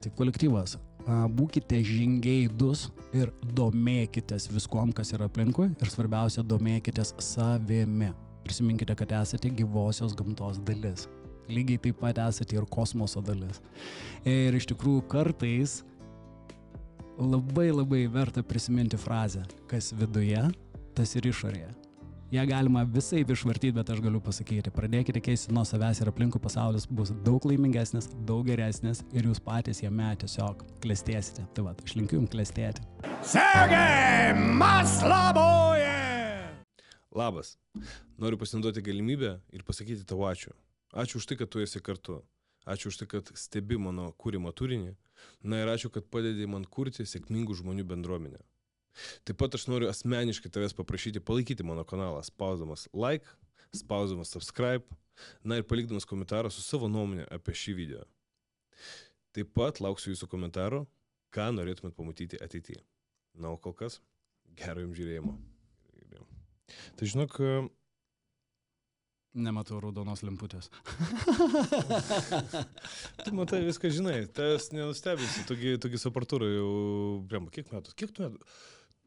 Tai kolektyvas, būkite žingeidus ir domėkitės viskom, kas yra aplinkui ir svarbiausia, domėkitės savimi. Prisiminkite, kad esate gyvosios gamtos dalis. Lygiai taip pat esate ir kosmoso dalis. Ir iš tikrųjų kartais labai labai verta prisiminti frazę, kas viduje, tas ir išorėje. Ja galima visai išvartyti, bet aš galiu pasakyti, pradėkite keisti nuo savęs ir aplinkų pasaulis bus daug laimingesnis, daug geresnis ir jūs patys jame tiesiog klestėsite. Tai va, aš linkiu jums klestėti. Sergei Maslaboje! Labas. Noriu pasinaudoti galimybę ir pasakyti tau ačiū. Ačiū už tai, kad tu esi kartu. Ačiū už tai, kad stebi mano kūrimo turinį. Na ir ačiū, kad padedi man kurti sėkmingų žmonių bendruomenę. Taip pat aš noriu asmeniškai tavęs paprašyti palaikyti mano kanalą, spausdamas like, spausdamas subscribe, na ir palikdamas komentarą su savo nuomonė apie šį video. Taip pat lauksiu jūsų komentarų, ką norėtumėt pamatyti ateityje. Na, o kol kas, gero jums žiūrėjimo. Tai žinok, Nematau raudonos lemputės. tu matai viską žinai, tas nenustebinsi, togi, togi supratūra jau, blem, kiek metų, kiek tu metų?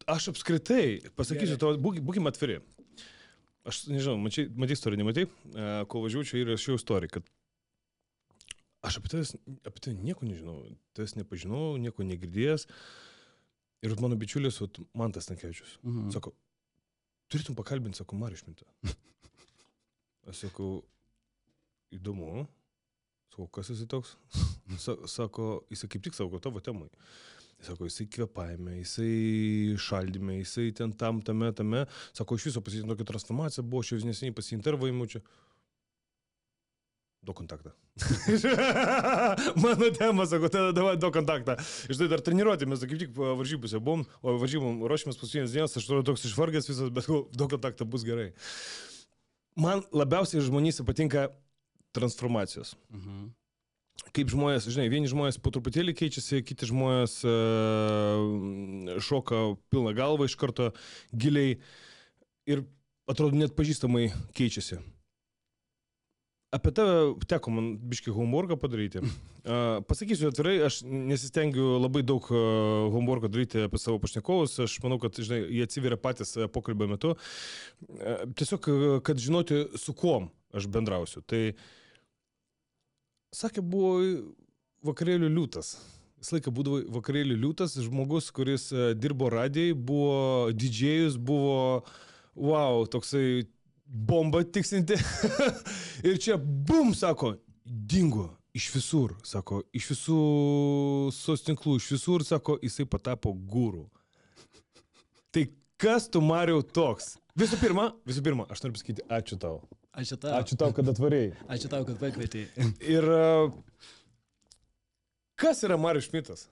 Aš apskritai, pasakysiu, to, būk, būkim atviri. Aš nežinau, matai, matai istoriją, nematai, kol važiuoju čia ir rašiau istoriją, kad aš apie tai, apie tai nieko nežinau, tas nepažinau, nieko negirdėjęs. Ir mano bičiulis, vat, Mantas Tankievičius, mhm. sako, turėtum pakalbinti, sako, Marišmintą. Aš sakau, įdomu. Sakau, kas jisai toks? Sako, jisai kaip tik sako tavo temai. Sako, jisai kvepavime, jisai šaldyme, jisai ten tam, tame, tame. Sako, iš viso pasitino tokia transformacija, buvo šios neseniai pasiintervaimu čia. Duok kontaktą. Mano tema, sako, tada davai duok kontaktą. Iš tai dar treniruoti, mes kaip tik varžybose buvom, o varžybom ruošėmės paskutinės dienos, aš turiu toks išvargęs visas, bet duok kontaktą bus gerai. Man labiausiai žmonėse patinka transformacijos. Mhm kaip žmonės, žinai, vieni žmonės po truputėlį keičiasi, kiti žmonės uh, šoka pilną galvą iš karto giliai ir atrodo net pažįstamai keičiasi. Apie tave teko man biški humorką padaryti. Uh, pasakysiu atvirai, aš nesistengiu labai daug uh, humorko daryti apie savo pašnekovus. Aš manau, kad žinai, jie atsiveria patys pokalbio metu. Uh, tiesiog, kad žinoti, su kuom aš bendrausiu. Tai uh, sakė, buvo vakarėlių liūtas. Visą laiką būdavo vakarėlių liūtas, žmogus, kuris e, dirbo radijai, buvo didžėjus, buvo, wow, toksai bomba tiksinti. ir čia, bum, sako, dingo iš visur, sako, iš visų sos tinklų, iš visur, sako, jisai patapo gūrų. Tai kas tu, Mariau, toks? Visų pirma, visų pirma, aš noriu pasakyti ačiū tau. Ačiū tau. Ačiū tau, kad atvarėjai. Ačiū tau, kad pakvietėjai. Ir kas yra Marius Šmitas?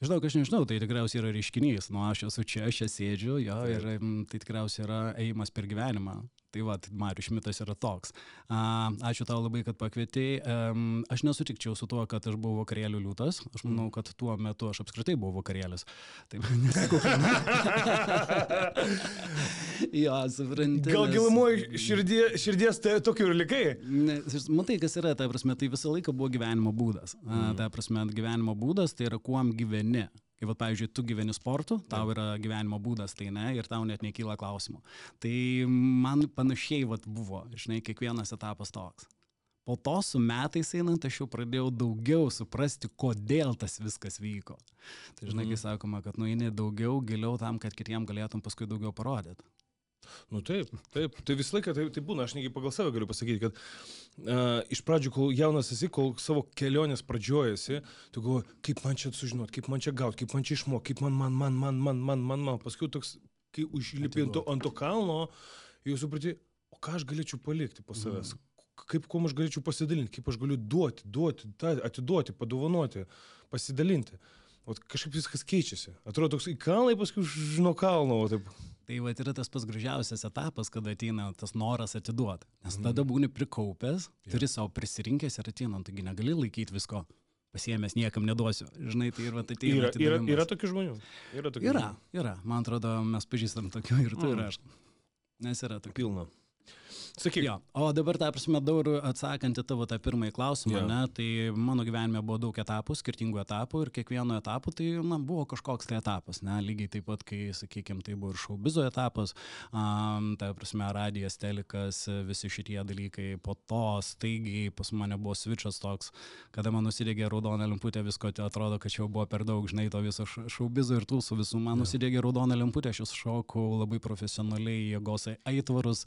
Žinau, aš nežinau, tai tikriausiai yra reiškinys. Nu, aš esu čia, aš čia sėdžiu, jo, ir tai tikriausiai yra ėjimas per gyvenimą. Tai va, Marius Šmitas yra toks. A, ačiū tau labai, kad pakvietei. Um, aš nesutikčiau su tuo, kad aš buvau vakarėlių liūtas. Aš manau, kad tuo metu aš apskritai buvau vakarėlis. Taip, nesakau. jo, suprantate. Gal gilumoji širdies, širdies tai tokių ir likai? Matai, kas yra, ta prasme, tai visą laiką buvo gyvenimo būdas. Mm. Ta prasme, gyvenimo būdas tai yra kuom gyveni. Kai, va, pavyzdžiui, tu gyveni sportu, tau yra gyvenimo būdas, tai ne, ir tau net nekyla klausimų. Tai man panašiai vat, buvo, žinai, kiekvienas etapas toks. Po to su metais einant aš jau pradėjau daugiau suprasti, kodėl tas viskas vyko. Tai žinai, kai mhm. sakoma, kad nueini daugiau, giliau tam, kad kitiem galėtum paskui daugiau parodyti. Nu taip, taip, tai visą laiką tai, tai būna, aš negi pagal save galiu pasakyti, kad uh, iš pradžių, kol jaunas esi, kol savo kelionės pradžiojasi, tu galvoji, kaip man čia sužinoti, kaip man čia gauti, kaip man čia išmokti, kaip man, man, man, man, man, man, man, man, paskui toks, kai užlipi ant, ant to kalno, jau supranti, o ką aš galėčiau palikti po savęs, mm. kaip kuo aš galėčiau pasidalinti, kaip aš galiu duoti, duoti, atiduoti, padovanoti, pasidalinti. O kažkaip viskas keičiasi. Atrodo, toks į kalną, paskui nuo kalno. O taip. Tai va yra tas pats gražiausias etapas, kada ateina tas noras atiduoti. Nes mm. tada būni prikaupęs, yeah. turi savo prisirinkęs ir ateina, nu, taigi negali laikyti visko. Pasiemęs niekam neduosiu. Žinai, tai ir va, tai yra. Yra, yra tokių žmonių. Yra, tokių yra, žmonių. yra. Man atrodo, mes pažįstam tokių ir tu mm. ir aš. Nes yra tokių. Pilna. Sakyk. Jo, o dabar, ta prasme, daug atsakant į tavo tą pirmąjį klausimą, Jo. ne, tai mano gyvenime buvo daug etapų, skirtingų etapų ir kiekvieno etapu tai na, buvo kažkoks tai etapas, ne, lygiai taip pat, kai, sakykime, tai buvo ir šaubizo etapas, um, ta prasme, radijas, telikas, visi šitie dalykai, po to staigiai pas mane buvo switchas toks, kada man nusidegė raudona lemputė, visko atrodo, kad čia jau buvo per daug, žinai, to viso šaubizo ir tų su visų, man nusidegė raudona lemputė, aš šokau labai profesionaliai, jėgos aitvarus,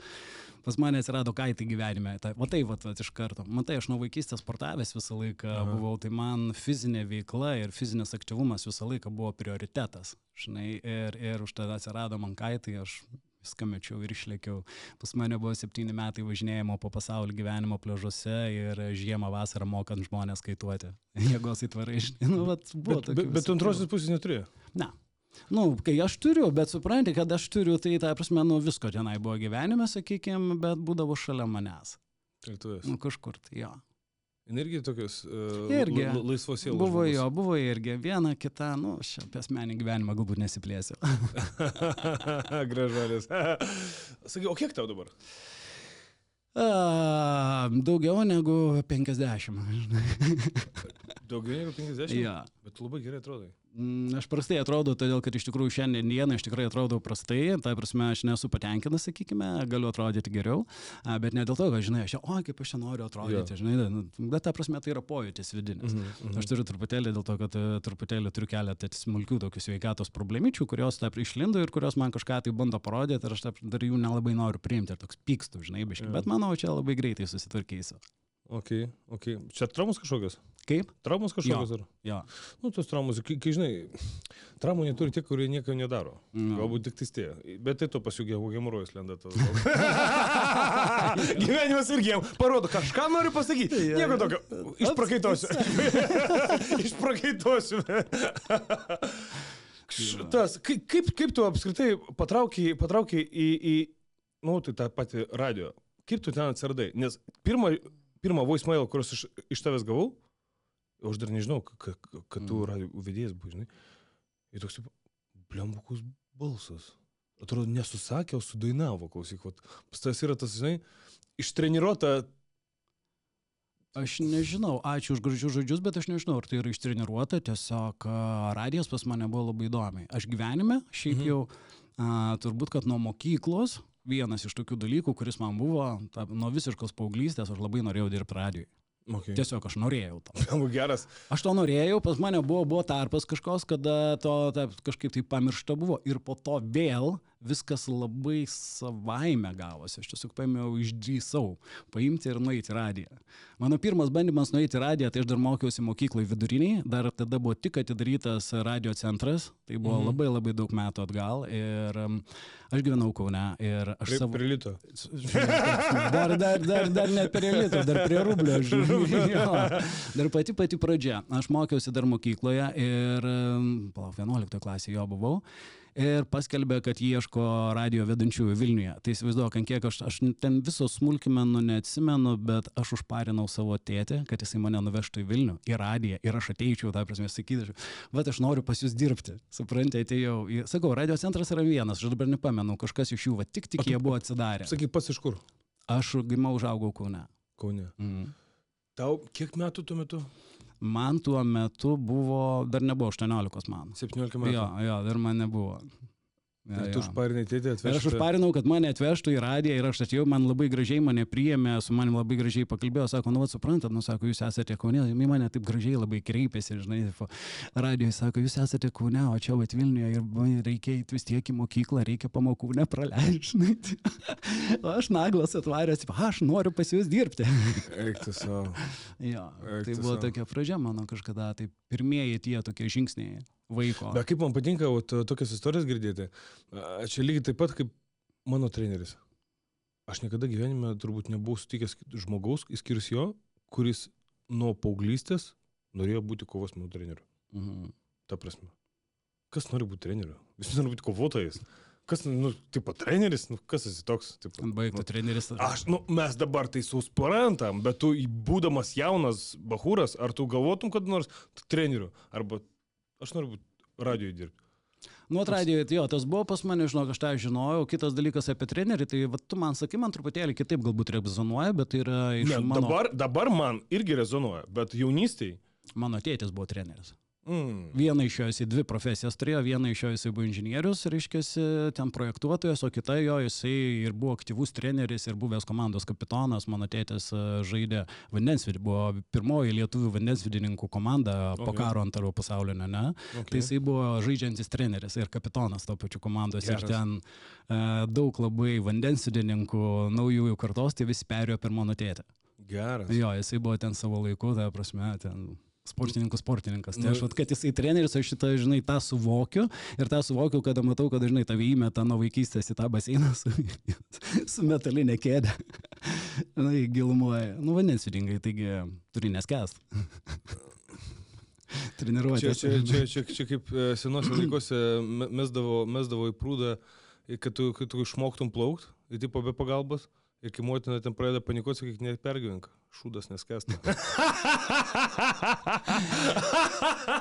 pas mane atsirado kaitai gyvenime. Ta, va taip, va, va, iš karto. Matai, aš nuo vaikystės sportavęs visą laiką Aha. buvau, tai man fizinė veikla ir fizinis aktyvumas visą laiką buvo prioritetas. Žinai, ir, ir už tada atsirado man kaitai, aš viską mečiau ir išlėkiau. Pas mane buvo septyni metai važinėjimo po pasaulio gyvenimo pležuose ir žiemą vasarą mokant žmonės skaituoti. Jėgos įtvarai, žinai, nu, vat, buvo Bet, bet, bet antrosios pusės neturėjo. Ne. Nu, kai aš turiu, bet supranti, kad aš turiu, tai ta prasme, nu visko tenai buvo gyvenime, sakykime, bet būdavo šalia manęs. Tai tu esi. Nu, kažkur tai jo. Irgi tokios uh, Irgi. laisvos sielos. Buvo žmogus. jo, buvo irgi viena, kita, nu, šią apie asmenį gyvenimą galbūt nesiplėsiu. Gražuolis. Sakai, o kiek tau dabar? A, daugiau negu 50. žinai. Daugiau negu 50? Jo. Bet labai gerai atrodai. Mm, Aš prastai atrodau, todėl kad iš tikrųjų šiandien dieną aš tikrai atrodau prastai, tai prasme aš nesu patenkintas, sakykime, galiu atrodyti geriau, bet ne dėl to, kad, žinai, aš, o kaip aš čia noriu atrodyti, Jo. žinai, nu, bet ta prasme tai yra pojūtis vidinis. Mhm, mhm. Aš turiu truputėlį dėl to, kad e, truputėlį turiu keletą smulkių tokių sveikatos problemyčių, kurios taip išlindo ir kurios man kažką tai bando parodyti ir aš taip dar jų nelabai noriu priimti ir toks pykstu, žinai, biškai, bet manau, čia labai greitai susitvarkysiu. Ok, ok. Čia traumos kažkokios? Kaip? Traumos kažkokios ar? Jo. Nu, tos traumos, kai, kai žinai, traumų neturi tie, kurie nieko nedaro. No. Galbūt tik tais tie. Bet tai to pasiūgė, hemorojus lenda tas. Gyvenimas irgi jam parodo, kažką noriu pasakyti. Jo, Nieko jo. tokio. Išprakaitosiu. Išprakaitosiu. Tas, kaip, kaip, kaip tu apskritai patraukiai, patraukiai į, į, nu, tai tą patį radio. Kaip tu ten atsiradai? Nes pirmą, pirmą voicemail, kuriuos aš iš tavęs gavau, aš dar nežinau, kad, kad tu Mm. radio vedėjas buvai, žinai. Ir toks, blembukus balsas. Atrodo, nesusakė, o sudainavo, klausyk. vat. Pas tas yra tas, žinai, ištreniruota. Aš nežinau, ačiū už gražius žodžius, bet aš nežinau, ar tai yra ištreniruota, tiesiog radijas pas mane buvo labai įdomiai. Aš gyvenime, šiaip Mhm. jau, a, turbūt, kad nuo mokyklos, vienas iš tokių dalykų, kuris man buvo, ta, nuo visiškos paauglystės, aš labai norėjau dirbti radijui. Okay. Tiesiog aš norėjau to. Geras. Aš to norėjau, pas mane buvo, buvo tarpas kažkoks, kada to ta, kažkaip tai pamiršta buvo. Ir po to vėl viskas labai savaime gavosi. Aš tiesiog paėmiau, išdrįsau paimti ir nueiti į radiją. Mano pirmas bandymas nueiti į radiją, tai aš dar mokiausi mokykloje viduriniai, dar tada buvo tik atidarytas radio centras, tai buvo Mhm. labai labai daug metų atgal. Ir um, aš gyvenau Kaune ir aš Prie, savo... prie lito. Dar, dar, dar, dar net prie lito, dar prie rublio. žinai. Jo. Dar pati pati pradžia. Aš mokiausi dar mokykloje ir, em, palauk, 11 klasėje jo buvau. Ir paskelbė, kad ieško radio vedančiųjų Vilniuje. Tai įsivaizduoju, ant kiek aš, aš ten viso smulkmenų neatsimenu, bet aš užparinau savo tėtį, kad jisai mane nuvežtų į Vilnių, į radiją. Ir aš ateičiau, tą prasme, sakyčiau, va, aš noriu pas jūs dirbti. Suprantate, atėjau. į- Sakau, radio centras yra vienas, aš dabar nepamenu, kažkas iš jų, va, tik tik jie buvo atsidarę. Sakyk, pats iš kur? Aš gimau, užaugau Kaune. Kaune. Mm. Tau kiek metų tuo metu? Man tuo metu buvo, dar nebuvo 18 man. 17 metų. Jo, jo, dar man nebuvo. Jo, Ir tu užparinai tėtį Ir aš atvežti. užparinau, kad mane atvežtų į radiją ir aš atėjau, man labai gražiai mane priėmė, su manim labai gražiai pakalbėjo, sako, nu, va, suprantat, nu, sako, jūs esate Kaune, į mane taip gražiai labai kreipėsi, žinai, radijoje sako, jūs esate Kaune, o čia va Vilniuje ir man reikia eiti vis tiek į mokyklą, reikia pamokų nepraleisti, žinai. Aš naglas atvaręs, aš noriu pas jūs dirbti. Eik tu savo. Jo, Eik tai buvo sau. tokia pradžia mano kažkada, tai pirmieji tie tokie žingsniai vaiko. Bet kaip man patinka vat, tokias istorijas girdėti. Čia lygiai taip pat kaip mano treneris. Aš niekada gyvenime turbūt nebuvau sutikęs žmogaus, išskyrus jo, kuris nuo paauglystės norėjo būti kovos menų treneriu. Mhm. Ta prasme. Kas nori būti treneriu? Visi nori būti kovotojais. Kas, nu, tipo, treneris, nu, kas esi toks? Tipo, Baigtų nu, treneris. Aš, nu, mes dabar tai susprantam, bet tu, būdamas jaunas bahūras, ar tu galvotum, kad nors treneriu, arba aš noriu būti radijoje dirbti. Nu, atradė, jo, tas buvo pas mane, žinau, aš tą žinojau. Kitas dalykas apie trenerį, tai va, tu man sakai, man truputėlį kitaip galbūt rezonuoja, bet tai yra iš Ne, mano, dabar, dabar man irgi rezonuoja, bet jaunystėj. mano tėtis buvo treneris. Mm. Vieną iš jo jisai dvi profesijas turėjo, vieną iš jo jisai buvo inžinierius, reiškia, ten projektuotojas, o kita jo jisai ir buvo aktyvus treneris ir buvęs komandos kapitonas, mano tėtis e, žaidė vandensvidį, buvo pirmoji lietuvių vandensvidininkų komanda po Okay. karo antro pasaulinio, ne? Okay. Tai jisai buvo žaidžiantis treneris ir kapitonas to pačiu komandos. Geras. Ir ten e, daug labai vandensvidininkų naujųjų kartos, tai visi perėjo per mano tėtę. Geras. Jo, jisai buvo ten savo laiku, ta prasme, ten sportininkų sportininkas. Tai Nu- aš, vat, kad jisai treneris, aš šitą, žinai, tą suvokiu ir tą suvokiu, kada matau, kad, žinai, tave įmeta nuo vaikystės į tą baseiną su, su metalinė kėdė. Na, gilumuoja. Nu, vandens vidingai, taigi turi neskęst. Čia, Treniruotė. čia, čia, čia, čia kaip e, senuose laikose me- mesdavo, mesdavo į prūdą, kad tu, kad tu išmoktum plaukti, ir tipo be pagalbos, ir kai motina ten pradeda panikuoti, sakyk, nepergyvenk, šūdas neskęsta.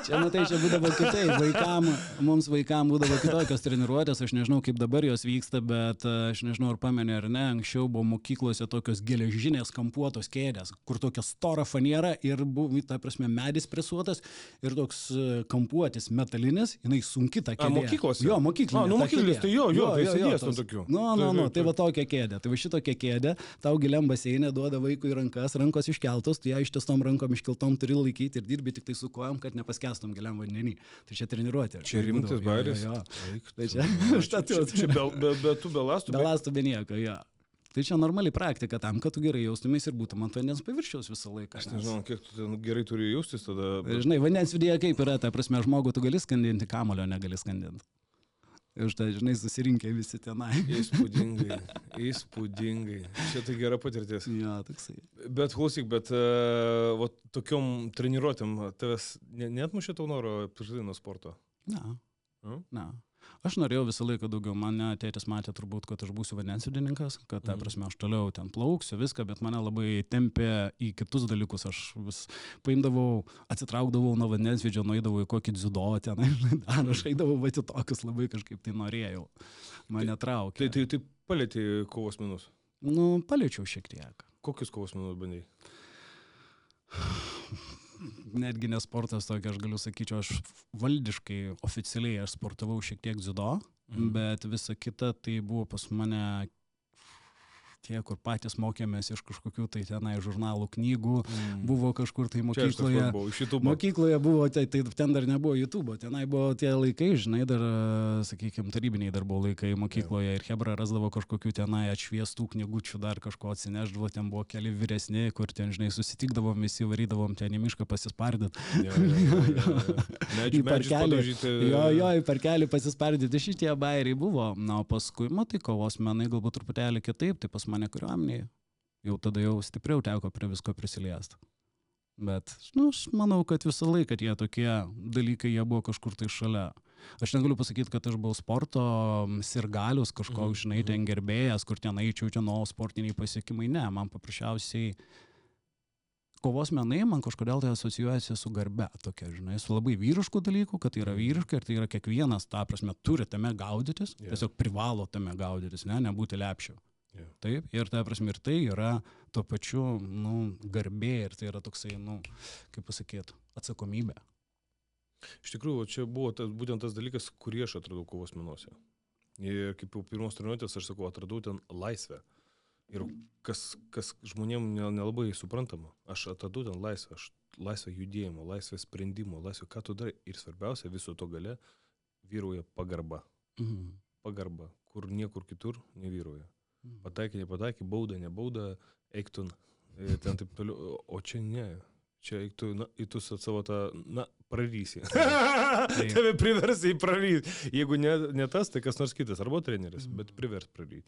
Čia, na tai čia būdavo kitaip. Vaikam, mums vaikam būdavo kitokios treniruotės, aš nežinau, kaip dabar jos vyksta, bet e, aš nežinau, ar pamenė ar ne, anksčiau buvo mokyklose tokios geležinės kampuotos kėdės, kur tokia stora faniera ir buvo, ta prasme, medis presuotas ir toks e, kampuotis metalinis, jinai sunki ta A, kėdė. mokyklose? Jo, mokyklinė. A, nu, kėdė. tai jo, jo, tai sėdės tos- ant tokių. Nu, Tai- nu, nu, tai- tai va tokia kėdė. Tai va šitokia kėdė, tau giliam baseinė duoda vaikui rankas, rankos iškeltos, tu ją ištestom rankom iškeltom turi laikyti ir dirbi tik tai su kojom, kad nepaskestum giliam vandenį. Tai čia treniruotė. Čia rimtas. Eik Tai tu. čia, aš tą Čia, čia be, be, be tų belastų. Be lastų be nieko, jo. Tai čia normali praktika tam, kad tu gerai jaustumės ir būtum ant vandens paviršiaus visą laiką. Aš nežinau, kiek tu ten gerai turi jaustis tada. bet- Žinai, vandens viduje kaip yra, ta prasme, žmogų tu gali skandinti, kamulio negali skandinti. Ir štai, žinai, susirinkę visi tenai. Įspūdingai, įspūdingai. Čia tai gera patirtis. Jo, toksai. Bet klausyk, bet uh, va, tokiom treniruotėm tavęs ne, net mušė tau noro apskritai nuo sporto. Na. Nu? Na. Aš norėjau visą laiką daugiau, mane tėtis matė turbūt, kad aš būsiu vandensvidininkas, kad, ta Mhm. prasme, aš toliau ten plauksiu, viską, bet mane labai tempė į kitus dalykus. Aš vis paimdavau, atsitraukdavau nuo vandensvidžio, nueidavau į kokį dziudo ten, žinai, dar aš eidavau vati tokius labai kažkaip tai norėjau. Mane traukė. Tai, tai, tai palėtė kovos menus. Nu, paliečiau šiek tiek. Kokius kovos menus bandai? Netgi nesportas tokia, aš galiu sakyti, aš valdiškai, oficialiai aš sportavau šiek tiek dziudo, Mhm. bet visa kita tai buvo pas mane tie, kur patys mokėmės iš kažkokių tai tenai žurnalų, knygų, Mm. buvo kažkur tai mokykloje. YouTube. Mokykloje buvo, tai, tai ten dar nebuvo YouTube, tenai buvo tie laikai, žinai, dar, sakykime, tarybiniai dar buvo laikai mokykloje ir Hebra rasdavo kažkokių tenai atšviestų knygučių, dar kažko atsineždavo, ten buvo keli vyresni, kur ten, žinai, susitikdavom, visi varydavom ten į mišką pasispardyti. Medžių parkelį. Jo, jo, į parkelį pasispardyti, šitie bairiai buvo. Na, o paskui, matai, kovos menai galbūt truputėlį kitaip, tai pas mane kariuomenėje. Jau tada jau stipriau teko prie visko prisiliesti. Bet, nu, aš manau, kad visą laiką tie tokie dalykai, jie buvo kažkur tai šalia. Aš negaliu pasakyti, kad aš buvau sporto sirgalius, kažkoks, Mhm, žinai, ten gerbėjas, kur ten eičiau, ten, o sportiniai pasiekimai. Ne, man paprasčiausiai kovos menai man kažkodėl tai asocijuojasi su garbe, tokia, žinai, su labai vyrišku dalyku, kad tai yra vyriška ir tai yra kiekvienas, ta prasme, turi tame gaudytis, Jo. tiesiog privalo tame gaudytis, ne, nebūti lepšiu. Jo. Taip, ir ta prasme, ir tai yra tuo pačiu, nu, garbė ir tai yra toksai, nu, kaip pasakyti, atsakomybė. Iš tikrųjų, čia buvo tas, būtent tas dalykas, kurį aš atradau kovos menuose. Ir kaip jau pirmos treniruotės, aš sakau, atradau ten laisvę. Ir kas, kas žmonėm ne- nelabai suprantama, aš atradau ten laisvę, aš laisvę judėjimo, laisvę sprendimo, laisvę, ką tu darai. Ir svarbiausia, viso to gale vyrauja pagarba. Mhm. Pagarba, kur niekur kitur nevyruoja. Mhm. Pataikė, nepataikė, bauda, nebauda, eiktum ir ten taip toliau. O čia ne. Čia eiktų, na, į tu savo tą, na, prarysi. Tave privers į praryti. Jeigu ne, ne tas, tai kas nors kitas, arba treneris, bet privers praryti.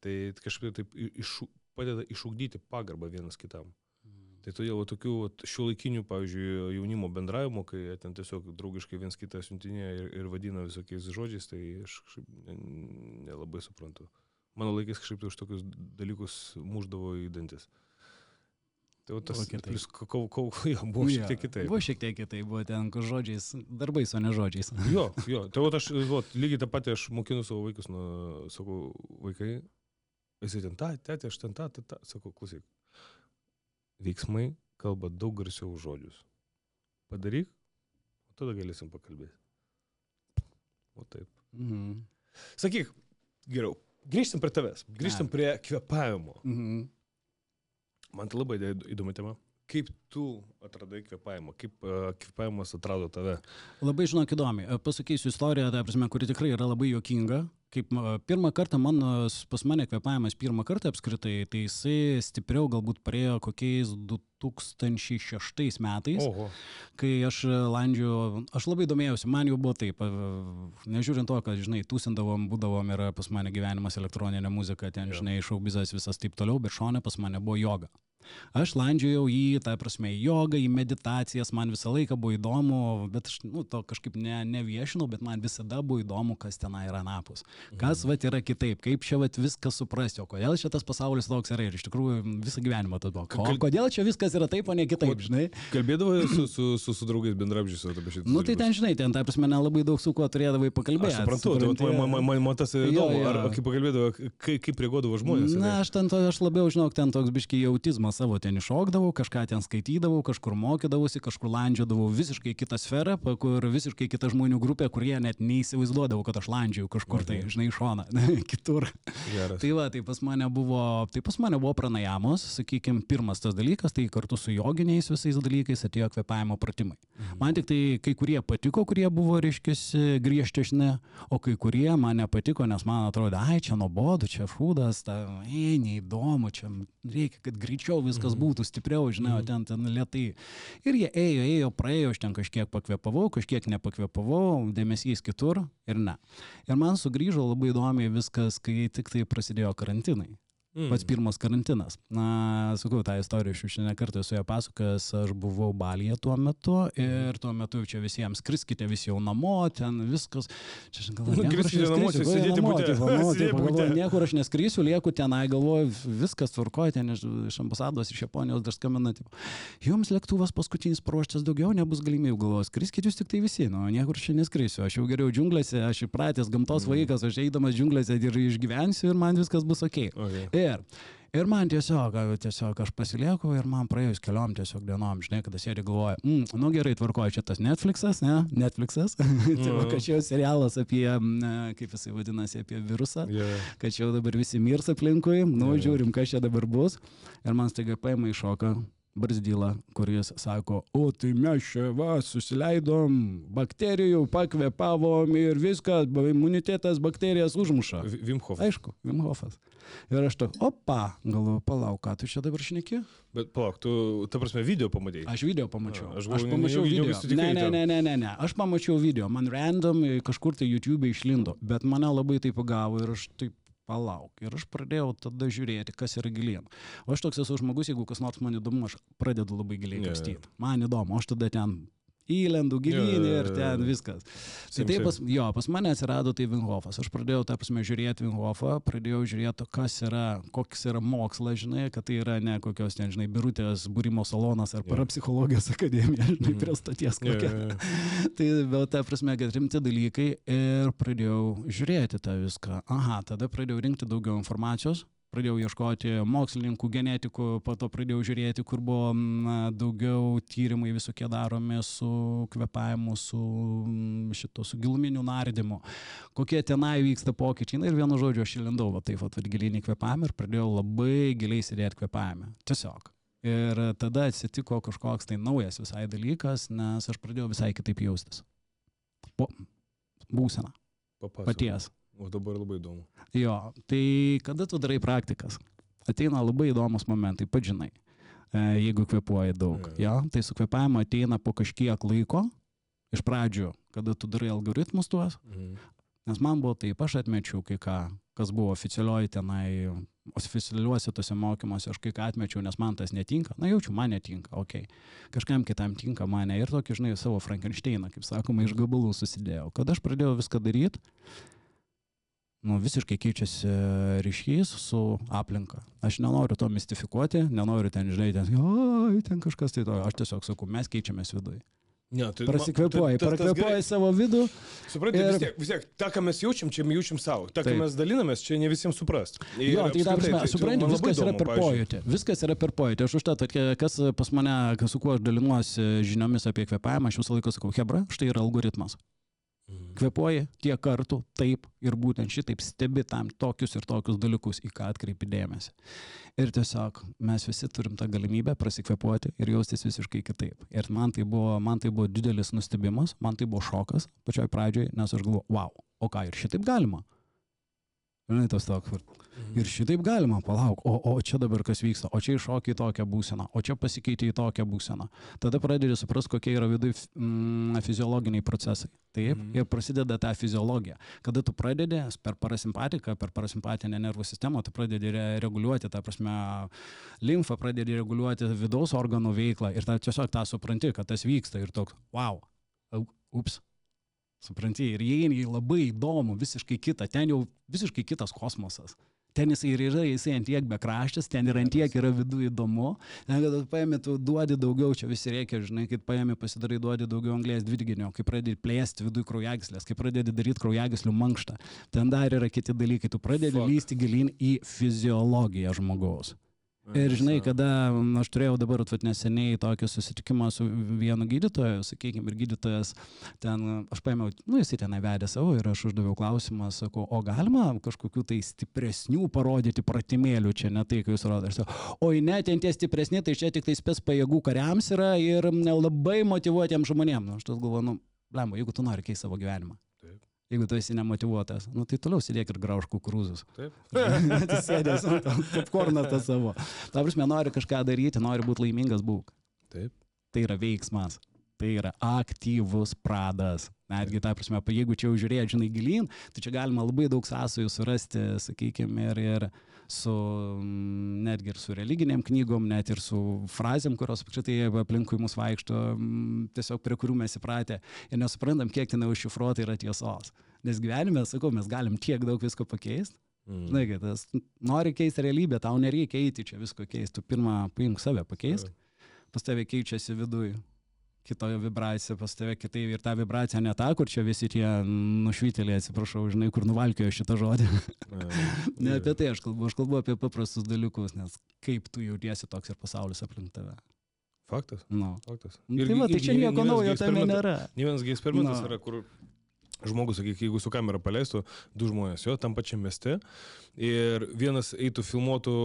Tai kažkaip taip i- išu, padeda išugdyti pagarbą vienas kitam. Tai todėl tokių šių laikinių, pavyzdžiui, jaunimo bendravimo, kai ten tiesiog draugiškai viens kitą siuntinėja ir, ir vadina visokiais žodžiais, tai aš nelabai suprantu. Mano laikais kažkaip tai už tokius dalykus muždavo į dantis. Tai tas, plus, kau, kau, jo, buvo šiek tiek kitaip. Buvo šiek tiek kitaip, buvo ten žodžiais, darbais, o ne žodžiais. Jo, jo, tai vat aš, vat, lygiai tą patį aš mokinu savo vaikus, nuo, sakau, vaikai, jisai ten tą, tėtė, aš ten tą, tą, tą, sakau, klausyk. Veiksmai kalba daug garsiau už žodžius. Padaryk, o tada galėsim pakalbėti. O taip. Mhm. Sakyk, geriau, grįžtam prie tavęs, grįžtam prie kvepavimo. Mhm. Man tai labai įd- įdomi tema. Kaip tu atradai kvepavimą, kaip uh, kvepavimas atrado tave? Labai žinok įdomi. E, Pasakysiu istoriją, ta prasme, kuri tikrai yra labai juokinga. Kaip e, pirmą kartą mano, pas mane kvepavimas pirmą kartą apskritai, tai jisai stipriau galbūt praėjo kokiais 2006 metais. Oho. kai aš landžiu, aš labai domėjausi, man jau buvo taip, e, nežiūrint to, kad, žinai, tūsindavom, būdavom ir pas mane gyvenimas elektroninė muzika, ten, žinai, šaubizas visas taip toliau, bet šone pas mane buvo joga. Aš landžiojau į, tą prasme, į jogą, į meditacijas, man visą laiką buvo įdomu, bet aš, nu, to kažkaip ne, neviešinau, bet man visada buvo įdomu, kas tenai yra napus. Kas, va, yra kitaip, kaip čia, va, viską suprasti, o kodėl šitas pasaulis toks yra ir iš tikrųjų visą gyvenimą to buvo. O Kal- kodėl čia viskas yra taip, o ne kitaip, žinai? Kalbėdavai su, su, su, su draugais bendrabžiais apie šitą. Nu tai ten, žinai, ten, ta prasme, nelabai daug su kuo turėdavai pakalbėti. Aš suprantu, tai vat man, man, man, man tas įdomu, jo. ar ar kaip pakalbėdavo, kaip, kaip reaguodavo žmonės. Na, aš ten, to, aš labiau, žinok, ten toks biški autizmą savo ten iššokdavau, kažką ten skaitydavau, kažkur mokydavausi, kažkur landžiodavau visiškai kitą sferą, kur visiškai kita žmonių grupė, kurie net neįsivaizduodavo, kad aš landžiau kažkur tai, žinai, iš šoną, kitur. Geras. Tai va, tai pas mane buvo, tai pas mane buvo pranajamos, sakykime, pirmas tas dalykas, tai kartu su joginiais visais dalykais atėjo kvepavimo pratimai. Mhm. Man tik tai kai kurie patiko, kurie buvo, reiškia, griežtesni, o kai kurie man nepatiko, nes man atrodo, ai, čia nuobodu, čia šūdas, ta, ei, neįdomu, čia reikia, kad greičiau viskas būtų, stipriau, žinai, o ten, ten lietai. Ir jie ėjo, ėjo, praėjo, aš ten kažkiek pakvepavau, kažkiek nepakvepavau, dėmesys kitur ir ne. Ir man sugrįžo labai įdomiai viskas, kai tik tai prasidėjo karantinai. Mm. Pats pirmas karantinas. Na, sakau, tą istoriją aš jau šiandien kartą su ją pasakojęs, aš buvau Balyje tuo metu ir tuo metu čia visiems skriskite visi jau namo, ten viskas. Čia aš galvoju, Nu, niekur aš namo, neskrisiu, sėdėti namo, bute, tipo, nu, sėdėti tipo, galvoju, bute. Niekur aš neskrisiu, lieku tenai, galvoju, viskas tvarkoja, ten iš, iš ambasados, iš Japonijos dar skambina, tipo, jums lėktuvas paskutinis paruoštas daugiau nebus galimybių, galvoju, skriskite jūs tik tai visi, nu, niekur aš neskrisiu, aš jau geriau džiunglėse, aš įpratęs gamtos vaikas, aš eidamas džiunglėse ir išgyvensiu ir man viskas bus ok. Okay. Ir, ir man tiesiog, tiesiog aš pasilieku ir man praėjus keliom tiesiog dienom, žinai, kada sėdi galvoja, mm, nu gerai, tvarkoju, čia tas Netflixas, ne? Netflixas. tai va, kad čia jau serialas apie, mm, kaip jisai vadinasi, apie virusą, Yeah. kad čia jau dabar visi mirs aplinkui, nu jo. žiūrim, kas čia dabar bus. Ir man staiga paima į šoką. Barzdylą, kuris sako, o tai mes čia va, susileidom, bakterijų pakvepavom ir viskas, imunitetas bakterijas užmuša. Vimhof. Aišku, Vimhofas. Ir aš to, opa, galvoju, palauk, ką tu čia dabar šneki? Bet palauk, tu, ta prasme, video pamatėjai. Aš video pamačiau. A, aš galvoju, aš pamačiau video. neužsitikai Ne, ne, ne, ne, ne, ne. Aš pamačiau video. Man random e, kažkur tai YouTube išlindo, bet mane labai tai pagavo ir aš taip palauk. Ir aš pradėjau tada žiūrėti, kas yra gilien. O aš toks esu žmogus, jeigu kas nors man įdomu, aš pradedu labai giliai jo. kapstyti. Man įdomu, aš tada ten įlendu gilyn ir ten viskas. Tai taip, pas, jo, pas mane atsirado tai Vinhofas. Aš pradėjau, ta prasme, žiūrėti Vinhofą, pradėjau žiūrėti, kas yra, koks yra mokslas, žinai, kad tai yra ne kokios ten, žinai, birutės būrimo salonas ar Jo. parapsichologijos akademija, žinai, Mhm. prie stoties kokia. Tai vėl ta prasme, kad rimti dalykai ir pradėjau žiūrėti tą viską. Aha, tada pradėjau rinkti daugiau informacijos. Pradėjau ieškoti mokslininkų, genetikų, po to pradėjau žiūrėti, kur buvo na, daugiau tyrimai visokie daromi su kvepavimu, su mm, šito, su giluminiu nardymu, kokie tenai vyksta pokyčiai. Na ir vienu žodžiu, aš įlindau, va taip, va giliai į kvepavimą ir pradėjau labai giliai sėdėti kvepavime. Tiesiog. Ir tada atsitiko kažkoks tai naujas visai dalykas, nes aš pradėjau visai kitaip jaustis. Po būseną Papasakok. paties. O dabar labai įdomu. Jo, tai kada tu darai praktikas? Ateina labai įdomus momentai, pažinai, jeigu kvepuoji daug. Jo. Jo, tai su kvepavimu ateina po kažkiek laiko, iš pradžių, kada tu darai algoritmus tuos, Mhm. nes man buvo taip, aš atmečiau kai ką, kas buvo oficialioji tenai, oficialiuose tose mokymuose, aš kai ką atmečiau, nes man tas netinka, na jaučiu, man netinka, okei. Okay. Kažkam kitam tinka mane ir tokį, žinai, savo Frankensteiną, kaip sakoma, iš gabalų susidėjau. Kada aš pradėjau viską daryti, nu, visiškai keičiasi ryšys su aplinka. Aš nenoriu to mistifikuoti, nenoriu ten, žinai, ten, oi, ten kažkas tai to. Aš tiesiog sakau, mes keičiamės viduje. Ne, tai, Prasikvepuoji, tai- tas- tas prakvepuoji savo vidų. Suprantate, Ir- vis, tiek, vis tiek, tą, ką mes jaučiam, čia mes jaučiam savo. Ta, ką Taip. mes dalinamės, čia ne visiems suprast. Ir Jo, tai ta prasme, tai- tai supranti, man labai viskas yra įdomu, per pavyzdžiui. pojūtį. Viskas yra per pojūtį. Aš už tą, kas pas mane, kas su kuo aš dalinuosi žiniomis apie kvepavimą, aš visą laiką sakau, Hebra, štai yra algoritmas. Mhm. Kvepuoji tiek kartų, taip ir būtent šitaip stebi tam tokius ir tokius dalykus, į ką atkreipi dėmesį. Ir tiesiog mes visi turim tą galimybę prasikvepuoti ir jaustis visiškai kitaip. Ir man tai buvo, man tai buvo didelis nustebimas, man tai buvo šokas pačioj pradžioj, nes aš galvoju, wow, o ką ir šitaip galima. Žinai, tas toks, kur Mhm. Ir šitaip galima, palauk, o, o čia dabar kas vyksta, o čia iššokia į tokią būseną, o čia pasikeitė į tokią būseną. Tada pradedi suprasti, kokie yra viduje mm, fiziologiniai procesai. Taip, Mhm. ir prasideda ta fiziologija. Kada tu pradedi per parasimpatiką, per parasimpatinę nervų sistemą, tu pradedi re reguliuoti, ta prasme, limfą pradedi reguliuoti vidaus organų veiklą ir ta, tiesiog tą supranti, kad tas vyksta ir toks, wow, ups. Supranti, ir įeini į labai įdomų, visiškai kitą, ten jau visiškai kitas kosmosas. Ten jisai ir yra, jisai ant tiek bekraštis, ten ir ant tiek yra viduje įdomu. Ten, kad paėmė, tu duodi daugiau, čia visi reikia, žinai, kai paėmė, pasidarai, duodi daugiau anglės dvideginio, kai pradedi plėsti viduje kraujagyslės, kai pradedi daryti kraujagyslių mankštą. Ten dar yra kiti dalykai, tu pradedi Fuck. lysti gilin į fiziologiją žmogaus. Ir žinai, kada aš turėjau dabar atvat neseniai tokį susitikimą su vienu gydytoju, sakykime, ir gydytojas ten, aš paėmiau, nu jisai ten vedė savo ir aš uždaviau klausimą, sakau, o galima kažkokių tai stipresnių parodyti pratimėlių čia, ne tai, kai jūs rodote. Aš sakau, oi ne, ten tie stipresni, tai čia tik tai spės pajėgų kariams yra ir labai motivuotiems žmonėms. Nu, aš tas galvoju, nu, lemba, jeigu tu nori keisti savo gyvenimą. Jeigu tu esi nemotivuotas, nu tai toliau sėdėk ir grauž kukurūzus. Taip. Atsisėdęs ant popkorną tą savo. Ta prasme, nori kažką daryti, nori būti laimingas, būk. Taip. Tai yra veiksmas. Tai yra aktyvus pradas. Netgi, ta prasme, jeigu čia jau žiūrėt, žinai, gilin, tai čia galima labai daug sąsajų surasti, sakykime, ir, ir su, mm, netgi ir su religiniam knygom, net ir su frazėm, kurios apskritai aplinkui mus vaikšto, mm, tiesiog prie kurių mes įpratę ir nesuprantam, kiek ten užšifruota yra tiesos. Nes gyvenime, sakau, mes galim tiek daug visko pakeisti. Mhm. Žinai, kad tas nori keisti realybę, tau nereikia eiti čia visko keisti. Tu pirmą paimk save pakeisk, pas tave keičiasi viduje. Kitoje vibracija pas tave kitaip ir ta vibracija ne ta, kur čia visi tie nušvytėliai, atsiprašau, žinai, kur nuvalkiojo šitą žodį. ne apie tai aš kalbu, aš kalbu apie paprastus dalykus, nes kaip tu jautiesi toks ir pasaulis aplink tave. Faktas. Nu. Faktas. Nu, tai va, tai čia nieko naujo tame nėra. Ne vienas eksperimentas Na. yra, kur žmogus, sakyk, jeigu su kamera paleistų du žmonės jo tam pačiam mieste ir vienas eitų filmuotų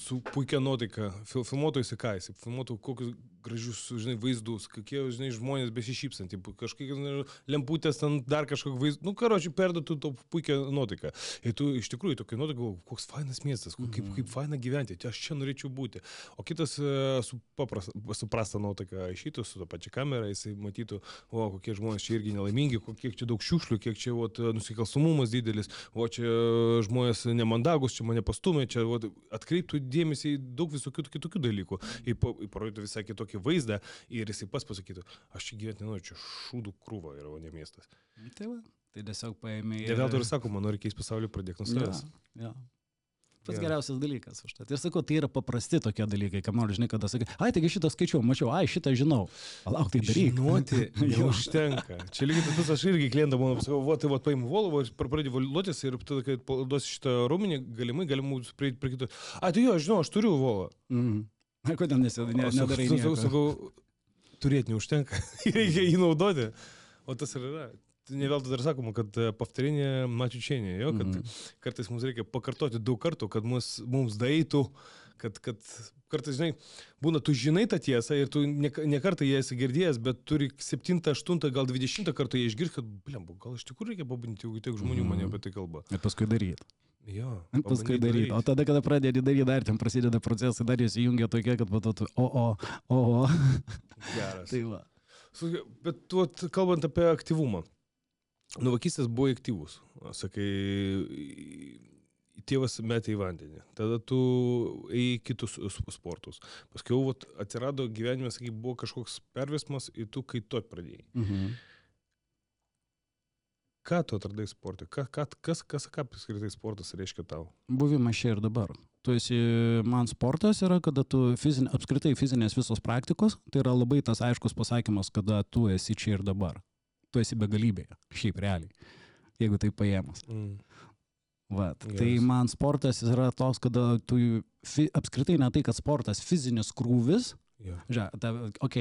su puikia nuotaika, fil, filmuotų jisai filmuotų kokius gražius, žinai, vaizdus, kokie, žinai, žmonės besišypsantį, kažkokios nežinau, lemputės, ten dar kažkokį vaizdą, nu, karočiui, perduotų to puikią nuotaiką. Ir tu iš tikrųjų tokia nuotaika, galvoji, koks fainas miestas, kaip, kaip, kaip faina gyventi, čia aš čia norėčiau būti. O kitas e, su, papras, su prasta nuotaika išeitų su tą pačią kamerą, jisai matytų, o kokie žmonės čia irgi nelaimingi, kiek čia daug šiukšlių, kiek čia vat, nusikalstamumas didelis, o čia žmonės nemandagus, čia mane pastumė, čia vat, atkreiptų dėmesį į daug visokių kitokių dalykų, į, pa- į parodytų visai kitokį vaizdą ir jisai pas pasakytų, aš čia gyventi nenoriu, čia šūdų krūva yra, o ne miestas. Tai va, tai tiesiog paėmė. Ne veltui ir sakoma, nori keisti pasaulį, pradėk nuo savęs. Ja, ja. Pats Jo. geriausias dalykas už tai. Ir sakau, tai yra paprasti tokie dalykai, kam nors, žinai, kada sakai, ai, taigi šitą skaičiau, mačiau, ai, šitą žinau. Palauk, tai daryk. Žinoti Jo. neužtenka. Čia lygiai tas pats, aš irgi klientą būna, pasakau, va, tai va, paimu Volvo ir pradėjau valuotis ir tada, kai duosi šitą rūminį, galimai galima prieiti prie kito. A, tai jo, aš žinau, aš turiu Volvo. Mhm. Na, kodėl nesi- ne, O sakau- nedarai? sakau, nieko? sakau, turėti neužtenka. Reikia jį naudoti. O tas ir yra. Ne veltui dar sakoma, kad e, pavtarinė mačiučienė, jo, kad Mhm. kartais mums reikia pakartoti daug kartų, kad mus, mums daitų, kad, kad kartais, žinai, būna, tu žinai tą tiesą ir tu ne, ne kartą ją esi girdėjęs, bet turi 7, 8, gal 20 kartų ją išgirsti, kad, blem, gal iš tikrųjų reikia pabandyti, jeigu tiek žmonių mane Mhm. apie tai kalba. Ir paskui daryti. Jo. Paskui daryti. O tada, kada pradedi daryti, dar ten prasideda procesai, dar jis įjungia tokie, kad po to tu, o, o, o, o. Geras. tai va. Bet tu, kalbant apie aktyvumą, nuo vaikystės buvo aktyvus. Sakai, tėvas metė į vandenį, tada tu į kitus sportus. Paskui vat, atsirado gyvenime, sakai, buvo kažkoks pervesmas ir tu kaituot pradėjai. Mhm. Ką tu atradai sportui? Ką, ką, kas, kas, ką apskritai sportas reiškia tau? Buvimas čia ir dabar. Tu esi, man sportas yra, kada tu fizinė, apskritai fizinės visos praktikos, tai yra labai tas aiškus pasakymas, kada tu esi čia ir dabar. Tu esi begalybėje, šiaip realiai, jeigu tai paėmus. Mm. Vat. Geras. Tai man sportas yra toks, kada tu fi, apskritai ne tai, kad sportas, fizinis krūvis, Jo. Žiūrėk, ta, ok,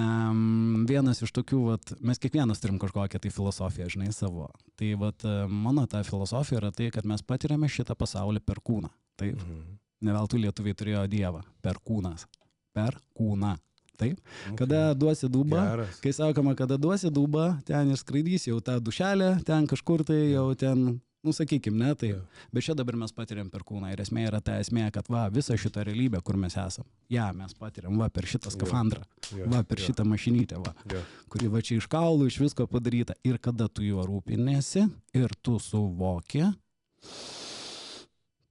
um, vienas iš tokių, vat, mes kiekvienas turim kažkokią tai filosofiją, žinai, savo. Tai vat, mano ta filosofija yra tai, kad mes patiriame šitą pasaulį per kūną. Taip, Mhm. ne veltui lietuviai turėjo Dievą, per kūnas. Per kūną. Taip, Okay. kada duosi dubą, Geras. kai sakoma, kada duosi dubą, ten išskraidys jau tą dušelę, ten kažkur tai jau ten, nu sakykim, ne, tai. Jo. Bet čia dabar mes patiriam per kūną ir esmė yra ta esmė, kad va, visą šitą realybę, kur mes esam, ją mes patiriam, va, per šitą skafandrą, Jo. va, per Jo. šitą mašinytę, va, Jo. kuri va čia iš kaulų, iš visko padaryta. Ir kada tu juo rūpinėsi ir tu suvoki,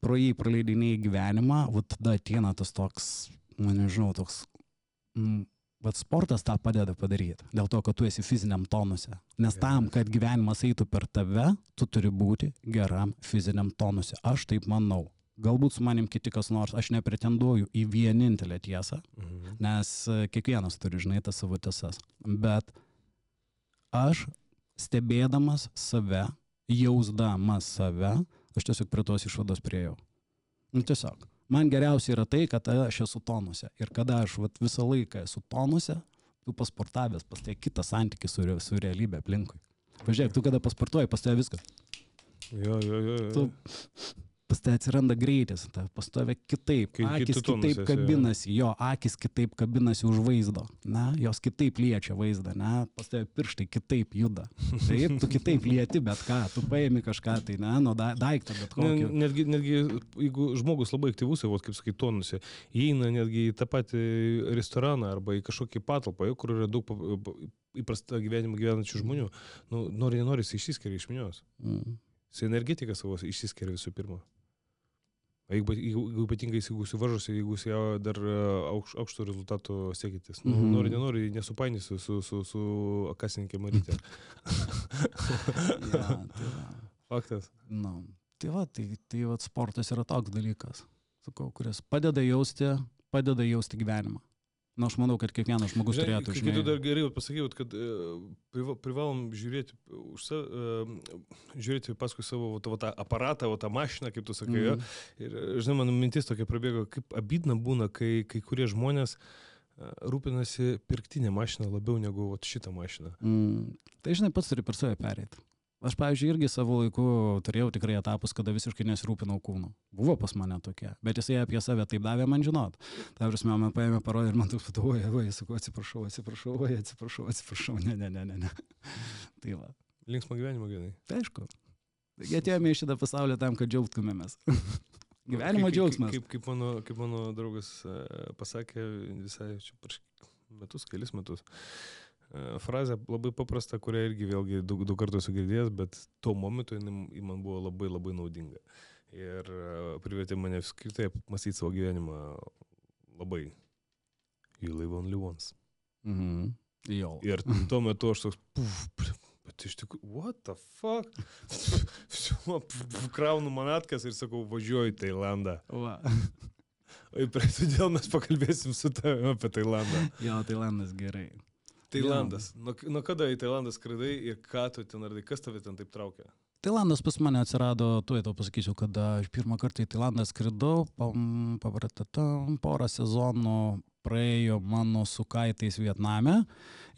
pro jį praleidinėjai gyvenimą, va tada ateina tas toks, man nežinau, toks, mm, Vat sportas tą padeda padaryti, dėl to, kad tu esi fiziniam tonuse. Nes tam, kad gyvenimas eitų per tave, tu turi būti geram fiziniam tonuse. Aš taip manau. Galbūt su manim kiti kas nors, aš nepretenduoju į vienintelę tiesą, Mhm. nes e, kiekvienas turi, žinai, tas savo tiesas. Bet aš stebėdamas save, jausdamas save, aš tiesiog prie tos išvados priejau. Nu, tiesiog. Man geriausia yra tai, kad aš esu tonuse. Ir kada aš vat, visą laiką esu tonuse, tu pasportavęs, pas tai kitą santykį su, su realybė aplinkui. Pažiūrėk, tu kada pasportuoji, pas tai viskas. Jo, jo, jo. jo. Tu pas tai atsiranda greitis, ta, pas tave kitaip, Kai akis kitaip esi, kabinasi, jo akis kitaip kabinasi už vaizdo, na, jos kitaip liečia vaizdą, na, pas tave pirštai kitaip juda. Taip, tu kitaip lieti bet ką, tu paėmi kažką, tai, na, nuo da, daiktą bet Ne, kokį. netgi, netgi jeigu žmogus labai aktyvus, jau, kaip sakai, tonusi, įeina netgi į tą patį restoraną arba į kažkokį patalpą, kur yra daug įprastą gyvenimą gyvenančių žmonių, nu, nori, nenori, jis išsiskiria iš minios. Mm. Jis energetiką savo išsiskiria visų pirma. O Jeigu, jeigu, jeigu ypatingai jeigu jis varžosi, jeigu jis jau dar aukš, aukšto rezultato siekitis, nu, Mhm. nori, nenori, nesupainėsiu su, su, su kasininkė Marytė. Ja, tai va. Faktas. Nu, tai va, tai, tai va, sportas yra toks dalykas, sakau, kuris padeda jausti, padeda jausti gyvenimą. Na, aš manau, kad kiekvienas žmogus Žinai, turėtų. Kai tu dar pasakei, vat, kad e, priva- privalom žiūrėti, sa, e, žiūrėti paskui savo vat, vat, tą aparatą, vat, tą mašiną, kaip tu sakai. Mm. Ir, e, žinai, mano mintis tokia prabėgo, kaip abidna būna, kai kai kurie žmonės rūpinasi pirktinę mašiną labiau negu vat, šitą mašiną. Mm, tai žinai, pats turi per save pereiti. Aš, pavyzdžiui, irgi savo laiku turėjau tikrai etapus, kada visiškai nesirūpinau kūnu. Buvo pas mane tokie, bet jisai apie save taip davė man žinot. Ta prasme, man paėmė parodė ir man taip patoja, oi, sakau, atsiprašau, atsiprašau, oi, atsiprašau, atsiprašau, ne, ne, ne, ne, ne. tai va, Linksmą gyvenimą, gerai. tai aišku. Taigi atėjome į šitą pasaulį tam, kad džiaugtumėmės. Gyvenimo Kaip- džiaugsmas. Kaip, kaip, mano, kaip mano draugas e, pasakė visai čia prieš metus, kelis metus. Frazė labai paprasta, kurią irgi vėlgi daug, daug kartų esu girdėjęs, bet tuo momentu jinai ji man buvo labai labai naudinga. Ir e, privertė mane apskritai mąstyti savo gyvenimą labai. You live only once. Mhm. Jo. Ir tuo metu aš toks, puf, bl- bet iš tikrųjų, what the fuck? Kraunu manatkas ir sakau, važiuoju į Tailandą. Va. O ir todėl mes pakalbėsim su tavimi apie Tailandą. Jo, Tailandas gerai. Tailandas. Nuo, nuo kada į Tailandą skridai ir ką tu ten radai, kas tave ten taip traukia? Tailandas pas mane atsirado, tuoj tau pasakysiu, kada aš pirmą kartą į Tailandą skridau, papratatam, porą sezonų praėjo mano su kaitais Vietname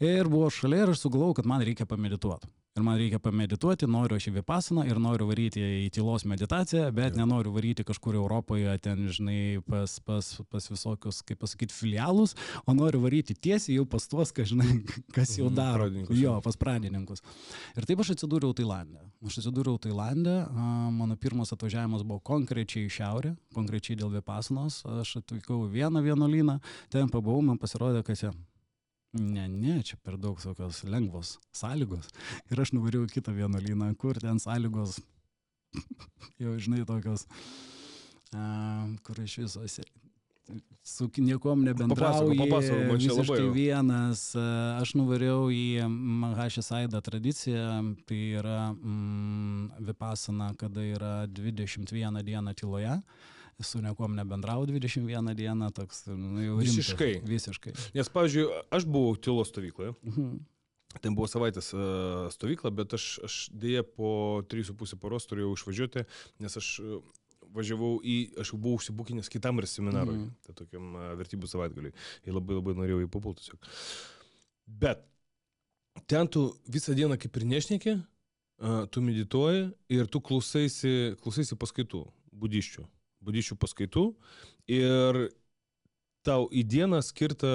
ir buvo šalia ir aš sugalvojau, kad man reikia pamedituoti. Ir man reikia pamedituoti, noriu aš į Vipasaną ir noriu varyti į tylos meditaciją, bet Jo. nenoriu varyti kažkur Europoje, ten, žinai, pas, pas, pas visokius, kaip pasakyti, filialus, o noriu varyti tiesiai jau pas tuos, kas, žinai, kas jau Mhm, daro. pradininkus, Jo, pas pradininkus. Ir taip aš atsidūriau Tailandė. Aš atsidūriau Tailandė, mano pirmas atvažiavimas buvo konkrečiai į šiaurę, konkrečiai dėl Vipasanos. Aš atvykau į vieną vienuolyną, ten pabuvau, man pasirodė, kad čia... Ne, ne, čia per daug tokios lengvos sąlygos. Ir aš nuvariau į kitą vienuolyną, kur ten sąlygos, jau žinai, tokios, a, kur iš viso esi- su niekom nebendrauji, Papasakok, man čia labai jau. vienas. Aš nuvariau į Mahashisaidą tradiciją, tai yra mm, Vipasana, kada yra 21 dieną tyloje. Su niekom nebendrau 21 dieną, toks nu, jau rimtas. Visiškai? Visiškai. Nes, pavyzdžiui, aš buvau tylos stovykloje. Mhm. Ten buvo savaitės e, stovykla, bet aš, aš dėja po 3,5 paros turėjau išvažiuoti, nes aš e, važiavau į, aš jau buvau užsibūkinęs kitam ir seminarui, mm. tai tokiam e, vertybų savaitgaliui. Ir labai labai norėjau į papulti tiesiog. Bet ten tu visą dieną kaip ir nešneki, tu medituoji ir tu klausaisi, klausaisi paskaitų, budiščių, budysčių paskaitų ir tau į dieną skirta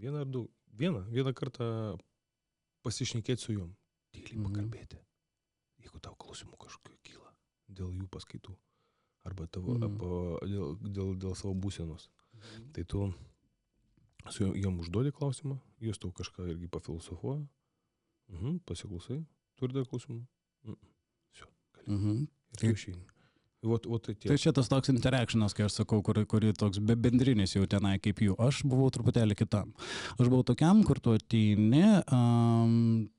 vieną ar du, vieną, vieną kartą pasišnekėti su juom, tyliai mhm. pakalbėti, jeigu tau klausimų kažkokiu kyla dėl jų paskaitų arba tavo, mhm. apa, dėl, dėl, dėl savo būsenos. Mhm. Tai tu su jom užduodi klausimą, jos tau kažką irgi pafilosofuoja, mhm, pasiklausai, turi dar klausimų. Mhm. Sio, gali. Mhm. Ir tai išėjai. Vot, vot tai Tai čia tas toks interactionas, kai aš sakau, kuri, kuri toks be bendrinis jau tenai kaip jų. Aš buvau truputėlį kitam. Aš buvau tokiam, kur tu ateini, um,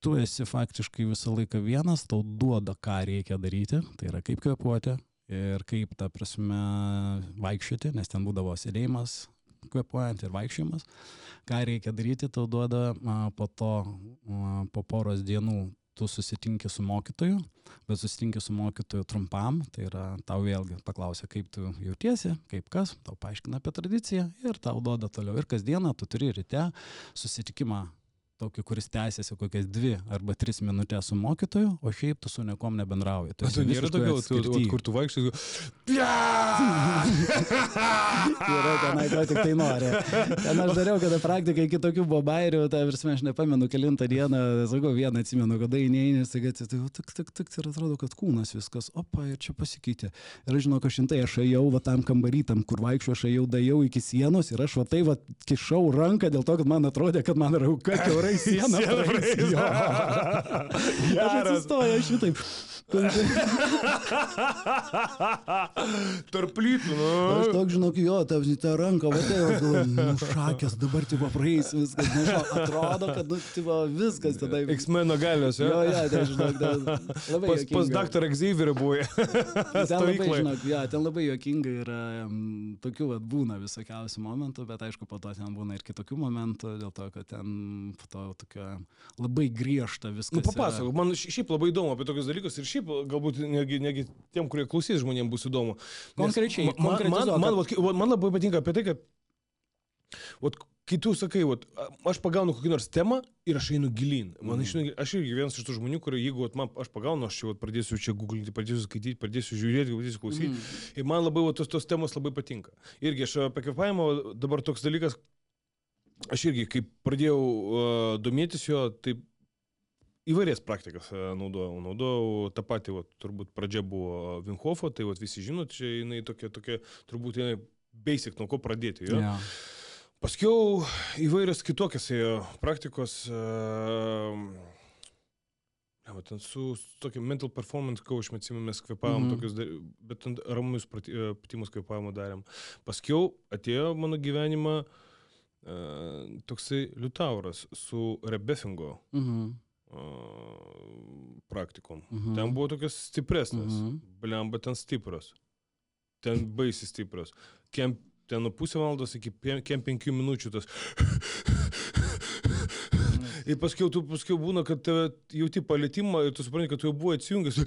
tu esi faktiškai visą laiką vienas, tau duoda, ką reikia daryti, tai yra kaip kvepuoti ir kaip, ta prasme, vaikščioti, nes ten būdavo sėdėjimas, kvepuojant ir vaikščiojimas. Ką reikia daryti, tau duoda a, po to, a, po poros dienų tu susitinki su mokytoju, bet susitinki su mokytoju trumpam, tai yra tau vėlgi paklausia, kaip tu jautiesi, kaip kas, tau paaiškina apie tradiciją ir tau duoda toliau. Ir kasdieną tu turi ryte susitikimą tokį, kuris tęsiasi kokias dvi arba tris minutės su mokytoju, o šiaip tu su niekom nebendrauji. Tu esi tu nėra daugiau, tu, vat kur tu vaikštai, tu... Yra tenai, ko tik tai nori. Ten aš dariau, kada praktikai kitokių buvo bairių, tai prasme, aš nepamenu, kelintą dieną, sakau, vieną atsimenu, kada įneini, tai tik, tik, tik, tik, ir atrodo, kad kūnas viskas, opa, ir čia pasikeitė. Ir aš žinau, kad šimtai, aš ėjau va tam kambarytam, kur vaikščiu, aš ėjau dajau iki sienos ir aš va tai va kišau ranką dėl to, kad man atrodė, kad man rauka kiaurai sieną Siena praeis. praeis. Jo. Aš Geras. atsistoju, aš šitaip. Tarp plytų, Aš nu. toks, žinok, jo, ta, ta ranka, va tai, aš galvoju, nu šakės, dabar tipo praeis viskas, nežinau, atrodo, kad, nu, tipo, viskas tada. X-meno galios, Jo, jo. jo, tai žinok, ten labai Pas, pas juokinga. daktarą Xaverį buvo. Ten labai, žinok, jo, ten labai juokinga yra, tokių, vat, būna visokiausių momentų, bet aišku, po to ten būna ir kitokių momentų, dėl to, kad ten po to tokia labai griežta viskas. Nu, papasakok, man ši- šiaip labai įdomu apie tokius dalykus ir šiaip galbūt negi, negi tiem, kurie klausys žmonėms bus įdomu. Nes Konkrečiai, ma- man, man, man, kai- vat man labai patinka apie tai, kad vat, kai tu sakai, vat, aš pagaunu kokį nors temą ir aš einu gilin. Man mm. žinai, aš irgi vienas iš tų žmonių, kurie jeigu vat, man, aš pagaunu, aš čia vat, pradėsiu čia googlinti, pradėsiu skaityti, pradėsiu žiūrėti, pradėsiu klausyti. Mm. Ir man labai vat, tos, tos temos labai patinka. Irgi aš apie kvepavimą dabar toks dalykas, aš irgi kaip pradėjau uh, domėtis jo, tai įvairias praktikas uh, naudojau. Naudojau tą patį, vat, turbūt pradžia buvo Vinhofo, tai vat, visi žinot, čia jinai tokia, tokia turbūt jinai basic, nuo ko pradėti. Jo? Jo. Paskiau įvairios kitokios ėjo praktikos. Uh, Ja, va, ten su, su tokia mental performance coach, atsimame, mes kvepavom mm. tokius, da- bet ten ramus prati- e, pratimus kvepavimo darėm. Paskiau atėjo mano gyvenimą uh, toksai liutauras su rebefingo Mhm. uh, praktikom. Mhm. Ten buvo tokios stipresnės, Mhm. blemba ten stiprios. Ten baisiai stiprios. Kem, ten nuo pusę valandos iki pie- kem penkių minučių tas. Ir paskui, tu, paskui būna, kad tave jauti palėtimą ir tu supranti, kad tu jau buvai atsijungęs.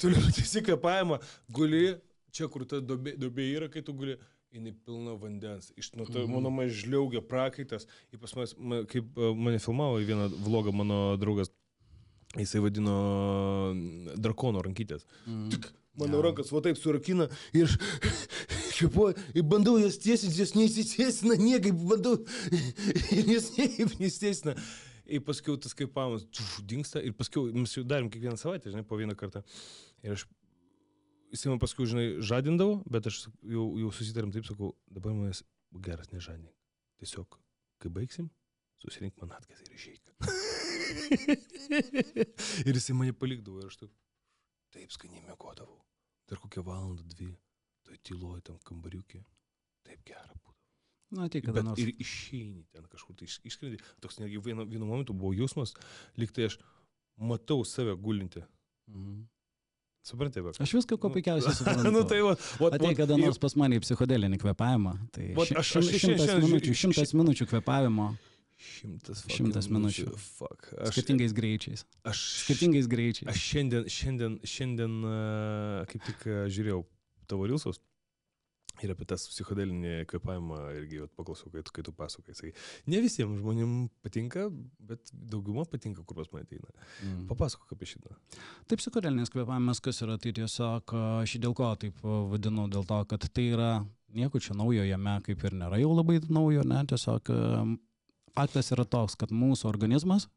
tu tiesiog kvepavimą, guli, čia kur ta dobė, dobė yra, kai tu guli, jinai pilna vandens. Iš nuo to, Mhm. mano man žliaugia prakaitas. Ir pas mas, ma, kaip e, mane filmavo vieną vlogą mano draugas, jisai vadino mm, drakono rankytės. Mhm. Tik mano Jo. rankas va taip surakina ir aš kvepuoju, ir bandau jas tiesinti, jas neįsitiesina niekaip, bandau, ir jas niekaip neįsitiesina. Ir paskui tas kvepavimas dinksta ir paskui mes jau darėm kiekvieną savaitę, žinai, po vieną kartą. Ir aš, jis man paskui, žinai, žadindavo, bet aš jau, jau susitarėm taip, sakau, dabar manęs geras nežadink. Tiesiog, kai baigsim, susirink man atkas ir išeik. ir jisai mane palikdavo ir aš taip, taip skaniai mėgodavau. Dar kokią valandą, dvi, toj tyloj tam kambariukė. taip gera būtų. Na, tai kada nors. ir išeini ten kažkur, tai iš- išskrendi. Toks netgi vienu, vienu momentu buvo jausmas, lyg tai aš matau save gulinti. Mhm. Suprantate, bet. Aš viską ko puikiausiai suprantu. nu tai va, va, Atei kada nors pas mane į psichodelinį kvepavimą. Tai ši- aš- aš šimtas šiandien minučių, šimtas minučių kvepavimo Šimtas, Šimtas minučių. Fuck. Aš, skirtingais greičiais. aš, Skirtingais greičiais. Aš šiandien, šiandien, šiandien a, kaip tik a, žiūrėjau tavo rilsus ir apie tas psichodelinį kvepavimą irgi vat paklausiau, kai, kai tu pasakai. Sakai, ne visiems žmonėms patinka, bet dauguma patinka, kur pas mane ateina. Mm. Papasakok apie šitą. Taip, psichodelinis kvėpavimas, kas yra, tai tiesiog aš dėl ko taip vadinu, dėl to, kad tai yra nieko čia naujo jame, kaip ir nėra jau labai naujo, ne, tiesiog faktas yra toks, kad mūsų organizmas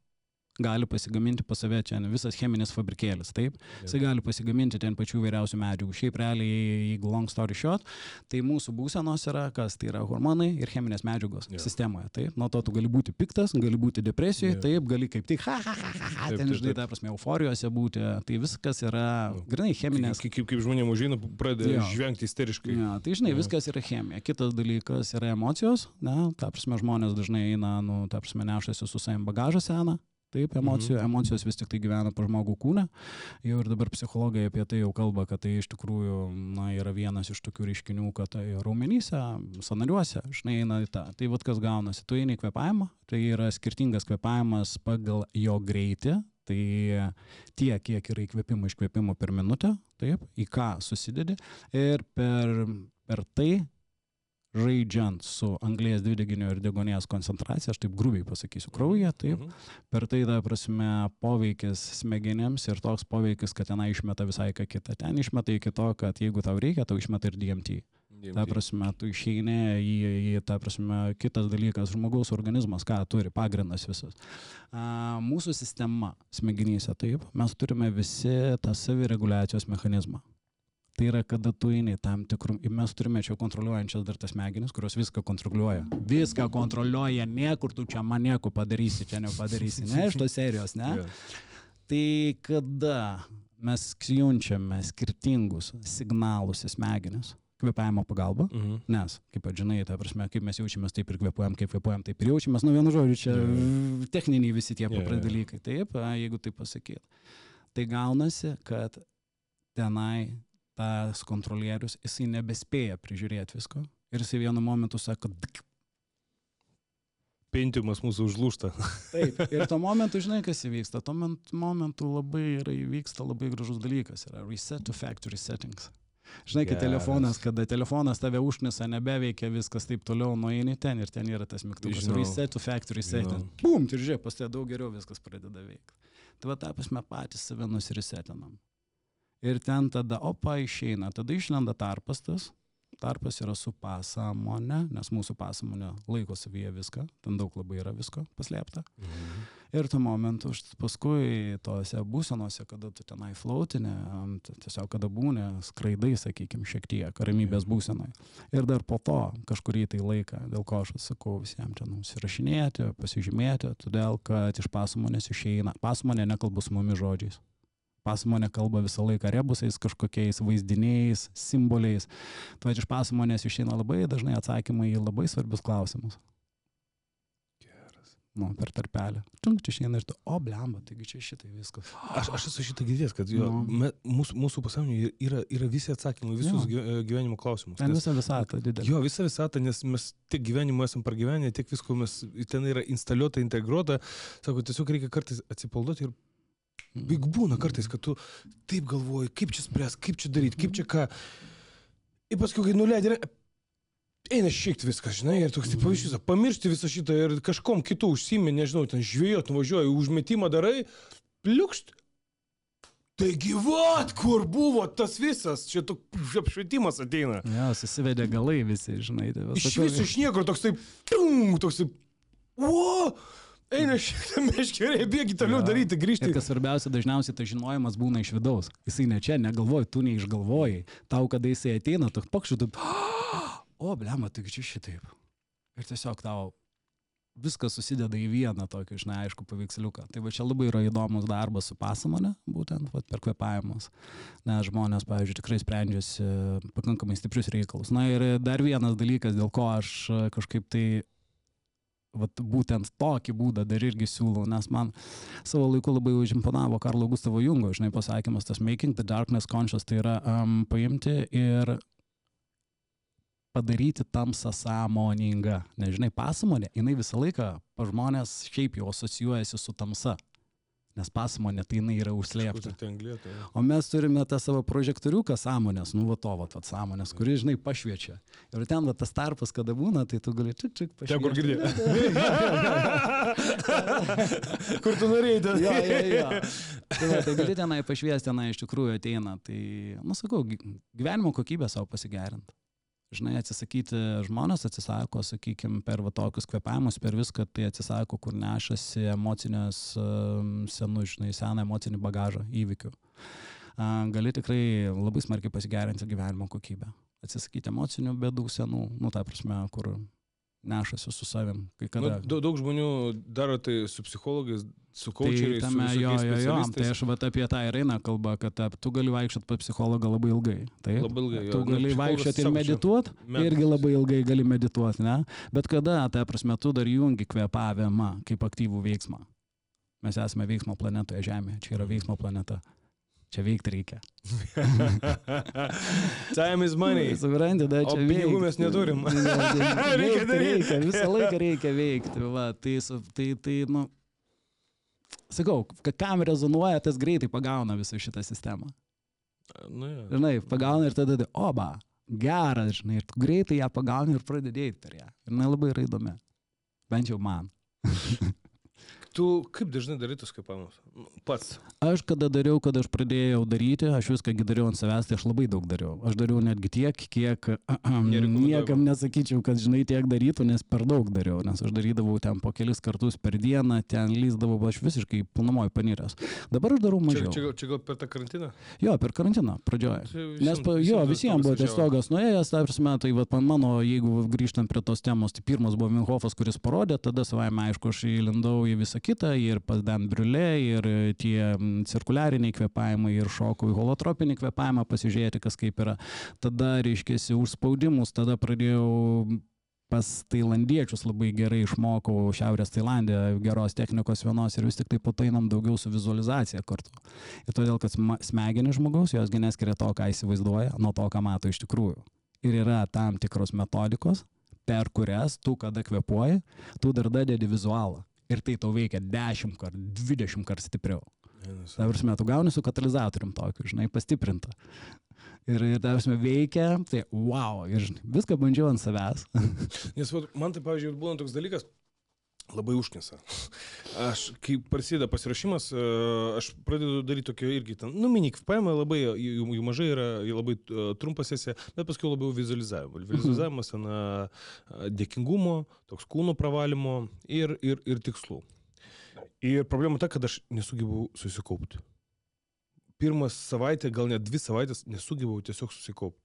gali pasigaminti pas save čia visas cheminis fabrikėlis, taip, jisai gali pasigaminti ten pačių vairiausių medžiagų. Šiaip realiai, jeigu long story short, tai mūsų būsenos yra kas, tai yra hormonai ir cheminės medžiagos yeah. sistemoje, taip, nuo to tu gali būti piktas, gali būti depresijoje, Jo. taip, gali kaip tik, ha, ha, ha, ha, ha, ten, žinai, ta prasme, euforijose būti, tai viskas yra, Jo. grinai, cheminės. Kaip, kaip, kaip žmonėms užeina, pradeda žvengti isteriškai. Ja, tai žinai, Jo. viskas yra chemija. Kitas dalykas yra emocijos, ne, ta prasme, žmonės dažnai eina, nu, ta prasme, nešasi su savim bagažą seną. Taip, emocijų, mhm. emocijos vis tik tai gyvena pa žmogų kūne. Jau ir dabar psichologai apie tai jau kalba, kad tai iš tikrųjų na, yra vienas iš tokių reiškinių, kad tai raumenyse, sanariuose, žinai, eina į tą. Tai vad kas gaunasi. Tu eini į kvepavimą, tai yra skirtingas kvepavimas pagal jo greitį. Tai tiek, kiek yra įkvėpimo, iškvėpimo per minutę, taip, į ką susidedi. Ir per, per tai žaidžiant su anglės dvideginio ir degonės koncentracija, aš taip grubiai pasakysiu, kraujyje, taip, Mhm. per tai, ta prasme, poveikis smegenims ir toks poveikis, kad tenai išmeta visai ką kitą. Ten išmeta iki to, kad jeigu tau reikia, tau išmeta ir DMT. Ta prasme, tu išeini į, į, ta prasme, kitas dalykas, žmogaus organizmas, ką turi, pagrindas visas. A, mūsų sistema smegenyse, taip, mes turime visi tą savireguliacijos mechanizmą. Tai yra, kada tu eini tam tikrum, ir mes turime čia kontroliuojančias dar tas smegenis, kurios viską kontroliuoja. Viską kontroliuoja, niekur tu čia man nieko padarysi, čia nepadarysi, ne iš tos serijos, ne? Jo. Tai kada mes siunčiame skirtingus signalus į smegenis, kvepavimo pagalba, Mhm. nes, kaip pat žinai, ta prasme, kaip mes jaučiamės, taip ir kvepuojam, kaip kvepuojam, taip ir jaučiamės, nu vienu žodžiu, čia Jo. techniniai visi tie jo, paprasti dalykai, taip, jeigu taip pasakyti. Tai gaunasi, kad tenai tas kontrolierius, jisai nebespėja prižiūrėti visko ir jisai vienu momentu sako. Pentiumas mūsų užlūšta. Taip, ir tuo momentu, žinai, kas įvyksta. Tuo ment- momentu labai yra įvyksta labai gražus dalykas. Yra reset to factory settings. Žinai, kai Geras. telefonas, kada telefonas tave užnisa, nebeveikia viskas taip toliau, nueini ten ir ten yra tas mygtukas. Žinau. Reset to factory Žinau. settings. Bum, ir žiūrėk, pas tave daug geriau viskas pradeda veikti. Tai va, tą pasme patys save nusiresetinam. Ir ten tada, opa, išeina, tada išlenda tarpas tas. Tarpas yra su pasąmonė, nes mūsų pasąmonė laiko savyje viską, ten daug labai yra visko paslėpta. Mhm. Ir tuo momentu, paskui tose būsenose, kada tu tenai flautinė, tiesiog kada būnė, skraidai, sakykime, šiek tiek ramybės būsenai. Ir dar po to kažkurį tai laiką, dėl ko aš sakau visiems ten nusirašinėti, pasižymėti, todėl kad iš pasąmonės išeina, pasąmonė nekalba su mumis žodžiais. Pasąmonė kalba visą laiką rebusais, kažkokiais vaizdiniais, simboliais. Tai iš pasąmonės išeina labai dažnai atsakymai į labai svarbius klausimus Geras. nu, per tarpelį. Čunk, čia išeina iš to, o blemba, taigi čia šitai viskas. Aš, aš esu šitą girdėjęs, kad jo, Nu. me, mūsų, mūsų pasaulyje yra, yra visi atsakymai, visus Jo. gy- gyvenimo klausimus. Ten visa visata didelė. Jo, visą visatą, nes mes tiek gyvenimo esam pragyvenę, tiek visko mes, ten yra instaliuota, integruota. Sako, tiesiog reikia kartais atsipalduoti ir Juk būna kartais, kad tu taip galvoji, kaip čia spręs, kaip čia daryti, kaip čia ką. Ir paskui, kai nuleidai, eina šiek tiek viskas, žinai, ir toks, taip, pavyzdžiui, pamiršti visą šitą ir kažkom kitų užsimė, nežinau, ten žvėjot, nuvažiuoji, užmetimą darai, pliukšt. Taigi, vat, kur buvo tas visas, čia toks apšvietimas ateina. Jo, susivedė galai visi, žinai. Tai va Iš viso iš niekur toks taip, tum, toks taip, o, eina šitą meškerę, bėgi toliau Jo. daryti, grįžti. Ir kas svarbiausia, dažniausiai tas žinojimas būna iš vidaus. Jisai ne čia, negalvoji, tu neišgalvoji. Tau, kada jisai ateina, toks pakštų, tu, o, blema, taigi čia šitaip. Ir tiesiog tau viskas susideda į vieną tokį, žinai, aišku, paveiksliuką. Tai va čia labai yra įdomus darbas su pasamonė, būtent va, per kvepavimus, nes žmonės, pavyzdžiui, tikrai sprendžiasi pakankamai stiprius reikalus. Na ir dar vienas dalykas, dėl ko aš kažkaip tai vat, būtent tokį būdą dar irgi siūlau, nes man savo laiku labai užimponavo Karlo Gustavo Jungo, žinai, pasakymas, tas Making the Darkness Conscious, tai yra um, paimti ir padaryti tamsą sąmoningą. Nežinai, pasąmonė, jinai visą laiką pa žmonės šiaip jau asocijuojasi su tamsa. Nes pasąmonė tai jinai yra užslėpta. O mes turime tą savo prožektoriuką sąmonės, nu va to, va, va sąmonės, kuri, žinai, pašviečia. Ir ten va tas tarpas, kada būna, tai tu gali čik čik pašviečia. Čia kur girdėjai. kur tu norėjai ten. jo, jo, jo. Tai, va, tai gali tenai pašviesti, tenai iš tikrųjų ateina. Tai, nu sakau, gyvenimo kokybę savo pasigerinti žinai, atsisakyti žmonės atsisako, sakykime, per va, tokius kvepavimus, per viską, tai atsisako, kur nešasi emocinės, senų, žinai, seną emocinį bagažą įvykių. Gali tikrai labai smarkiai pasigerinti gyvenimo kokybę. Atsisakyti emocinių bėdų senų, nu, ta prasme, kur nešasi su savim. Nu, daug, daug žmonių daro tai su psichologais, su kočiais. Tai tame, jo, jo, jo, tai aš vat, apie tą ir eina kalba, kad tu gali vaikščioti pas psichologą labai ilgai. Taip, labai ilgai. Jo. Tu nu, gali vaikščioti ir medituoti, irgi labai ilgai gali medituoti, ne? Bet kada, ta prasme, tu dar jungi kvepavimą kaip aktyvų veiksmą. Mes esame veiksmo planetoje Žemėje, čia yra veiksmo planeta. Čia veikti reikia. Time is money. Suprantate, da, čia. Pinigų mes neturim. reikia daryti. Reikia, visą laiką reikia veikti. Va, tai, tai, tai, nu, sakau, kam rezonuoja, tas greitai pagauna visą šitą sistemą. Nu, ja. Žinai, pagauna ir tada, oba, geras, žinai, ir greitai ją pagauni ir pradedi eiti per ją. Ir jinai labai yra įdomi. Bent jau man. Tu kaip dažnai kvepavimus? Nu, pats. Aš kada dariau, kada aš pradėjau daryti, aš viską dariau ant savęs, tai aš labai daug dariau. Aš dariau netgi tiek, kiek niekam nesakyčiau, kad žinai tiek darytų, nes per daug dariau, nes aš darydavau ten po kelis kartus per dieną, ten lyzdavau, aš visiškai pilnamoji paniręs. Dabar aš darau mažiau. Čia, čia, čia gal per tą karantiną? Jo, per karantiną pradžioje. Nes pa, jo, visiems buvo tiesiogas nuėjęs, ta prasme, tai va, mano, jeigu grįžtant prie tos temos, tai pirmas buvo Minhofas, kuris parodė, tada savai aišku, aš įlindau į visą kitą, ir pas Dan Briulė, ir tie cirkuliariniai kvepavimai, ir šokau į holotropinį kvepavimą, pasižiūrėti, kas kaip yra. Tada, reiškia, užspaudimus, tada pradėjau pas tailandiečius labai gerai išmokau Šiaurės Tailandė geros technikos vienos ir vis tik tai patainam daugiau su vizualizacija kartu. Ir todėl, kad smegenis žmogaus, josgi neskiria to, ką įsivaizduoja, nuo to, ką mato iš tikrųjų. Ir yra tam tikros metodikos, per kurias tu, kada kvepuoji, tu dar dadedi vizualą ir tai tau veikia 10 kart, 20 kart stipriau. Ta prasme, tu gauni su katalizatorium tokiu, žinai, pastiprintą. Ir, ir ta prasme, veikia, tai wow, ir žinai, viską bandžiau ant savęs. Nes man tai, pavyzdžiui, būna toks dalykas, labai užknisa. Aš, kai prasideda pasirašymas, e, aš pradedu daryti tokio irgi, ten, nu, mini kvėpavimą, labai, jų, jų mažai yra, jų labai uh, trumpa sesija, bet paskui labiau vizualizavimo. Mhm. Vizualizavimas, ten, uh, dėkingumo, toks kūno pravalimo ir, ir, ir tikslų. Ir problema ta, kad aš nesugebėjau susikaupti. Pirmą savaitę, gal net dvi savaitės nesugebėjau tiesiog susikaupti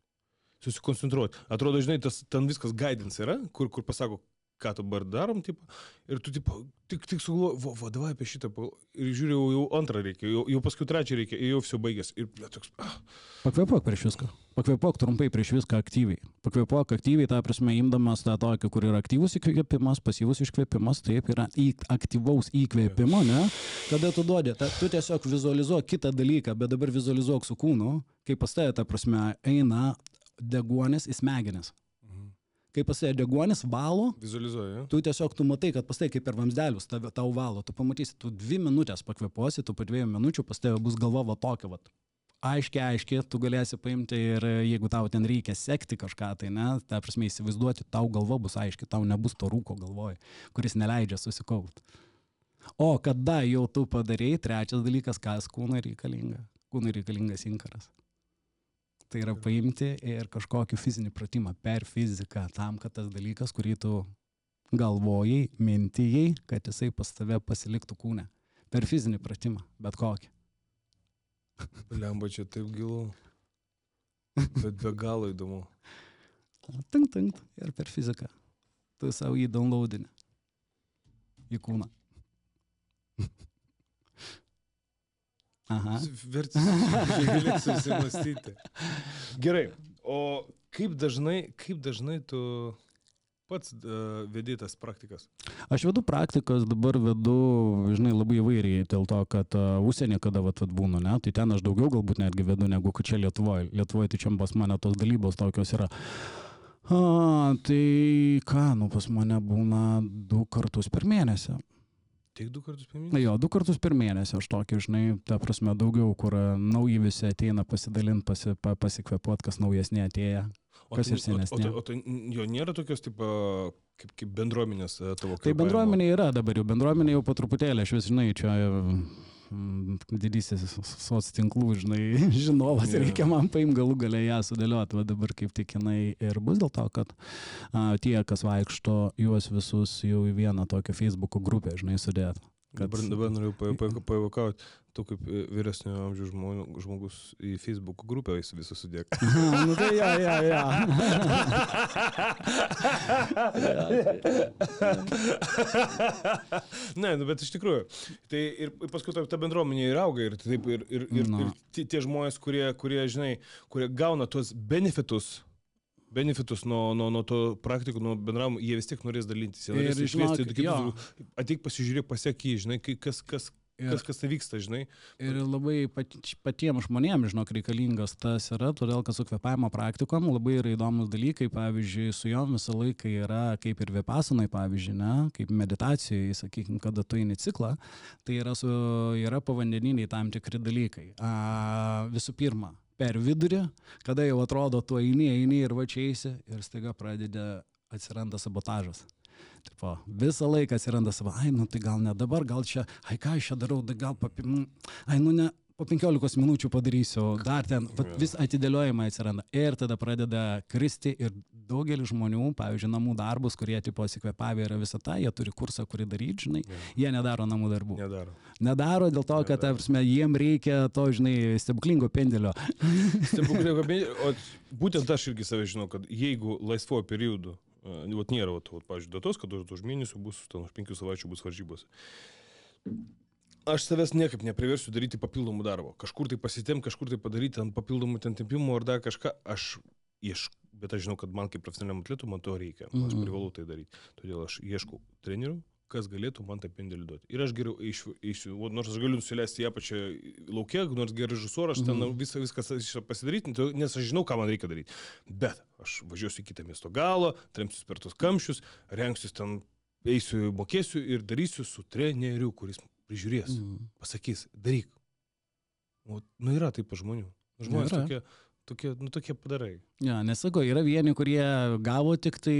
susikoncentruoti. Atrodo, žinai, tas ten viskas guidance yra, kur, kur pasako, ką dabar darom, tipo, ir tu tipo, tik, tik sugalvoji, va, va, davai apie šitą, ir žiūriu, jau, antrą reikia, jau, jau paskui trečią reikia, ir jau viso baigės. Ir, ble, toks, ah. Pakvepuok prieš viską. Pakvepuok trumpai prieš viską aktyviai. Pakvepuok aktyviai, tą prasme, imdamas tą tokį, kur yra aktyvus įkvėpimas, pasyvus iškvėpimas, taip yra į, aktyvaus įkvėpimo, ne? Kada tu duodi, ta, tu tiesiog vizualizuok kitą dalyką, bet dabar vizualizuok su kūnu, kaip pas tai, ta prasme, eina deguonis į smegenis kai pas tave deguonis valo, Vizualizuoju. tu tiesiog tu matai, kad pas tave kaip per vamzdelius tave, tau valo, tu pamatysi, tu dvi minutės pakvepuosi, tu po dviejų minučių pas tave bus galva va tokia, va. Aiškiai, aiškiai, tu galėsi paimti ir jeigu tau ten reikia sekti kažką, tai ne, ta prasme įsivaizduoti, tau galva bus aiški, tau nebus to rūko galvoj, kuris neleidžia susikaupti. O kada jau tu padarėjai, trečias dalykas, kas kūnui reikalinga. Kūnui reikalingas inkaras. Tai yra paimti ir kažkokį fizinį pratimą per fiziką, tam, kad tas dalykas, kurį tu galvojai, mintijai, kad jisai pas tave pasiliktų kūne. Per fizinį pratimą, bet kokį. Lemba čia taip gilu. Bet be galo įdomu. Tink, tink. Ir per fiziką. Tu savo jį downloadini. į kūną. Aha. Vertis susimastyti. Gerai, o kaip dažnai, kaip dažnai tu pats uh, vedi tas praktikas? Aš vedu praktikas, dabar vedu, žinai, labai įvairiai, dėl to, kad uh, užsienį, kada vat, vat būnu, ne, tai ten aš daugiau galbūt netgi vedu negu kad čia Lietuvoje. Lietuvoje tai čia pas mane tos dalybos tokios yra. A, tai ką, nu pas mane būna du kartus per mėnesį. Tik du kartus per Na mėnesį? jo, du kartus per mėnesį aš tokį, žinai, ta prasme daugiau, kur a, nauji visi ateina pasidalinti, pasi, pa, pasikvepuot, kas naujesnė atėję. O kas tai- ir senesni. O, o, o, o tai jo nėra tokios, taip, kaip, kaip bendruomenės e, tavo Tai bendruomenė yra dabar jau, bendruomenė jau po truputėlį, aš vis žinai, čia didysis soc tinklų, žinai, žinovas, Jo. reikia man paim galų galę ją sudėlioti, va dabar kaip tik jinai ir bus dėl to, kad a, tie, kas vaikšto, juos visus jau į vieną tokią Facebook grupę, žinai, sudėti. Kad- Dabar, dabar noriu pavakauti, tu kaip e, vyresnio amžiaus žmogus į Facebook grupę jis visus sudėk. Nu tai ja, ja, ja. ne, nu, bet iš tikrųjų. Tai ir paskui ta, bendruomenė ir auga ir, taip, ir, ir, ir, ir tie žmonės, kurie, kurie, žinai, kurie gauna tuos benefitus. Benefitus nuo, nuo, nuo to praktikų, nuo bendravimo, jie vis tiek norės dalintis. Jie Ir norės jo. Ateik pasižiūrėk, pasiek jį, žinai, kas, kas, Ir- kas, kas tai vyksta, žinai. Ir labai pat, patiems žmonėms, žinok, reikalingas tas yra, todėl kad su kvepavimo praktikom labai yra įdomus dalykai, pavyzdžiui, su jom visą laiką yra kaip ir vipasanai, pavyzdžiui, ne, kaip meditacijai, sakykime, kada tu eini ciklą, tai yra, su, yra povandeniniai tam tikri dalykai. A, visų pirma, per vidurį, kada jau atrodo, tu eini, eini ir va čia eisi ir staiga pradeda atsiranda sabotažas. Tipo, visą laiką atsiranda savo, ai, nu tai gal ne dabar, gal čia, ai ką aš čia darau, tai gal, papi, mm, ai, nu ne, po 15 minučių padarysiu, dar ten, vat, vis atidėliojimai atsiranda. Ir tada pradeda kristi ir daugelis žmonių, pavyzdžiui, namų darbus, kurie tipo įsikvepavę yra visą tą, jie turi kursą, kurį daryti, žinai, jie nedaro namų darbų. Nedaro. Nedaro dėl to, kad, ta prasme, jiem reikia to, žinai, stebuklingo pendelio. Stebuklingo be- O būtent aš irgi save žinau, kad jeigu laisvo periodu, uh, vat nėra, vat, vat, pavyzdžiui, datos, kad už, už mėnesių bus, ten už penkių savaičių bus varžybos. Aš savęs niekaip nepriversiu daryti papildomų darbo. Kažkur tai pasitem, kažkur tai padaryti ant papildomų ten tempimų ar dar kažką. Aš ieškau, bet aš žinau, kad man kaip profesionaliam atletui man to reikia. Aš Mhm. privalau tai daryti. Todėl aš ieškau trenerių, kas galėtų man tą pendelį duoti. Ir aš geriau iš, iš, nors aš galiu nusileisti į apačią laukia, nors gerai režisuoras, aš ten Mhm. visą, viską pasidaryti, tai- nes aš žinau, ką man reikia daryti. Bet aš važiuosiu į kitą miesto galą, tremsiu per tos kamščius, rengsiu ten, eisiu, mokėsiu ir darysiu su treneriu, kuris prižiūrės, Mhm. pasakys, daryk. O, nu yra taip žmonių. Žmonės Yra. tokie, tokie, nu tokie padarai. Ja, nesako, yra vieni, kurie gavo tik tai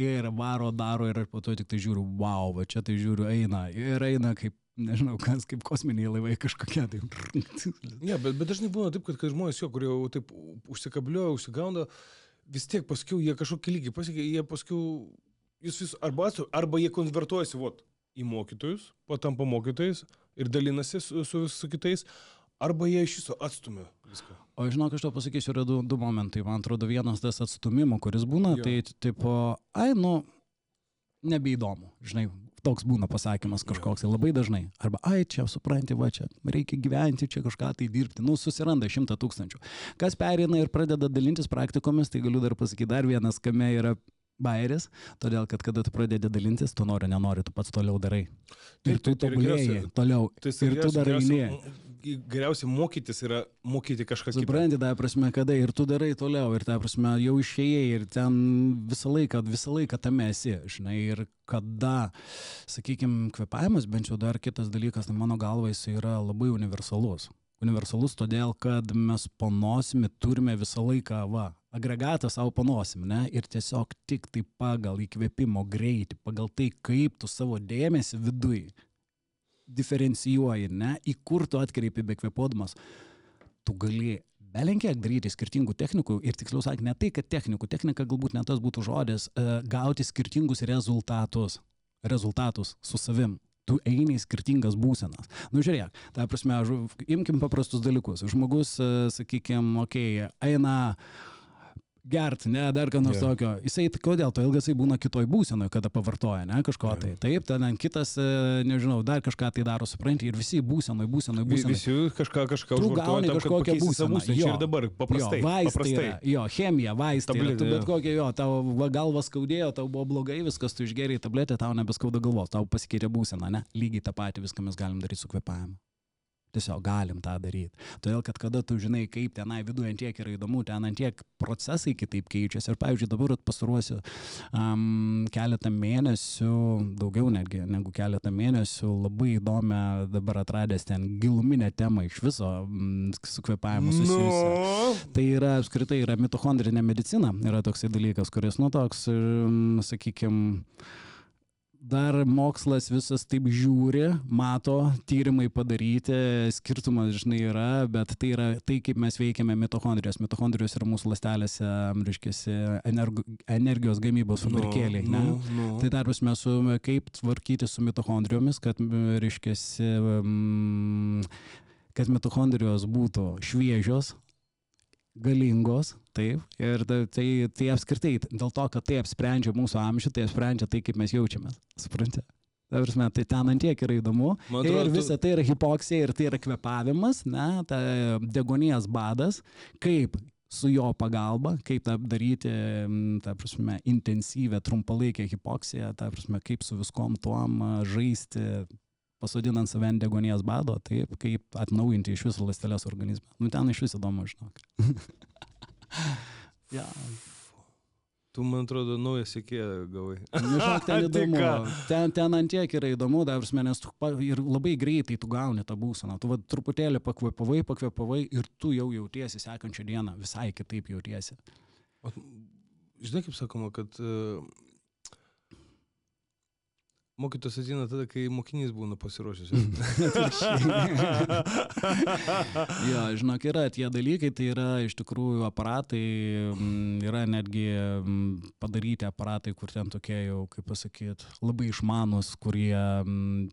ir varo, daro ir po to tik tai žiūriu, wow, va čia tai žiūriu, eina. Ir eina kaip, nežinau, kas, kaip kosminiai laivai kažkokie. Tai... Ne, bet, bet dažnai būna taip, kad kai žmonės jo, kurie jau taip užsikabliuoja, užsigauna, vis tiek paskui jie kažkokį lygį pasiekia, jie paskui, jūs vis, arba, arba jie konvertuojasi, vot, į mokytojus, patampa mokytojais ir dalinasi su, su, su kitais, arba jie iš viso atstumia viską. O žinok, aš to pasakysiu, yra du, du momentai. Man atrodo, vienas tas atstumimo, kuris būna, Jo. tai tipo, ai, nu, nebeįdomu, žinai. Toks būna pasakymas kažkoks, tai labai dažnai. Arba, ai, čia supranti, va čia, reikia gyventi, čia kažką tai dirbti. Nu, susiranda šimtą tūkstančių. Kas perina ir pradeda dalintis praktikomis, tai galiu dar pasakyti dar vienas, kame yra bairis, todėl kad kada tu pradedi dalintis, tu nori, nenori, tu pats toliau darai. Ir Taip, tu tai tobulėjai toliau. Tai Ir tu dar eini. Geriausia mokytis yra mokyti kažką kitą. Supranti, ta prasme, kada ir tu darai toliau, ir ta prasme, jau išėjai, ir ten visą laiką, visą laiką tame esi, žinai, ir kada, sakykime, kvepavimas, bent jau dar kitas dalykas, tai mano galva jis yra labai universalus. Universalus todėl, kad mes panosimi turime visą laiką, va, agregatą savo panosim, ne, ir tiesiog tik tai pagal įkvėpimo greitį, pagal tai, kaip tu savo dėmesį vidui diferencijuoji, ne, į kur tu atkreipi bekvepuodamas, tu gali belenkiek daryti skirtingų technikų ir tiksliau sakant, ne tai, kad technikų, technika galbūt ne tas būtų žodis, e, gauti skirtingus rezultatus, rezultatus su savim. Tu eini į skirtingas būsenas. Nu žiūrėk, ta prasme, imkim paprastus dalykus. Žmogus, sakykime, okei, okay, eina gert, ne, dar ką nors yeah. tokio. Jisai, kodėl, todėl kad jisai būna kitoj būsenoje, kada pavartoja, ne, kažko yeah. tai. Taip, ten kitas, e, nežinau, dar kažką tai daro, supranti, ir visi būsenoje, būsenoje, būsenoje. Visi kažką, kažką Tu gauni tam, kažkokią būseną. būseną. Jo. ir dabar, paprastai. Jo, vaistai paprastai. Yra, jo, chemija, vaistai. Tabletė, tu bet kokia, jo, tau va, galvas skaudėjo, tau buvo blogai, viskas, tu išgeriai tabletę, tau nebeskauda galvos, tau pasikeitė būsena, ne? Lygiai tą patį viską mes galim daryti su kvepavimu. Tiesiog galim tą daryti. Todėl, kad kada tu žinai, kaip tenai viduje ant tiek yra įdomu, ten ant tiek procesai kitaip keičiasi. Ir, pavyzdžiui, dabar pastaruosiu um, keletą mėnesių, daugiau netgi negu keletą mėnesių, labai įdomią dabar atradęs ten giluminę temą iš viso um, su kvepavimu susijusią. Nu, Tai yra apskritai yra mitochondrinė medicina, yra toksai dalykas, kuris, nu, toks, sakykime, dar mokslas visas taip žiūri, mato, tyrimai padaryti, skirtumas, žinai, yra, bet tai yra tai, kaip mes veikiame mitochondrijos. Mitochondrijos yra mūsų lastelėse, reiškia, energijos gamybos fabrikėliai. nu, ne? nu. Tai dar prasme, su, kaip tvarkyti su mitochondrijomis, kad, reiškia, kad mitochondrijos būtų šviežios, galingos, taip, ir ta- tai, tai apskritai, dėl to, kad tai apsprendžia mūsų amžių, tai apsprendžia tai, kaip mes jaučiamės, suprantate? Ta prasme, tai ten ant tiek yra įdomu. Man Ir atrodo, tu- visa tai yra hipoksija, ir tai yra kvepavimas, ne, ta degonijas badas, kaip su jo pagalba, kaip tą daryti, ta prasme, intensyvę, trumpalaikę hipoksiją, ta prasme, kaip su viskom tuom žaisti, pasodinant save ant degonijas bado, taip, kaip atnaujinti iš viso ląsteles organizme. Nu, ten iš viso įdomu, žinok. ja. Tu, man atrodo, naują sėkėją gavai. Nu, žinok, ten Tai įdomu. Ten, ten ant tiek yra įdomu, dar pa- ir labai greitai tu gauni tą būseną. Tu va, truputėlį pakvepavai, pakvepavai ir tu jau jautiesi sekančią dieną visai kitaip jautiesi. O, žinai, kaip sakoma, kad uh, mokytos ateina tada, kai mokinys būna pasiruošęs. jo, žinok, yra tie dalykai, tai yra iš tikrųjų aparatai, mm, yra netgi mm, padaryti aparatai, kur ten tokie jau, kaip pasakyti, labai išmanus, kurie mm,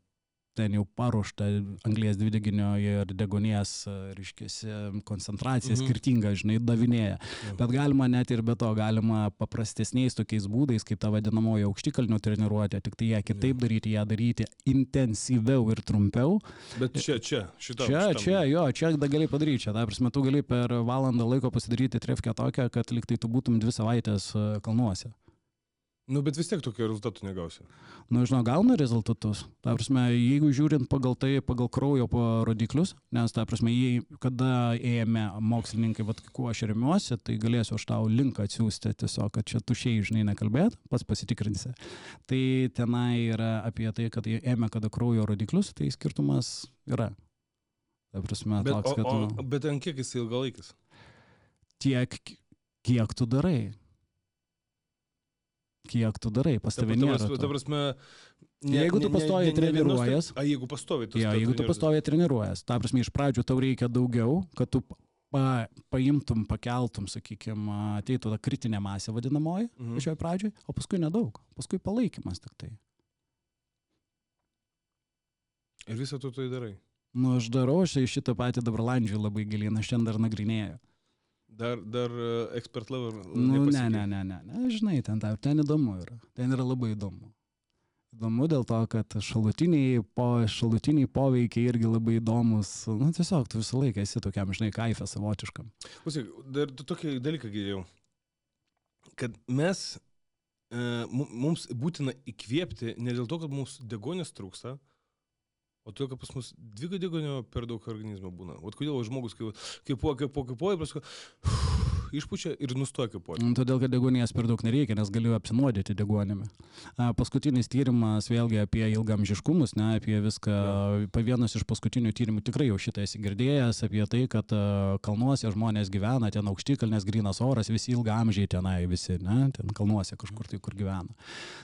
ten jau paruošta anglės dvideginio ir degonės, reiškia, koncentracija Mhm. mhm. skirtinga, žinai, davinėja. Jo. Bet galima net ir be to, galima paprastesniais tokiais būdais, kaip ta vadinamoji aukštikalnių treniruotė, tik tai ją kitaip daryti, ją daryti intensyviau ir trumpiau. Bet čia, čia, šitam. Čia, šitam. čia, jo, čia gali padaryti, čia, ta prasme, tu gali per valandą laiko pasidaryti trefkę tokią, kad liktai tu būtum dvi savaitės e, kalnuose. Nu, bet vis tiek tokio rezultatų negausi. Nu, žinau, gauna rezultatus. Ta prasme, jeigu žiūrint pagal tai, pagal kraujo rodiklius, nes, ta prasme, jei, kada ėjome mokslininkai, vad, kuo aš remiuosi, tai galėsiu aš tau linką atsiųsti tiesiog, kad čia tušiai, žinai, nekalbėt, pats pasitikrinsi. Tai tenai yra apie tai, kad jie ėmė kada kraujo rodiklius, tai skirtumas yra. Ta prasme, Bet, toks, o, kad o, tu bet ant kiek jis ilgalaikis? tiek, kiek tu darai. Kiek tu darai, pas Ta, tave ta, nėra. to. ta prasme, Jeigu tu pastoviai treniruojas- A, jeigu pastoviai tu Jo, jeigu tu pastoviai treniruojas, ta prasme, iš pradžių tau reikia daugiau, kad tu pa, paimtum, pakeltum, sakykime, ateitų ta kritinė masė vadinamoji, Mhm. pačioj pradžioj, o paskui nedaug, paskui palaikymas tik tai. Ir visą tu tai darai. Nu, aš darau, aš į šitą patį dabar landžiu labai gilin, aš ten dar nagrinėju. Dar, dar expert level. Nu, ne, nepasiekei. ne, ne, ne, ne, žinai, ten, ten įdomu yra, ten yra labai įdomu. Įdomu dėl to, kad šalutiniai, po, šalutiniai poveikiai irgi labai įdomus. Nu, tiesiog tu visą laiką esi tokiam, žinai, kaifė savotiškam. Klausyk, dar tokį dalyką girdėjau. Kad mes, e, mu- mums būtina įkvėpti ne dėl to, kad mums degonės trūksta, o todėl, kad pas mus dvigo degonio per daug organizme būna. O kodėl žmogus kaip kaipuoja, kaipuoja, kaipuoja, paskui išpučia ir nustoja kaipuoti. Mm, Todėl, kad degonės per daug nereikia, nes galiu apsinuodyti degonėmi. A, Paskutinis tyrimas vėlgi apie ilgamžiškumus, ne apie viską. Pa vienas iš paskutinių tyrimų tikrai jau šitą esi girdėjęs apie tai, kad kalnuose žmonės gyvena, ten aukštikalnės, grinas oras, visi ilgamžiai tenai, visi, ne, ten kalnuose kažkur tai, kur gyvena.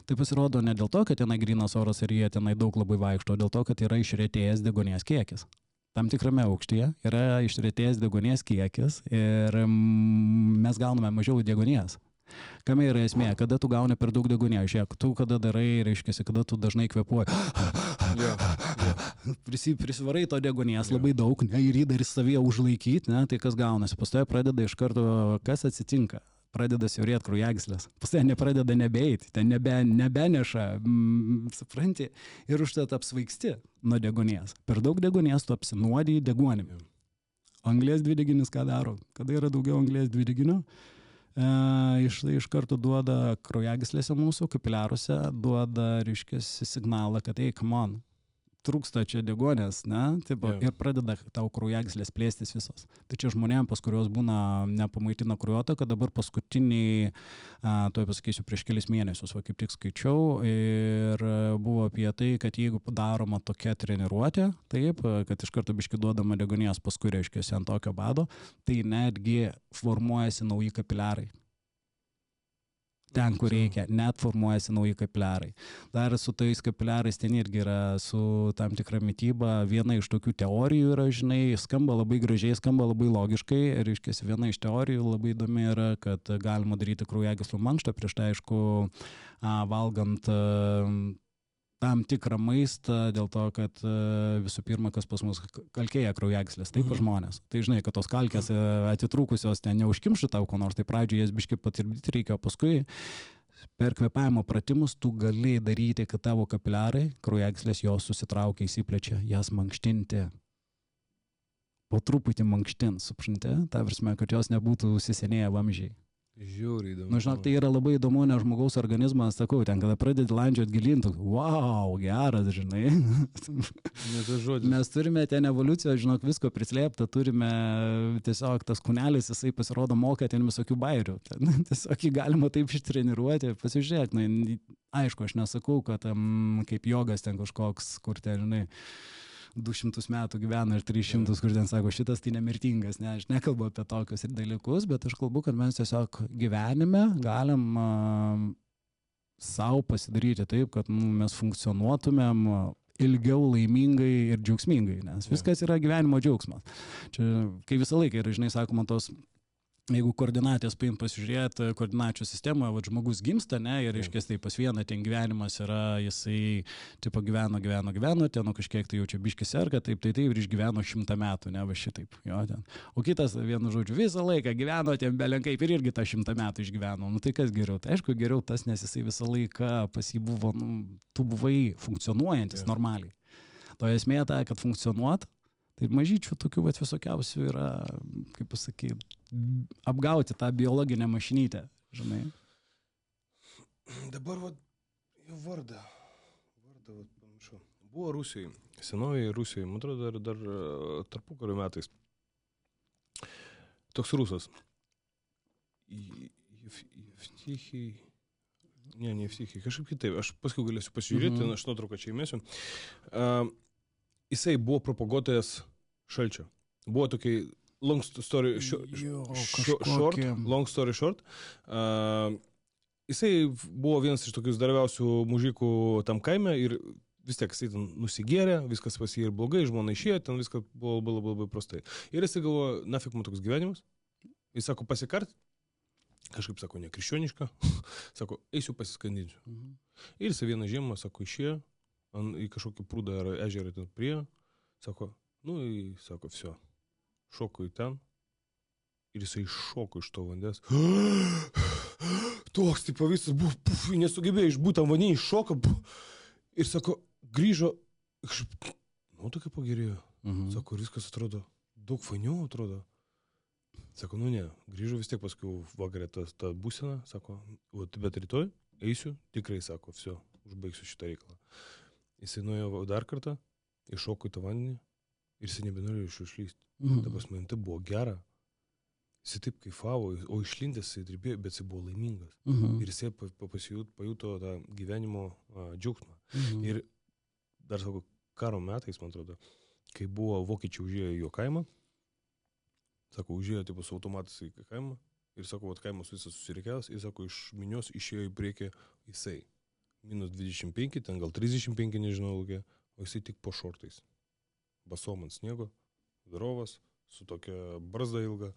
Tai pasirodo ne dėl to, kad tenai grinas oras ir jie tenai daug labai vaikšto, o dėl to, kad yra išretėjęs degonės kiekis. Tam tikrame aukštyje yra išretėjęs degonės kiekis ir mm, mes gauname mažiau degonės. Kame yra esmė, kada tu gauni per daug degonės, žiūrėk, tu kada darai, reiškia, kada tu dažnai kvepuoji, Jo, Prisi, prisivarai to degonės Jo. labai daug, ne, ir jį dar savyje užlaikyti, ne, tai kas gaunasi, pas tave pradeda iš karto, kas atsitinka. Pradeda siaurėti kraujagyslės. Pas ten nepradeda nebeiti, ten nebe, nebeneša, mm, supranti, ir užtat apsvaigsti nuo degonės. Per daug degonės tu apsinuodį degonimi. Anglės dvideginis ką daro? Kada yra daugiau anglės dvideginio, e, iš, iš karto duoda kraujagyslėse mūsų, kapiliaruose, duoda, reiškia, signalą, kad, ei, come on, trūksta čia degonės, ne, tipo, Jo. ir pradeda tau kraujagyslės plėstis visos. Tai čia žmonėms, pas kuriuos būna nepamaitina kraujotaka, dabar paskutiniai, a, tuoj pasakysiu, prieš kelis mėnesius, va kaip tik skaičiau, ir buvo apie tai, kad jeigu daroma tokia treniruotė, taip, kad iš karto biški duodama degonės, paskui reiškia ant tokio bado, tai netgi formuojasi nauji kapiliarai ten, kur reikia, net formuojasi nauji kapiliarai. Dar su tais kapiliarais ten irgi yra su tam tikra mytyba. Viena iš tokių teorijų yra, žinai, skamba labai gražiai, skamba labai logiškai. Ir iškės viena iš teorijų labai įdomi yra, kad galima daryti kraujagyslių mankštą prieš tai, aišku, valgant tam tikrą maistą dėl to, kad a, visų pirma, kas pas mus kalkėja kraujagyslės, taip Mhm. mhm. žmonės. Tai žinai, kad tos kalkės a, atitrūkusios ten neužkimštų tau ko nors, tai pradžioje jas biški patirbdyti reikia, o paskui per kvepavimo pratimus tu gali daryti, kad tavo kapiliarai, kraujagyslės jos susitraukia, įsiplečia, jas mankštinti. Po truputį mankštint, suprantate, ta prasme, kad jos nebūtų susisenėję vamžiai. Žiauriai įdomu. Na, nu, žinok, tai yra labai įdomu, nes žmogaus organizmas, sakau, ten, kada pradedi landžiot gilintų, wow, geras, žinai. Mes turime ten evoliuciją, žinok, visko prislėpta, turime tiesiog tas kunelis, jisai pasirodo moka ten visokių bairių. Ten, tiesiog jį galima taip ištreniruoti, pasižiūrėk, na, aišku, aš nesakau, kad um, kaip jogas ten kažkoks, kur ten, žinai, 200 metų gyvena ir 300, kur ten sako, šitas tai nemirtingas, ne, aš nekalbu apie tokius ir dalykus, bet aš kalbu, kad mes tiesiog gyvenime galim uh, savo pasidaryti taip, kad nu, mes funkcionuotumėm ilgiau laimingai ir džiaugsmingai, nes viskas yra gyvenimo džiaugsmas. Čia, kai visą laiką yra, žinai, sakoma, tos Jeigu koordinatės paim pasižiūrėti koordinačių sistemoje, va žmogus gimsta, ne, ir iškės tai pas vieną ten gyvenimas yra, jisai, tipo, gyveno, gyveno, gyveno, ten nu kažkiek tai jau čia biški serga, taip, tai taip ir išgyveno šimtą metų, ne, va šitaip, jo, ten. O kitas, vienu žodžiu, visą laiką gyveno, ten belenkaip ir irgi tą šimtą metų išgyveno. Nu tai kas geriau? Tai aišku, geriau tas, nes jisai visą laiką pas jį buvo, nu, tu buvai funkcionuojantis normaliai. To esmė ta, kad funkcionuot, tai mažyčių tokių vat, visokiausių yra, kaip pasakyti, apgauti tą biologinę mašinytę, žinai. Dabar va, jo vardą. Vardą, va, pamiršau. Buvo Rusijai. Senoji Rusijai, man atrodo, dar, dar e, tarpukario metais. Toks rusas. Į- Jef- Jevtichij. Ne, ne Jevtichij, kažkaip kitaip. Aš paskui galėsiu pasižiūrėti, Mhm. mhm. aš nuotrauką čia įmėsiu. Uh, jisai buvo propaguotojas šalčio. Buvo tokiai long story short, Jo, short, long story short. Uh, jisai buvo vienas iš tokių darbiausių mužikų tam kaime ir vis tiek jisai ten nusigėrė, viskas pas jį ir blogai, žmona išėjo, ten viskas buvo labai labai, labai prastai. Ir jisai galvojo, nafik man toks gyvenimas. Jis sako, pasikart, kažkaip sako, nekrikščioniška, sako, eisiu pasiskandinsiu. Mhm. Ir jisai vieną žiemą, sako, išėjo į kažkokį prūdą ar ežerą ten prie, sako, nu, į, sako, viso, šoku į ten. Ir jisai iššoko iš to vandens. Toks, tipo, visas buvo, puf, nesugebėjo išbūti tam vandenį, iššoko. Puf, ir sako, grįžo, kažkaip, nu, tokia pagerėjo. Mhm. Sako, ir viskas atrodo, daug fainiau atrodo. Sako, nu ne, grįžau vis tiek paskui vakarė tą, tą būseną, sako, o bet rytoj eisiu, tikrai sako, viso, užbaigsiu šitą reikalą. Jisai nuėjo dar kartą, iššoko į tą vandenį ir jisai nebenorėjo iš išlysti. Mhm. Dabar man tai buvo gera. Jisai taip kaifavo, o išlindęs jisai dirbėjo, bet jisai buvo laimingas. Mhm. Ir jisai pa- pa- pasijut- pajuto tą gyvenimo a, džiaugsmą. Mhm. Ir dar sako, karo metais, man atrodo, kai buvo vokiečiai užėję į jo kaimą, sako, užėjo tipo su automatas į kaimą ir sako, vat kaimas visas susirikiavęs, ir sako, iš minios išėjo į priekį jisai. Minus 25, ten gal 35, nežinau, o jisai tik po šortais. Basom ant sniego, drovas, su tokia barzda ilga.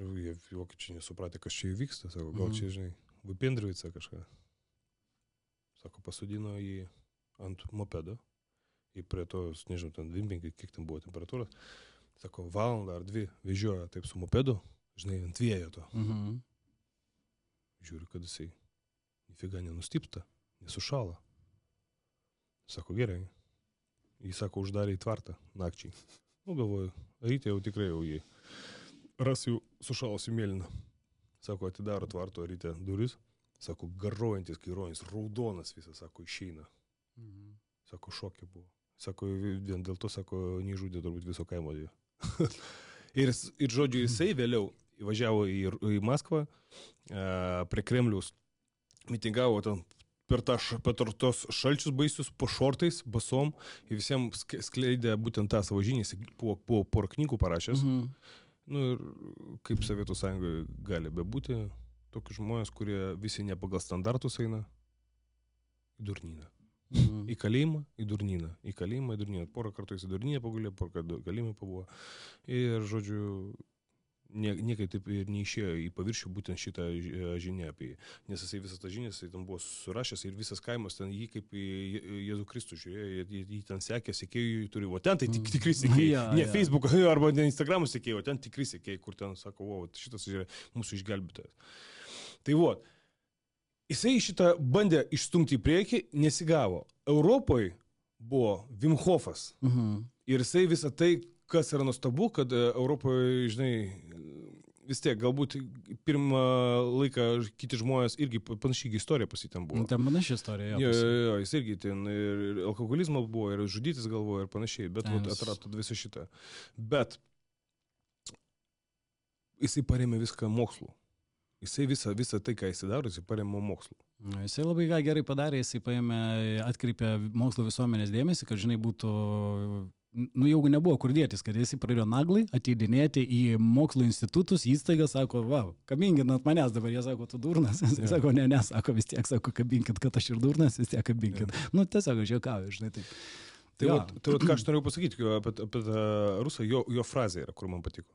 Ir jie vokiečiai nesupratė, kas čia įvyksta, sako, gal čia, žinai, Vipendrivica kažką. Sako, pasodino jį ant mopedo. Ir prie to, nežinau, ten 25, kiek ten buvo temperatūra. Sako, valandą ar dvi vežiojo taip su mopedu, žinai, ant vėjo to. Mhm. žiūri, kad jisai nifiga nenustipta, nesušala. Sako, gerai. Jis sako, uždarė į tvartą nakčiai. Nu, galvoju, ryte jau tikrai jau jį ras jau sušalusi mėlyną. Sako, atidaro tvarto ryte duris. Sako, garuojantis kaironis, raudonas visas, sako, išeina. Mhm. Sako, šokė buvo. Sako, vien dėl to, sako, nežudė turbūt viso kaimo. jį. ir, ir žodžiu, jisai vėliau įvažiavo į, į Maskvą, e, prie Kremliaus, mitingavo ten per, tą, per tos šalčius baisius, po šortais, basom, ir visiems sk- skleidė būtent tą savo žinią, buvo, buvo porą knygų parašęs. Mhm. Nu ir kaip Sovietų sąjungoje gali bebūti, tokie žmonės, kurie visi ne pagal standartus eina į durnyną. Mhm. Į kalėjimą, į durnyną. Į kalėjimą, į durnyną. Porą kartų į durnyną pagulė, porą kartų kalėjimą pabuvo. Ir, žodžiu, nie, niekaip taip ir neišėjo į paviršių būtent šitą žinią apie jį. Nes jisai visas tas žinias, jisai ten buvo surašęs ir visas kaimas ten jį kaip į Jėzų Kristų žiūrėjo, jį, jį, ten sekė, sekėjų turi, o ten tai tik, tikri sekėjai. Jo, ne jo. Facebook arba ne Instagram sekėjai, o ten tikri sekėjai, kur ten sako, o, šitas yra mūsų išgelbėtojas. Tai va, jisai šitą bandė išstumti į priekį, nesigavo. Europoje buvo Vimhofas. Mhm. Ir jisai visą tai, kas yra nuostabu, kad e, Europoje, žinai, vis tiek, galbūt pirmą laiką kiti žmonės irgi panašiai istorija pasitem buvo. Nu, Ten panaši istorija. Jo, Jo, jo, jis irgi ten ir, alkoholizmo buvo, ir žudytis galvojo, ir panašiai, bet jis- atrado visą šitą. Bet jisai paremė viską mokslu. Jisai visą, visą tai, ką jisai daro, jisai paremė mokslu. Na, Jisai labai ką gerai padarė, jisai paėmė, atkreipė mokslo visuomenės dėmesį, kad, žinai, būtų, nu jau nebuvo kur dėtis, kad jisai pradėjo naglai ateidinėti į mokslo institutus, įstaigas, sako, va, kabinkit ant manęs dabar, jie sako, tu durnas, jisai Jo. sako, ne, ne, sako, vis tiek, sako, kabinkit, kad aš ir durnas, vis tiek kabinkit. Nu, tiesiog aš juokauju, žinai, taip. Tai, Jo. vat, tai vat, ką aš norėjau pasakyti apie, apie tą rusą, jo, jo frazė yra, kur man patiko.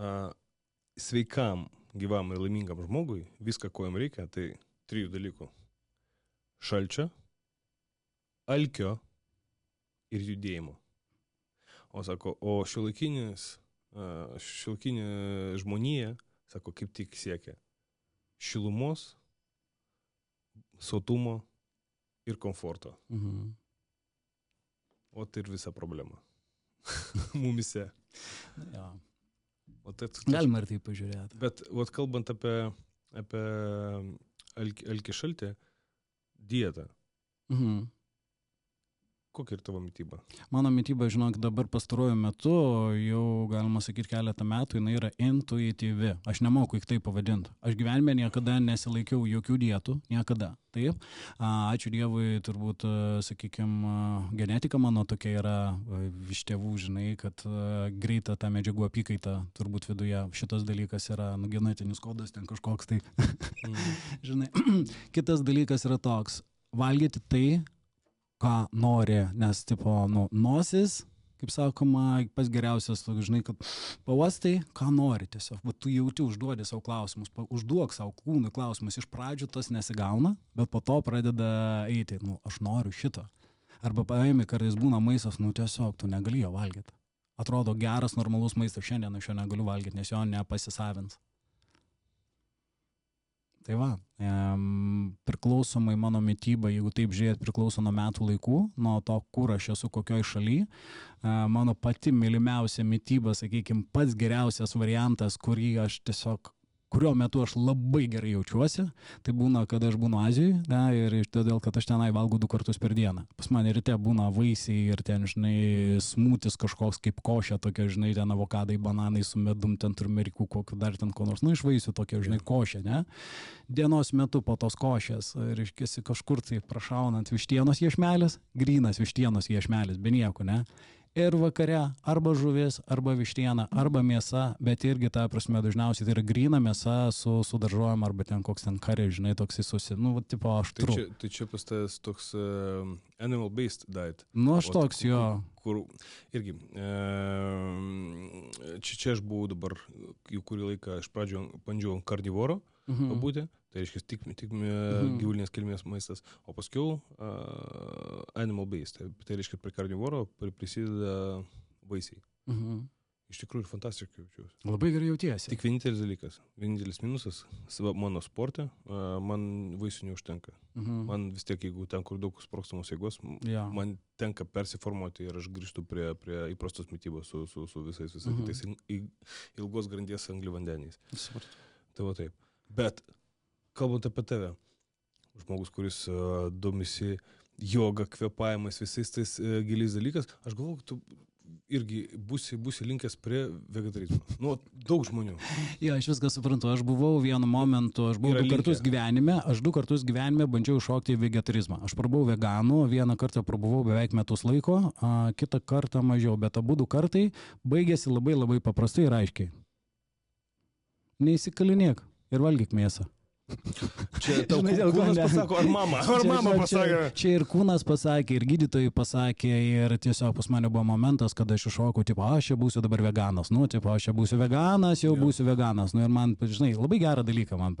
A, sveikam, gyvam ir laimingam žmogui viską, ko jam reikia, tai trijų dalykų. Šalčio, alkio ir judėjimo. O sako, o šiuolaikinis, šiuolaikinė žmonija, sako, kaip tik siekia šilumos, sotumo ir komforto. Mhm. O tai ir visa problema. Mumise. Jo. O tai, Galima ir taip pažiūrėti. Bet, vat, kalbant apie, apie alkį šaltį, dietą, Mhm. Kokia ir tavo mytyba? Mano mytyba, žinok, dabar pastaruoju metu, jau galima sakyti keletą metų, jinai yra intuityvi. Aš nemoku į tai pavadinti. Aš gyvenime niekada nesilaikiau jokių dietų, niekada. Taip. Ačiū Dievui, turbūt, sakykime, genetika mano tokia yra iš tėvų, žinai, kad greita ta medžiagų apykaita turbūt viduje. Šitas dalykas yra nu, genetinis kodas, ten kažkoks tai Mm. žinai. Kitas dalykas yra toks, valgyti tai, ką nori, nes, tipo, nu, nosis, kaip sakoma, pas geriausias, žinai, kad pavastai, ką nori tiesiog. Va, tu jauti, užduodi savo klausimus, pa- užduok savo kūnui klausimus. Iš pradžių tas nesigauna, bet po to pradeda eiti, nu, aš noriu šito. Arba paėmė, kartais būna maistas, nu, tiesiog tu negali jo valgyti. Atrodo geras, normalus maistas, šiandien aš jo negaliu valgyti, nes jo nepasisavins. Tai va, em, priklausomai mano mytyba, jeigu taip žiūrėt, priklauso nuo metų laikų, nuo to, kur aš esu, kokioj šaly. E, Mano pati mylimiausia mytyba, sakykime, pats geriausias variantas, kurį aš tiesiog kurio metu aš labai gerai jaučiuosi, tai būna, kada aš būnu Azijoje, ne, ir todėl, kad aš tenai valgau du kartus per dieną. Pas mane ryte būna vaisiai ir ten, žinai, smūtis kažkoks kaip košė, tokia, žinai, ten avokadai, bananai su medum, ten turmerikų, kokiu dar ten ko nors, nu, iš vaisių tokia, žinai, košė, ne? Dienos metu po tos košės, reiškia, kažkur tai prašaunant vištienos iešmelis, grinas vištienos iešmelis, be nieko, ne? Ir vakare arba žuvis, arba vištiena, arba mėsa, bet irgi ta prasme dažniausiai tai yra grina mėsa su, su daržovėm arba ten koks ten karė, žinai, toks įsusi, nu, va, tipo aš Tai čia, tai čia pas tas toks uh, animal-based diet. Nu, aš O toks jo. Kur irgi, e, čia, čia aš buvau dabar, jau kurį laiką, aš pradžio bandžiau ant karnivoro Mhm. pabūti, tai reiškia tik, tik mhm. gyvulinės kilmės maistas, o paskiau uh, animal based, tai, tai reiškia prie karnivoro pri- prisideda vaisiai. Mhm. Iš tikrųjų, fantastiškai jaučiuosi. Labai gerai jautiesi. Tik vienintelis dalykas, vienintelis minusas mano sporte, a, man vaisių neužtenka. Mhm. Man vis tiek, jeigu ten, kur daug sprokstamos jėgos, Jo. man tenka persiformuoti ir aš grįžtu prie, prie įprastos mytybos su, su, su visais, visais Mhm. kitais il- il- ilgos grandies angliavandeniais. Supratau. Tai va taip. Bet, kalbant apie tave, žmogus, kuris uh, domisi joga, kvepavimas, visais tais uh, giliais dalykas, aš galvoju, tu irgi būsi, būsi linkęs prie vegetarizmo. Nu, daug žmonių. Jo, aš viską suprantu. Aš buvau vienu momentu, aš buvau Yra du kartus linkę. gyvenime, aš du kartus gyvenime bandžiau šokti į vegetarizmą. Aš prabuvau veganų, vieną kartą prabuvau beveik metus laiko, a, kitą kartą mažiau, bet abu du kartai baigėsi labai labai paprastai ir aiškiai. Neįsikalinėk ir valgyk mėsą. Čia tau Žinai, kūnas pasako, ar mama, ar Čia- mama pasakė. Čia, čia ir kūnas pasakė, ir gydytojai pasakė, ir tiesiog pas mane buvo momentas, kada aš iššokau, tipo, aš čia būsiu dabar veganas, nu, tipo, aš čia būsiu veganas, jau Jo. būsiu veganas. Nu, ir man, žinai, labai gerą dalyką man.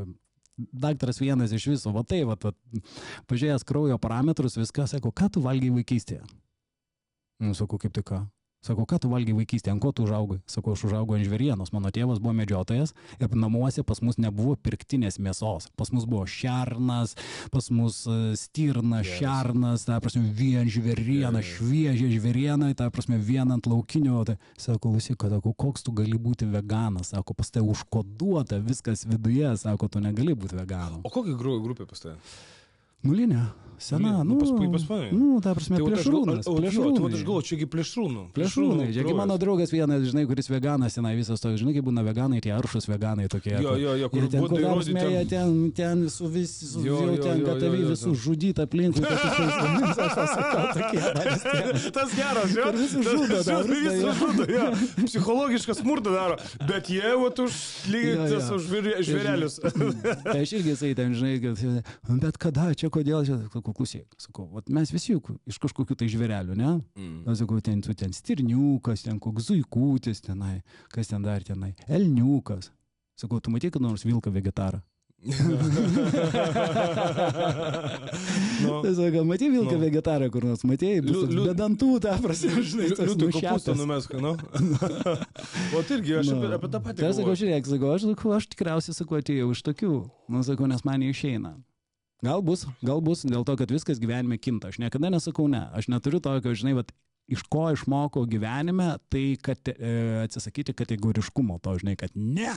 Daktaras vienas iš viso, va tai, va, pažiūrėjęs kraujo parametrus, viską, sako, ką tu valgiai vaikystėje? Nu, sakau, kaip tai ką? Sako, ką tu valgiai vaikystėje, ant ko tu užaugai? Sakau, aš užaugau ant žvėrienos, mano tėvas buvo medžiotojas ir namuose pas mus nebuvo pirktinės mėsos. Pas mus buvo šernas, pas mus e, stirna, Geras. šernas, ta prasme, vien žvėriena, Geras. šviežia žvėriena, ta prasme, vien ant laukinio. Tai, sako, visi, kad, sako, koks tu gali būti veganas, sako, pas tai užkoduota viskas viduje, sako, tu negali būti veganu. O kokia gru- grupė pas tave? Nulinė, sena, nu, nu, pas- pas mane. Nu, ta prasme, Tai plėšrūnas. o, jo, tai vat aš galvoju, čiagi plėšrūnų. Plėšrūnai, kraujas. mano draugas vienas, žinai, kuris veganas, tenai visas toks, žinai, kaip būna veganai, tie aršus veganai tokie. Jo, jo, jo, kur Jie ten, kur įrodyti mėja, ten- ten, ten su vis, su, Jo, jau ten, kad visus ten. žudyti aplinkui, tu. Tas geras, jo. Visi žudo, prasme, Visi jo. žudo, jo. Psichologišką smurtą daro. Bet jie, va, už lygiai tas už žvėrelius. Tai aš irgi jisai ten, žinai, bet kada, čia kodėl, čia, sakau, klausyk, sakau, vat mes visi juk iš kažkokių tai žvėrelių, ne? Mm. Sakau, ten, tu ten stirniukas, ten koks zuikutis tenai, kas ten dar tenai, elniukas. Sakau, tu matai, kad nors vilką vegetarą? Nu, sakau, matai vilką Nu. vegetarą kur nors, matai, be dantų, ta prasme, žinai, tas nušepęs. numesk, nu. O tai irgi, aš Nu. apie, apie tą patį. Tai sakau, žiūrėk, sakau, aš, sakau, aš tikriausiai sakau, atėjau iš tokių. Nu, sakau, nes man neišeina. Gal bus, gal bus, dėl to, kad viskas gyvenime kinta. Aš niekada nesakau ne. Aš neturiu tokio, žinai, vat, iš ko išmokau gyvenime, tai kad e, atsisakyti kategoriškumo, to, žinai, kad ne.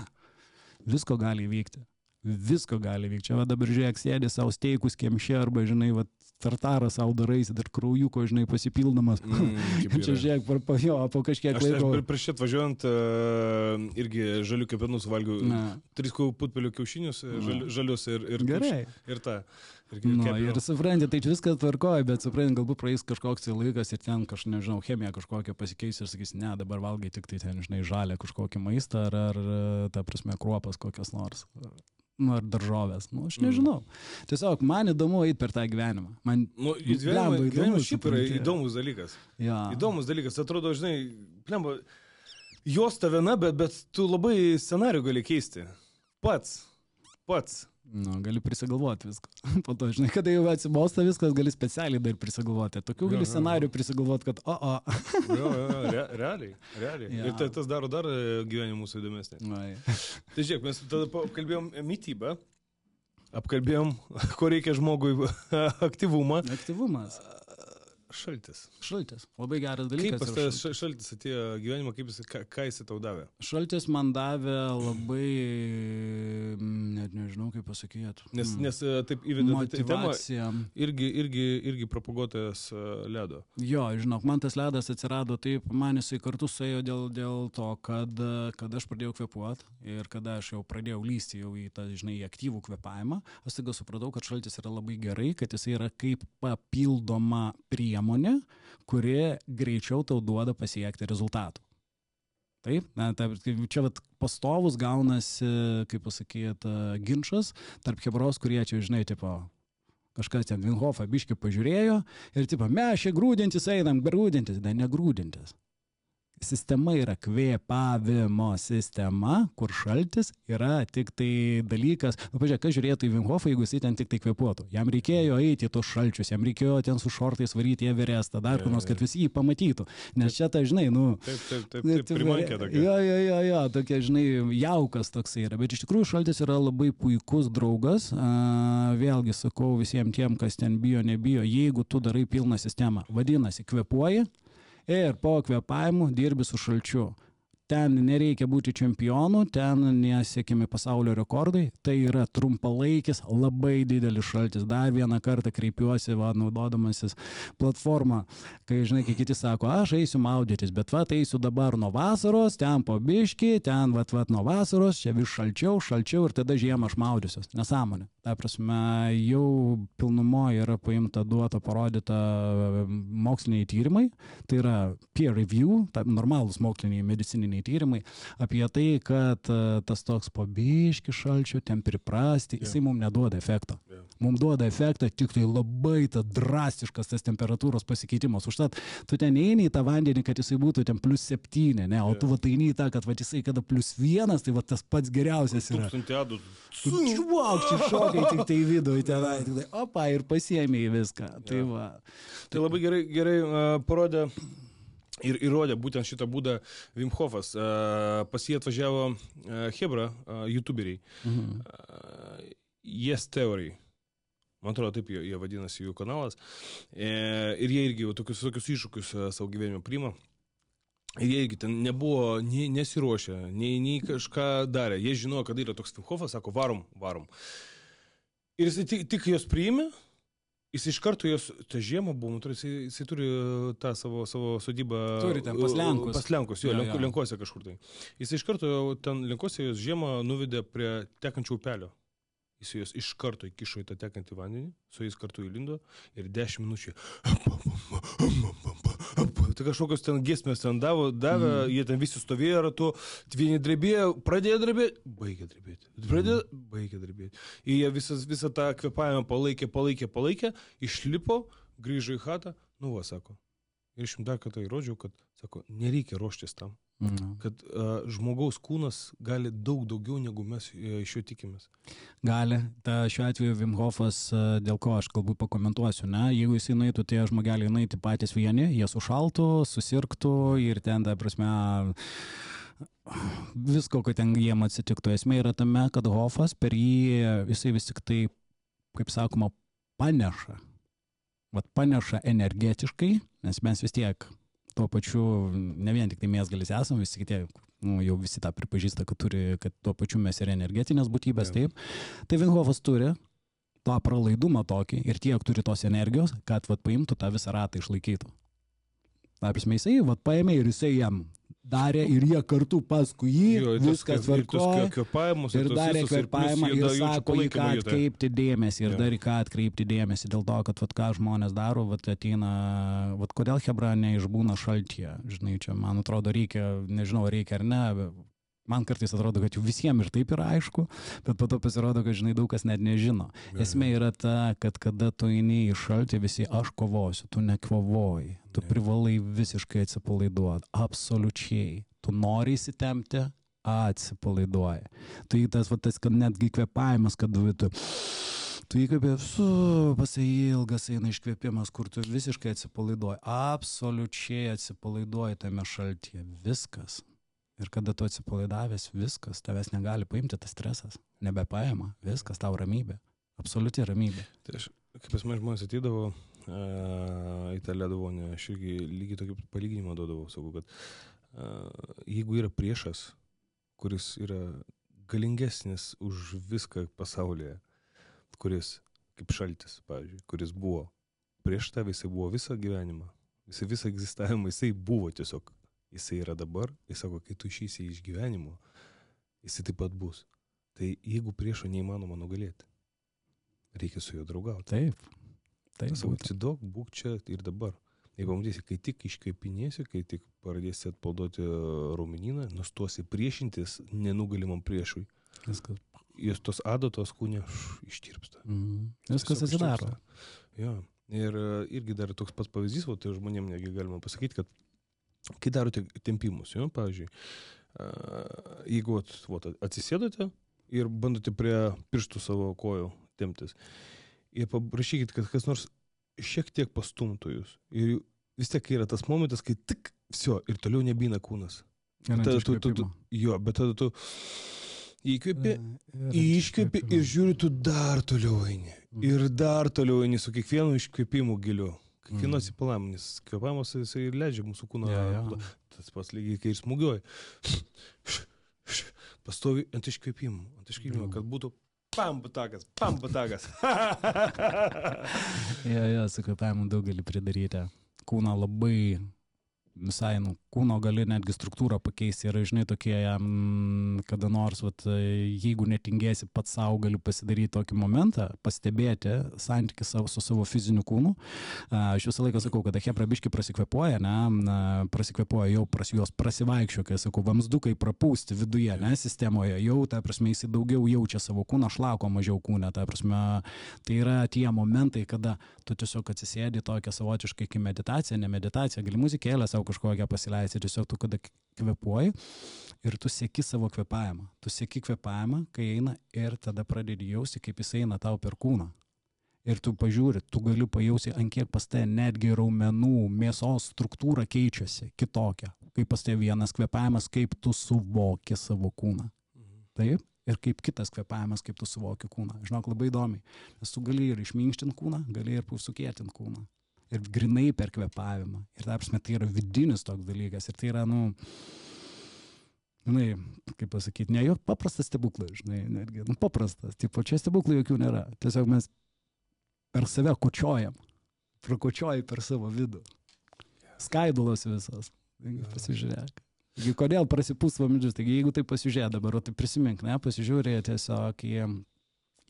Visko gali įvykti. Visko gali įvykti. Čia va dabar žiūrėk, sėdi savo steikus kiemšė arba, žinai, va, tartarą savo daraisi, dar kraujuko, žinai, pasipildamas. Mm, Čia žiūrėk, par, pa, jo, po kažkiek Aš, aš laiko. pri- prieš čia atvažiuojant uh, irgi žalių kepenų suvalgiau. Na. Tris putpelių kiaušinius, e, žali, žalius ir, ir, Gerai. ir tą. Ir, Nu, kepinau. ir supranti, tai čia viskas tvarkoja, bet supranti, galbūt praeis kažkoks tai laikas ir ten kažkaip, nežinau, chemija kažkokia pasikeis ir sakys, ne, dabar valgai tik tai ten, žinai, žalę kažkokį maistą ar, ar ta prasme, kruopas kokias nors. Nu, ar daržovės. Nu, aš Mm. nežinau. Tiesiog man įdomu eiti per tą gyvenimą. Man Nu, gyvenimas, įdomu, gyvenimas šiaip yra įdomus dalykas. ja. Įdomus dalykas, atrodo, žinai, plemba, jos ta viena, bet, bet tu labai scenarių gali keisti. Pats. Pats. Nu, gali prisigalvoti viską. Po to, žinai, kada jau atsibosta viskas, gali specialiai dar prisigalvoti. Tokių gali scenarių prisigalvoti, kad, o, o. Jo, jo, jo, re, realiai. realiai. Jo. Ir tai, tas daro dar e, gyvenimą mūsų įdomesnį. Ai. Tai žiūrėk, mes tada apkalbėjom mytybą, apkalbėjom, ko reikia žmogui aktyvumą. Aktyvumas. Šaltis. Šaltis. Labai geras Kaip dalykas. pas yra tavęs šaltis. ša- šaltis atėjo gyvenimą, kaip jis, ką, ką jis tau davė? Šaltis man davė labai, net nežinau kaip pasakyti. Nes, nes e, taip įvedant į temą, irgi, irgi, irgi propaguotojas e, ledo. Jo, žinok, man tas ledas atsirado taip, man jisai kartu suėjo dėl, dėl to, kad, kad aš pradėjau kvepuoti ir kada aš jau pradėjau lysti jau į tą, žinai, į aktyvų kvepavimą, aš staiga supratau, kad šaltis yra labai gerai, kad jisai yra kaip papildoma priemonė, kuri greičiau tau duoda pasiekti rezultatų. Taip, na, taip, čia vat, pastovus gaunasi, kaip pasakyti, ginčas tarp hebros, kurie čia, žinai, tipo, kažkas ten Vinhofą biški pažiūrėjo ir, tipo, mes čia grūdintis einam, grūdintis, dar negrūdintis. Sistema yra kvėpavimo sistema, kur šaltis yra tik tai dalykas, nu, pažiūrėk, kas žiūrėtų į Vimhofą, jeigu jis ten tik tai kvėpuotų. Jam reikėjo eiti į tos šalčius, jam reikėjo ten su šortais varyti į Everestą, dar kur nors, kad visi jį pamatytų. Nes čia, tai žinai, nu... Taip, taip, taip, taip, taip primankė tokia. Jo, jo, jo, jo, tokia, žinai, jaukas toksai yra. Bet iš tikrųjų šaltis yra labai puikus draugas. A, vėlgi sakau visiems tiem, kas ten bijo, nebijo, jeigu tu darai pilną sistemą, vadinasi, kvepuoji ir po kvepavimų dirbi su šalčiu. Ten nereikia būti čempionu, ten nesiekiami pasaulio rekordai, tai yra trumpalaikis, labai didelis šaltis. Dar vieną kartą kreipiuosi, va, naudodamasis platformą, kai, žinai, kai kiti sako, aš eisiu maudytis, bet va, eisiu dabar nuo vasaros, ten po biški, ten, va, va, nuo vasaros, čia vis šalčiau, šalčiau ir tada žiemą aš maudysiuos. Nesąmonė. Ta prasme, jau pilnumo yra paimta, duota, parodyta moksliniai tyrimai, tai yra peer review, tai normalūs moksliniai medicininiai tyrimai apie tai, kad e, tas toks pabiški šalčio, ten priprasti, jisai mums neduoda efekto. Mums duoda efektą tik tai labai ta drastiškas tas temperatūros pasikeitimas. Užtat tu ten eini į tą vandenį, kad jisai būtų ten plus septyni, ne, o tu va tai eini į tą, kad va jisai kada plus vienas, tai va tas pats geriausias yra. Tūkstantėdų. Čiuok, čia šokai tik tai vidų į tenai, tik tai opa ir pasiemė į viską. Tai, va. tai labai gerai, gerai parodė Ir įrodė būtent šitą būdą Wim Hofas. Pas jį atvažiavo Hebra, youtuberiai. Mhm. Yes Theory. Man atrodo, taip jie, jie vadinasi jų kanalas. E, ir jie irgi tokius, tokius iššūkius savo gyvenime priima. Ir jie irgi ten nebuvo, nei, nesiruošę, nei, nei kažką darė. Jie žinojo, kad yra toks Wim Hofas, sako, varom, varom. Ir jis tik, tik jos priėmė, Jis iš karto jos, tą žiemą buvo, man atrodo, jis, jis turi e, tą savo, savo sodybą. Turi ten pas Lenkus. Pas Lenkus, jo, ja, ja. Lenkuose kažkur tai. Jis iš karto ten Lenkuose jos žiemą nuvedė prie tekančių upelio. Jis juos iš karto įkišo į tą tekantį vandenį, su jais kartu įlindo ir 10 minučių tai kažkokios ten gesmės ten davo, davė, mm. jie ten visi stovėjo ratu, vieni drebėjo, pradėjo drebėti, baigė drebėti, pradėjo, mm. baigė drebėti. Ir jie visas, visą tą kvepavimą palaikė, palaikė, palaikė, išlipo, grįžo į chatą, nu va, sako. Ir aš jums dar kartą įrodžiau, kad, sako, nereikia ruoštis tam. Mhm. Kad uh, žmogaus kūnas gali daug daugiau, negu mes uh, iš jo tikimės. Gali. Ta, šiuo atveju Vimhofas, dėl ko aš galbūt pakomentuosiu, ne? jeigu jisai nueitų, tie žmogeliai nueiti patys vieni, jie sušaltų, susirgtų ir ten, ta prasme, visko, kad ten jiem atsitiktų. Esmė yra tame, kad Hofas per jį, jisai vis tik tai, kaip sakoma, paneša. Vat paneša energetiškai, nes mes vis tiek tuo pačiu ne vien tik tai mėsgalis esame, visi kiti, nu, jau visi tą pripažįsta, kad, turi, kad tuo pačiu mes ir energetinės būtybės, taip. Tai Vinhofas turi tą pralaidumą tokį ir tiek turi tos energijos, kad vat, paimtų tą visą ratą išlaikytų. Ta prasme, jisai vat, paėmė ir jisai jam darė ir jie kartu paskui jį, jo, viskas tvarkoja. Ir, ir darė kvepavimą ir, ir sako, į ką atkreipti dėmesį ir ja. dar į ką atkreipti dėmesį, dėl to, kad vat, ką žmonės daro, vat, ateina, vat, kodėl Hebra neišbūna šaltyje, žinai, čia man atrodo reikia, nežinau, reikia ar ne, Man kartais atrodo, kad jau visiems ir taip yra aišku, bet po to pasirodo, kad žinai daug kas net nežino. Esmė yra ta, kad kada tu eini į šaltį, visi aš kovosiu, tu nekvovoji, tu privalai visiškai atsipalaiduoti, absoliučiai. Tu nori įsitemti, atsipalaiduoji. Tai tas, va, tas, kad netgi kvepavimas, kad tu... Tu įkvėpė, su, pasai ilgas eina iškvėpimas, kur tu visiškai atsipalaiduoji, absoliučiai atsipalaiduoji tame šaltyje, viskas. Ir kada tu atsipalaidavęs, viskas, tavęs negali paimti tas stresas, nebepaima, viskas tau ramybė, absoliuti ramybė. Tai aš, kaip pas mane žmonės atydavo uh, į tą ledovonę, aš irgi lygiai tokį palyginimą duodavau, sakau, kad uh, jeigu yra priešas, kuris yra galingesnis už viską pasaulyje, kuris, kaip šaltis, pavyzdžiui, kuris buvo prieš tave, jisai buvo visą gyvenimą, jisai visą egzistavimą, jisai buvo tiesiog jisai yra dabar, jis sako, kai tu išeisi iš gyvenimo, jisai taip pat bus. Tai jeigu priešo neįmanoma nugalėti, reikia su juo draugauti. Taip. Taip. Sako, atsidok, būk čia ir dabar. Jeigu pamatysi, kai tik iškveipinėsi, kai tik pradėsi atpalduoti raumenyną, nustosi priešintis nenugalimam priešui. Viskas. Jos tos adatos kūne ištirpsta. Mm. Viskas atsidaro. Jo. Ir irgi dar toks pats pavyzdys, o tai žmonėm negi galima pasakyti, kad kai darote tempimus, jo, pavyzdžiui, jeigu vat, atsisėdote ir bandote prie pirštų savo kojų temptis, ir paprašykit, kad kas nors šiek tiek pastumtų jūs. Ir vis tiek yra tas momentas, kai tik, viso, ir toliau nebina kūnas. Tada tu, tu, tu, jo, bet tada tu įkvėpi, iškvėpi kvėpimo. ir žiūri, tu dar toliau eini. Mhm. Ir dar toliau eini su kiekvienu iškvėpimu giliu. Mhm. atsipalavimu, nes kvėpavimas jisai leidžia mūsų kūną. Jo, jo. Tas pats lygiai, kai ir smūgiuoji. Pastovi ant iškvėpimų, ant iškvėpimų, Jo. kad būtų pam batagas, pam batagas. Jo, jo, su kvėpavimu daug gali pridaryti. Kūną labai visai, nu, kūno gali netgi struktūrą pakeisti. Yra, žinai, tokie, mm, kada nors, vat, jeigu netingėsi pats savo, gali pasidaryti tokį momentą, pastebėti santykį savo, su savo fiziniu kūnu. Aš visą laiką sakau, kad hebrabiški prasikvepuoja, ne, prasikvepuoja jau pras juos prasivaikščio, kai sakau, vamsdukai prapūsti viduje, ne, sistemoje, jau, ta prasme, jis daugiau jaučia savo kūną, šlako mažiau kūną, ta prasme, tai yra tie momentai, kada tu tiesiog atsisėdi tokia savotiškai kaip meditacija, ne meditacija, gali muzikėlę savo kažkokią pasileisti, tiesiog tu kada kvepuoji ir tu sėki savo kvepavimą. Tu sėki kvepavimą, kai eina ir tada pradedi jausti, kaip jis eina tau per kūną. Ir tu pažiūri, tu gali pajausti, ant kiek pas tai netgi raumenų, mėsos struktūra keičiasi kitokia. Kaip pas tai vienas kvepavimas, kaip tu suvoki savo kūną. Taip. Ir kaip kitas kvepavimas, kaip tu suvoki kūną. Žinok, labai įdomiai. Nes tu gali ir išminkštinti kūną, gali ir pusukėtinti kūną. Ir grinai per kvepavimą. Ir ta prasme, tai yra vidinis toks dalykas. Ir tai yra, nu, žinai, kaip pasakyti, ne jo paprastas stebuklas, žinai, netgi, nu, paprastas. Tipo, čia stebuklų jokių nėra. Tiesiog mes per save kočiojam. Prakočioji per savo vidų. Skaidulos visas. Pasižiūrėk. Taigi, kodėl prasipūs vamzdžius? Taigi, jeigu tai pasižiūrė dabar, o tai prisimink, ne, pasižiūrė tiesiog į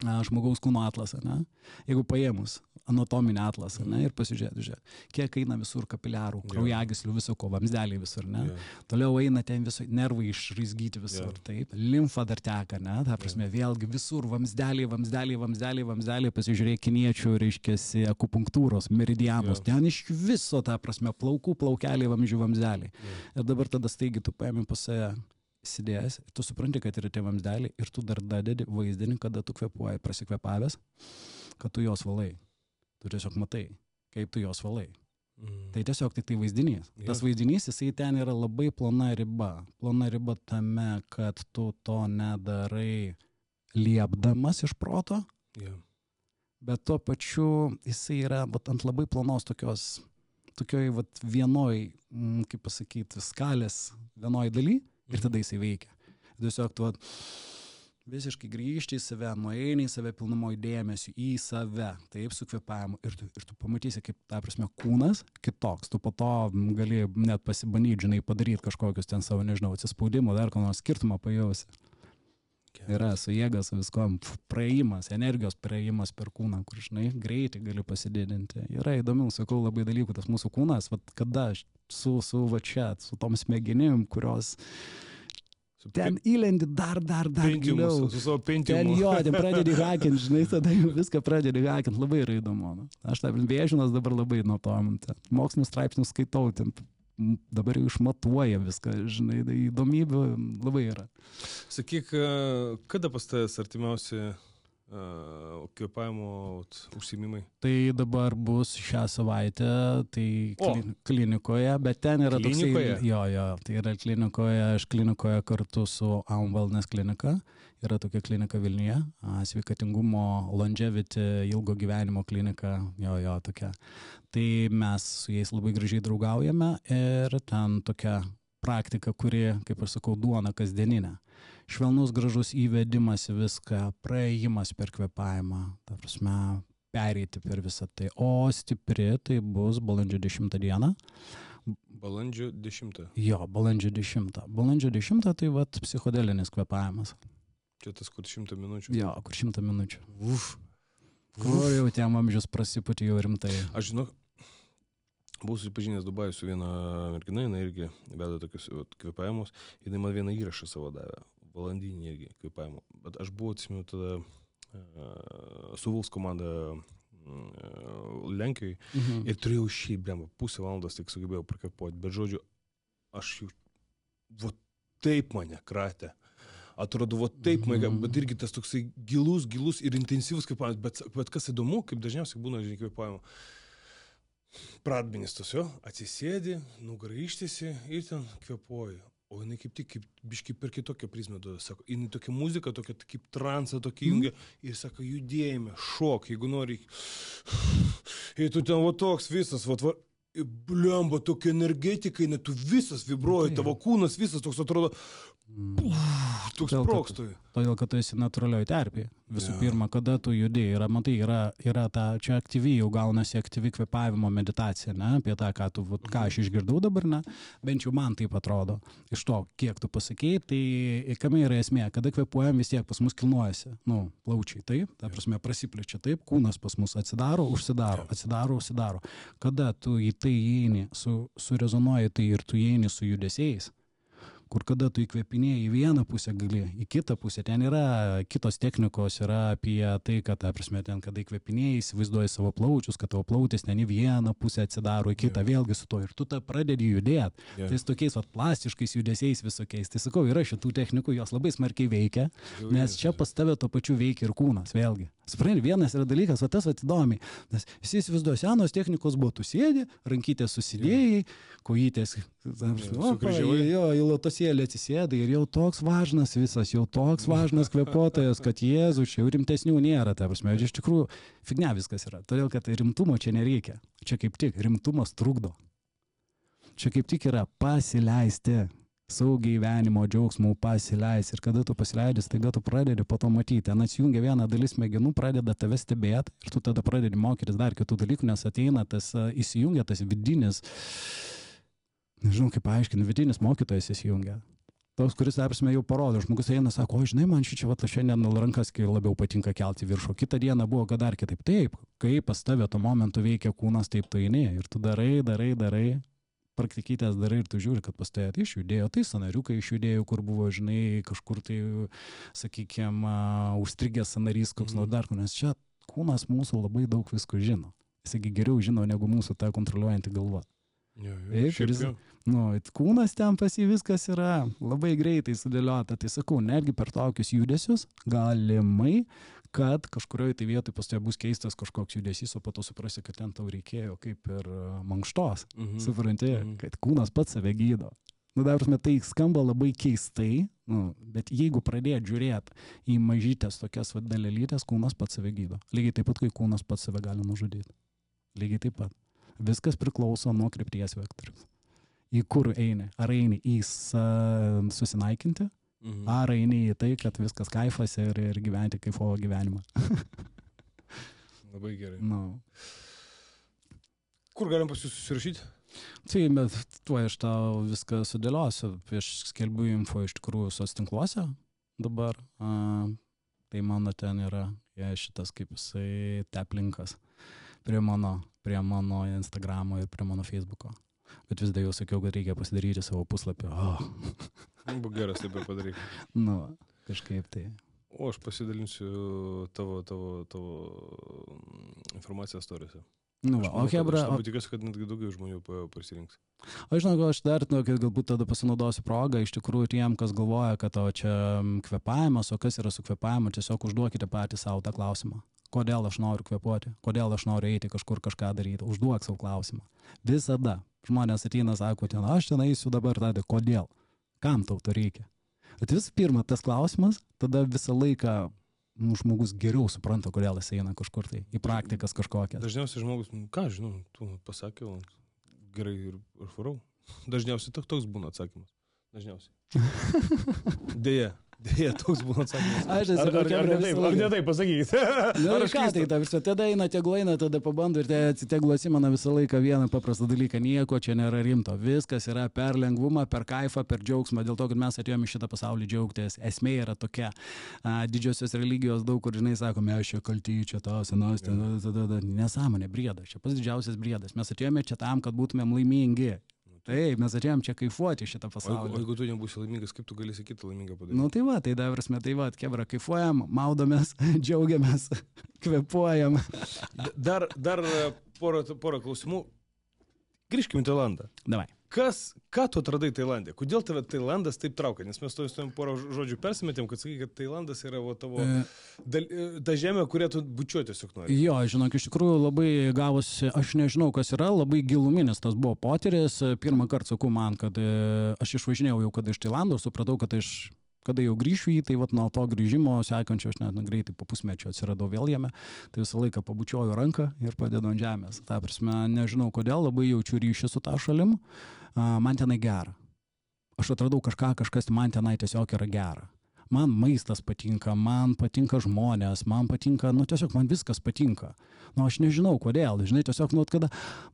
žmogaus kūno atlasą, ne? Jeigu paėmus anatominį atlasą, ne, ir pasižiūrėti, žiūrėk, kiek eina visur kapiliarų, kraujagyslių, viso ko, vamzdeliai visur, ne? Jo. Toliau eina ten viso, nervai išraizgyti visur, Jo. taip, limfa dar teka, ne, ta prasme, vėlgi visur vamzdeliai, vamzdeliai, vamzdeliai, vamzdeliai, pasižiūrėk kiniečių, reiškia, akupunktūros, meridianus, Jo. ten iš viso, ta prasme, plaukų, plaukeliai, vamzdžių vamzdeliai. Jo. Ir dabar tada staigi tu paėmė pas save įsidėjęs, tu supranti, kad yra tie vamzdeliai ir tu dar dadedi vaizdinį, kada tu kvepuoji, prasikvepavęs, kad tu juos valai. Tu tiesiog matai, kaip tu juos valai. Mm. Tai tiesiog tik tai vaizdinys. Jo. Tas vaizdinys, jisai ten yra labai plona riba. Plona riba tame, kad tu to nedarai liepdamas iš proto, Jo. bet tuo pačiu jisai yra vat, ant labai plonos tokios, tokioj vat, vienoj, mm, kaip pasakyti, skalės vienoj daly ir tada jisai veikia. Tiesiog tu visiškai grįžti į save, nueini į save pilnumo dėmesį, į save, taip su kvepavimu ir tu, ir tu pamatysi, kaip, ta prasme, kūnas kitoks, tu po to gali net pasibandyti, žinai, padaryti kažkokius ten savo, nežinau, atsispaudimo, dar ko nors skirtumą pajausi. Yra su jėga, su viskom, praėjimas, energijos praėjimas per kūną, kur, žinai, greitai gali pasididinti. Yra įdomių, sakau, labai dalykų, tas mūsų kūnas, vat, kada aš su, su va čia, su tom smegenim, kurios ten įlendi dar, dar, dar giliau. su, savo Ten pentiumu. jo, ten pradedi hakinti, žinai, tada jau viską pradedi hakinti, labai yra įdomu. Nu. Aš taip, vėžinas dabar labai nuo to, man ten mokslinius straipsnius skaitau, ten dabar jau išmatuoja viską, žinai, tai įdomybių labai yra. Sakyk, e, kada pas tavęs artimiausi kvepavimo užsimimai? Tai dabar bus šią savaitę, tai O! kli, klinikoje, bet ten yra Klinikoje? toksai... Jo, jo, tai yra klinikoje, aš klinikoje kartu su Aum Wellness klinika. Yra tokia klinika Vilniuje, sveikatingumo longevity, ilgo gyvenimo klinika, jo, jo, tokia. Tai mes su jais labai gražiai draugaujame ir ten tokia praktika, kuri, kaip aš sakau, duona kasdieninė. Švelnus, gražus įvedimas į viską, praėjimas per kvepavimą, ta prasme, pereiti per visą tai. O stipri tai bus balandžio 10 dieną. Balandžio 10. Jo, balandžio 10. Balandžio 10 tai vat psichodelinis kvepavimas. Čia tas, kur 100 minučių. Jo, kur 100 minučių. Uf. Kur jau tiem amžius prasipūtė jau rimtai. Aš žinau, buvau susipažinęs Dubajuje su viena mergina, jinai irgi veda tokius vat, kvepavimus, jinai man vieną įrašą savo davė, valandinį irgi kvepavimo. Bet aš buvau, atsimenu, tada uh, su Vuls komanda uh, Lenkijoje Mhm. ir turėjau šiaip, brem, pusę valandos tik sugebėjau prakvepuoti, bet žodžiu, aš jau, va taip mane kratė. Atrodo, va taip, mm -hmm. bet irgi tas toksai gilus, gilus ir intensyvus kvėpavimas. Bet, bet kas įdomu, kaip dažniausiai būna, žinai, kvėpavimo. Pradminis tas jo, atsisėdi, nugraištėsi ir ten kvėpuoji. O jinai kaip tik, kaip biški per kitokią prizmę duoda, sako, jinai tokia muzika, tokia kaip transą, tokia jungia ir sako, judėjime, šok, jeigu nori. Ir tu ten va toks visas, va, va blemba, tokia energetika, net tu visas vibruoji, tavo kūnas visas toks atrodo, Uf, toks sprokstui. Todėl, kad tu esi natūralioj terpėje. Visų ja. pirma, kada tu judi, yra, matai, yra, yra ta, čia aktyvi, jau gaunasi aktyvi kvepavimo meditacija, ne, apie tą, ką, tu, ką aš išgirdau dabar, ne, bent jau man taip atrodo. Iš to, kiek tu pasakėjai, tai kame yra esmė, kada kvepuojam vis tiek pas mus kilnuojasi, nu, plaučiai, taip, ta prasme prasiplečia, taip, kūnas pas mus atsidaro, užsidaro, atsidaro, užsidaro. Kada tu į tai įeini, su, surezonuoji tai ir tu įeini su judesiais, kur kada tu įkvėpinėjai į vieną pusę gali, į kitą pusę. Ten yra kitos technikos, yra apie tai, kad, ta prasme, ten, kada įkvėpinėjai, įsivaizduoji savo plaučius, kad tavo plautis ten į vieną pusę atsidaro, į kitą, yeah. vėlgi su to ir tu tą pradedi judėti. Yeah. Tai tokiais vat, plastiškais judesiais visokiais. Tai sakau, yra šitų technikų, jos labai smarkiai veikia, nes čia pas tave to pačiu veikia ir kūnas, vėlgi. Supranti, vienas yra dalykas, o tas atidomi. Nes visi įsivaizduoja, senos technikos buvo, tu sėdi, rankytės susidėjai, kojytės, jo, į lotosėlį atsisėdai ir jau toks važnas visas, jau toks važnas kvepuotojas, kad Jėzus, jau rimtesnių nėra, ta prasme, iš tikrųjų, fignia viskas yra. Todėl, kad rimtumo čia nereikia. Čia kaip tik rimtumas trukdo. Čia kaip tik yra pasileisti saugiai gyvenimo džiaugsmų pasileis ir kada tu pasileidži, staiga tu pradedi po to matyti, ten atsijungia viena dalis smegenų, pradeda tave stebėti ir tu tada pradedi mokytis dar kitų dalykų, nes ateina tas, įsijungia tas vidinis, nežinau kaip paaiškinti, vidinis mokytojas įsijungia. Toks, kuris, apsime, jau parodo, žmogus eina, sako, o žinai, man šį čia, va, šiandien rankas labiau patinka kelti viršų. Kita diena buvo, kad dar kitaip. Taip, kaip pas tave tuo momentu veikia kūnas, taip tu eini. Ir tu darai, darai, darai, praktikytės darai ir tu žiūri, kad pas tai išjudėjo, tai sanariukai išjudėjo, kur buvo, žinai, kažkur tai, sakykime, užstrigęs sanarys koks nors mhm. dar, nes čia kūnas mūsų labai daug visko žino. Jisgi geriau žino negu mūsų ta kontroliuojanti galva. Jo, jo, ir jis, nu, kūnas ten pas jį viskas yra labai greitai sudėliota. Tai sakau, netgi per tokius judesius galimai kad kažkurioje tai vietoje pas tave bus keistas kažkoks judesys, o po to suprasi, kad ten tau reikėjo kaip ir e, mankštos. Mhm. Supranti, mhm. kad kūnas pats save gydo. Nu, dar prasme, tai skamba labai keistai, nu, bet jeigu pradėt žiūrėti į mažytės tokias vadalelytės, kūnas pats save gydo. Lygiai taip pat, kai kūnas pats save gali nužudyti. Lygiai taip pat. Viskas priklauso nuo krypties vektorius. Į kur eini? Ar eini į susinaikinti, Mhm. Ar eini į tai, kad viskas kaifas ir, ir gyventi kaifo gyvenimą. Labai gerai. Nu. Kur galim pas jūs susirašyti? Tai, bet tuo aš tau viską sudėliosiu. Aš skelbiu info iš tikrųjų sos tinkluose dabar. A, tai mano ten yra ja, šitas kaip jisai teplinkas prie mano, prie mano Instagramo ir prie mano Facebooko. Bet vis dar jau sakiau, kad reikia pasidaryti savo puslapį. Oh. Būk geras, taip ir padaryk. nu, kažkaip tai. O aš pasidalinsiu tavo, tavo, tavo informaciją storiuose. Nu, va, o Hebra. Aš tikiuosi, kad netgi daugiau žmonių pasirinks. O žinau, aš dar, nu, kad galbūt tada pasinaudosiu progą, iš tikrųjų tiem, kas galvoja, kad o čia kvepavimas, o kas yra su kvepavimu, tiesiog užduokite patys savo tą klausimą. Kodėl aš noriu kvepuoti, kodėl aš noriu eiti kažkur kažką daryti, užduok savo klausimą. Visada žmonės ateina, sako, ten aš ten eisiu dabar, tada kodėl kam tau to reikia. Bet vis pirma, tas klausimas, tada visą laiką nu, žmogus geriau supranta, kodėl jis eina kažkur tai į praktikas kažkokias. Dažniausiai žmogus, nu, ką žinau, tu pasakiau, gerai ir, ir farau. Dažniausiai toks būna atsakymas. Dažniausiai. Deja. Dėja, toks būna atsakymas. Aš esu ar, ar, ar, ne taip, ar ne taip, pasakykit. Na, ar ką tai, ta, visą, tada eina tegul eina, tada pabando ir tegul atsimena visą laiką vieną paprastą dalyką, nieko čia nėra rimto. Viskas yra per lengvumą, per kaifą, per džiaugsmą, dėl to, kad mes atėjome į šitą pasaulį džiaugtis. Esmė yra tokia. A, didžiosios religijos daug kur, žinai, sakome, aš čia kalty, čia tos, senos, nesąmonė, briedas, čia pats didžiausias briedas. Mes atėjome čia tam, kad būtumėm laimingi. Taip, mes atėjom čia kaifuoti šitą pasaulį. O jeigu tu nebūsi laimingas, kaip tu galėsi kitą laimingą padaryti? Na nu, tai va, tai dabar mes tai va, kebra, kaifuojam, maudomės, džiaugiamės, kvepuojam. dar dar e, porą, porą klausimų. Grįžkime į Tailandą. Davai. Kas, ką tu atradai Tailandė? Kodėl tave Tailandas taip traukia? Nes mes to visam porą žodžių persimetėm, kad sakai, kad Tailandas yra va, tavo E, dal, e, ta žemė, kurią tu bučiuoti tiesiog nori. Jo, žinok, iš tikrųjų labai gavosi, aš nežinau, kas yra, labai giluminis tas buvo potyris. Pirmą kartą sakau man, kad e, aš išvažinėjau jau kada iš Tailando supratau, kad aš kada jau grįšiu į, tai vat, nuo to grįžimo sekančio aš net na, greitai po pusmečio atsiradau vėl jame, tai visą laiką pabučioju ranką ir padedu ant žemės. Ta prasme, nežinau kodėl, labai jaučiu ryšį su tą šalim, a, man tenai gera. Aš atradau kažką, kažkas man tenai tiesiog yra gera. Man maistas patinka, man patinka žmonės, man patinka, nu tiesiog man viskas patinka. Nu aš nežinau kodėl, žinai, tiesiog, nu, kada,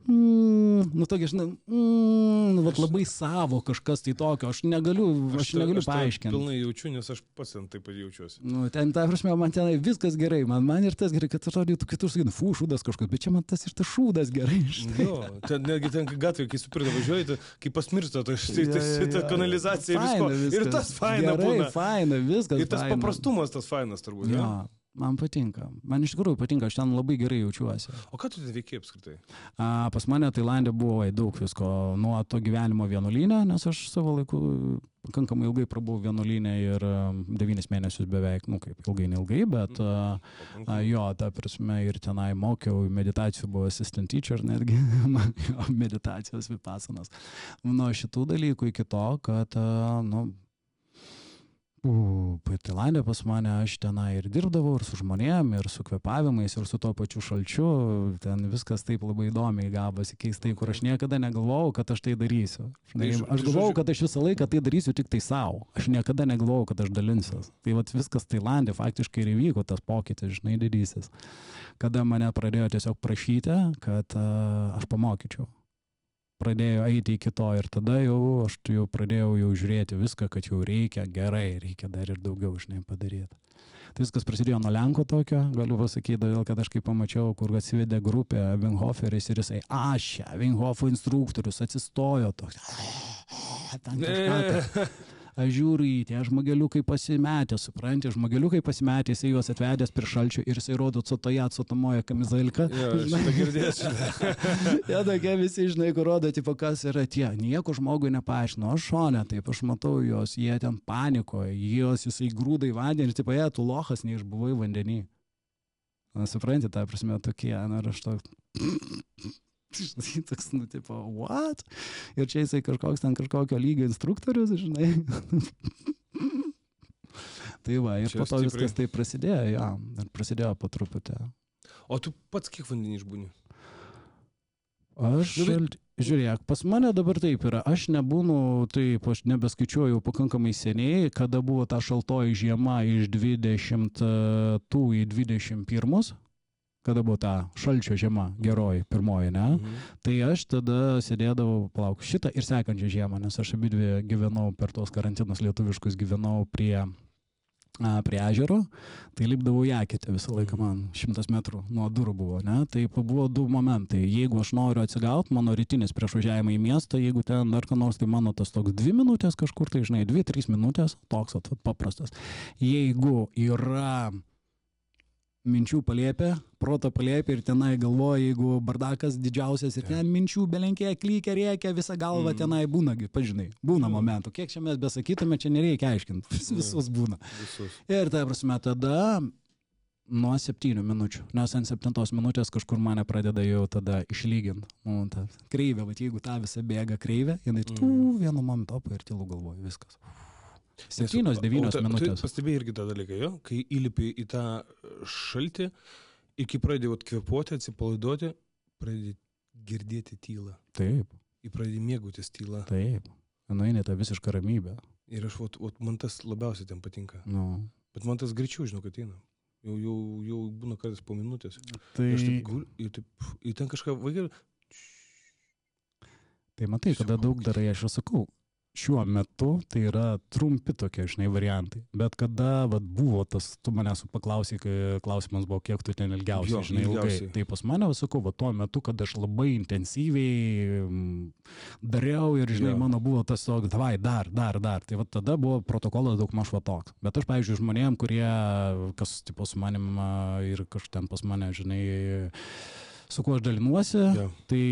mm, nu tokia, žinai, mm, nu, vat labai savo kažkas tai tokio, aš negaliu, aš, tą- negaliu aš paaiškinti. Pilnai jaučiu, nes aš pats ten taip jaučiuosi. Nu, ten, ta prasme, man tenai viskas gerai, man, man ir tas gerai, kad atrodytų kitur, sakytų, fu, šūdas kažkoks, bet čia man tas ir tas šūdas gerai, žinai. Jo, ten netgi ten gatvėje, kai tai kai pasmirsta, tai štai tai jo. kanalizacija Faina visko. Ir tas faina Gerai, būna. Faina, viskas. Ir tas faina. paprastumas tas fainas turbūt. Jo, Ja. man patinka. Man iš tikrųjų patinka, aš ten labai gerai jaučiuosi. O ką tu ten veikiai apskritai? A, pas mane Tailandė buvo oi, daug visko, nuo to gyvenimo vienuolynė, nes aš savo laiku pakankamai ilgai prabuvau vienuolynė ir um, devynis mėnesius beveik, nu kaip ilgai, neilgai, bet a, a, jo, ta prasme ir tenai mokiau, meditacijų buvo assistant teacher netgi, man jo, meditacijos vipasanas. Nuo šitų dalykų iki to, kad, a, nu, U, Tailandė pas mane, aš tenai ir dirbdavau, ir su žmonėm, ir su kvepavimais, ir su tuo pačiu šalčiu. Ten viskas taip labai įdomiai gavosi, keistai, kur aš niekada negalvojau, kad aš tai darysiu. Žinai, iš- aš tai galvojau, kad aš visą laiką tai darysiu tik tai savo. Aš niekada negalvojau, kad aš dalinsiuos. Tai vat viskas Tailandė faktiškai ir įvyko tas pokytis, žinai, didysis. Kada mane pradėjo tiesiog prašyti, kad uh, aš pamokyčiau pradėjo eiti iki to ir tada jau aš jau pradėjau jau žiūrėti viską, kad jau reikia gerai, reikia dar ir daugiau, žinai, padaryti. Tai viskas prasidėjo nuo Lenko tokio, galiu pasakyti, todėl kad aš kai pamačiau, kur atsivedė grupė Winghoferis ir jisai, aš, Winghofo instruktorius, atsistojo toks. Ten kažką tai. Aš žiūriu į tie žmogeliukai pasimetę, suprantate, žmogeliukai pasimetę, jisai juos atvedęs prie šalčio ir jisai rodo. Jo, šitą girdėsiu. Jie tokie visi, žinai, kur rodo, tipo, kas yra tie. Nieko žmogui nepaaiškino. Aš šonė, taip, aš matau juos, jie ten panikoja, juos jisai grūda į vandenį ir, tipo, jie, tu lohas neišbuvai vandenį. Na, suprantate, tą prasme tokie, na, ir aš toks... Žinai, toks, nu, tipo, what? Ir čia jisai kažkoks ten kažkokio lygio instruktorius, žinai. tai va, ir Čia po to stipriai. viskas taip prasidėjo, jo, ir prasidėjo po truputį. O tu pats kiek vandenį išbūni? Aš, Nu, bet- žiūrėk, pas mane dabar taip yra, aš nebūnu, taip, aš nebeskaičiuoju pakankamai seniai, kada buvo ta šaltoji žiema iš 20 tų į 21, kada buvo ta šalčio žiema, geroji, pirmoji, ne? Mhm. Tai aš tada sėdėdavau, palauk, šitą ir sekančią žiemą, nes aš abi dvi gyvenau per tos karantinus lietuviškus, gyvenau prie, a, prie ežero, tai lipdavau į eketę visą laiką man, šimtas metrų nuo durų buvo, ne? Tai buvo du momentai. Jeigu aš noriu atsigauti, mano rytinis prieš važiavimą į miestą, jeigu ten dar ką nors, tai mano tas toks dvi minutės kažkur, tai žinai, dvi, trys minutės, toks at, paprastas. Jeigu yra minčių palėpė, proto palėpė ir tenai galvoja, jeigu bardakas didžiausias ir ten minčių belenkė, klykia, rėkia, visa galva Mm. tenai būna, pažinai, būna Mm. momentų. Kiek čia mes besakytume, čia nereikia aiškinti, vis, Mm. visus būna. Visus. Ir ta prasme, tada nuo septynių minučių, nes ant septintos minutės kažkur mane pradeda jau tada išlyginti. Nu, ta kreivė, va jeigu ta visa bėga kreivė, jinai Mm. mm. vienu momentu ir tylų galvoju, viskas. Septynios, devynios minutės. Pastebėjai irgi tą dalyką, jo? Kai įlipi į tą šaltį, iki pradėjai vat kvepuoti, atsipalaiduoti, pradėjai girdėti tylą. Taip, Į pradėjai mėgautis tylą. taip. Nueini tą visišką ramybę. Ir aš, vat, vat, man tas labiausiai ten patinka. Nu, Bet man tas greičiau, žinau, kad eina. Jau, jau, jau būna kartais po minutės. tai, Ir aš taip guliu, ir taip, ir ten kažką, vaikai, tai matai, kada daug darai, aš jau sakau, šiuo metu tai yra trumpi tokie, žinai, variantai. Bet kada vat, buvo tas, tu manęs paklausai, kai klausimas buvo, kiek tu ten ilgiausiai, Jo, žinai, ilgai. ilgiausiai. Tai pas mane, sakau, va, tuo metu, kad aš labai intensyviai mm, dariau ir, žinai, Jo. mano buvo tas toks, davai, dar, dar, dar. Tai va tada buvo protokolas daug maž va toks. Bet aš, pavyzdžiui, žmonėm, kurie, kas, tipo, su manim ir kažkaip ten pas mane, žinai, su kuo aš dalinuosi, Jo. tai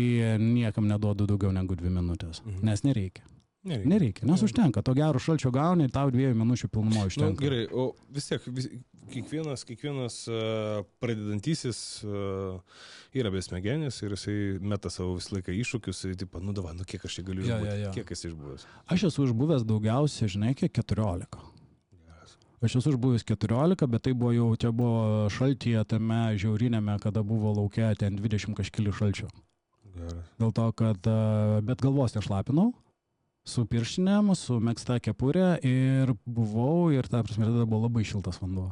niekam neduodu daugiau negu dvi minutės. Mhm. Nes nereikia. Nereikia. Nereikia, nes užtenka. To gero šalčio gauni, tau dviejų minučių pilnumo Na, užtenka. nu, gerai, o vis tiek, vis, kiekvienas, kiekvienas uh, pradedantysis uh, yra besmegenis ir jisai meta savo visą laiką iššūkius, ir taip, nu, davai, nu, kiek aš čia galiu Jo, išbūti, jo, jo. kiek esi išbuvęs. Aš esu išbuvęs daugiausiai, žinai, kiek 14. Geras. Aš esu išbuvęs 14, bet tai buvo jau, čia buvo šaltyje tame žiaurinėme, kada buvo laukia ten 20 kažkelių šalčio. Geras. Dėl to, kad, a, bet galvos nešlapinau, su pirštinėm, su mėgsta kepurė ir buvau ir ta prasme, tada buvo labai šiltas vanduo.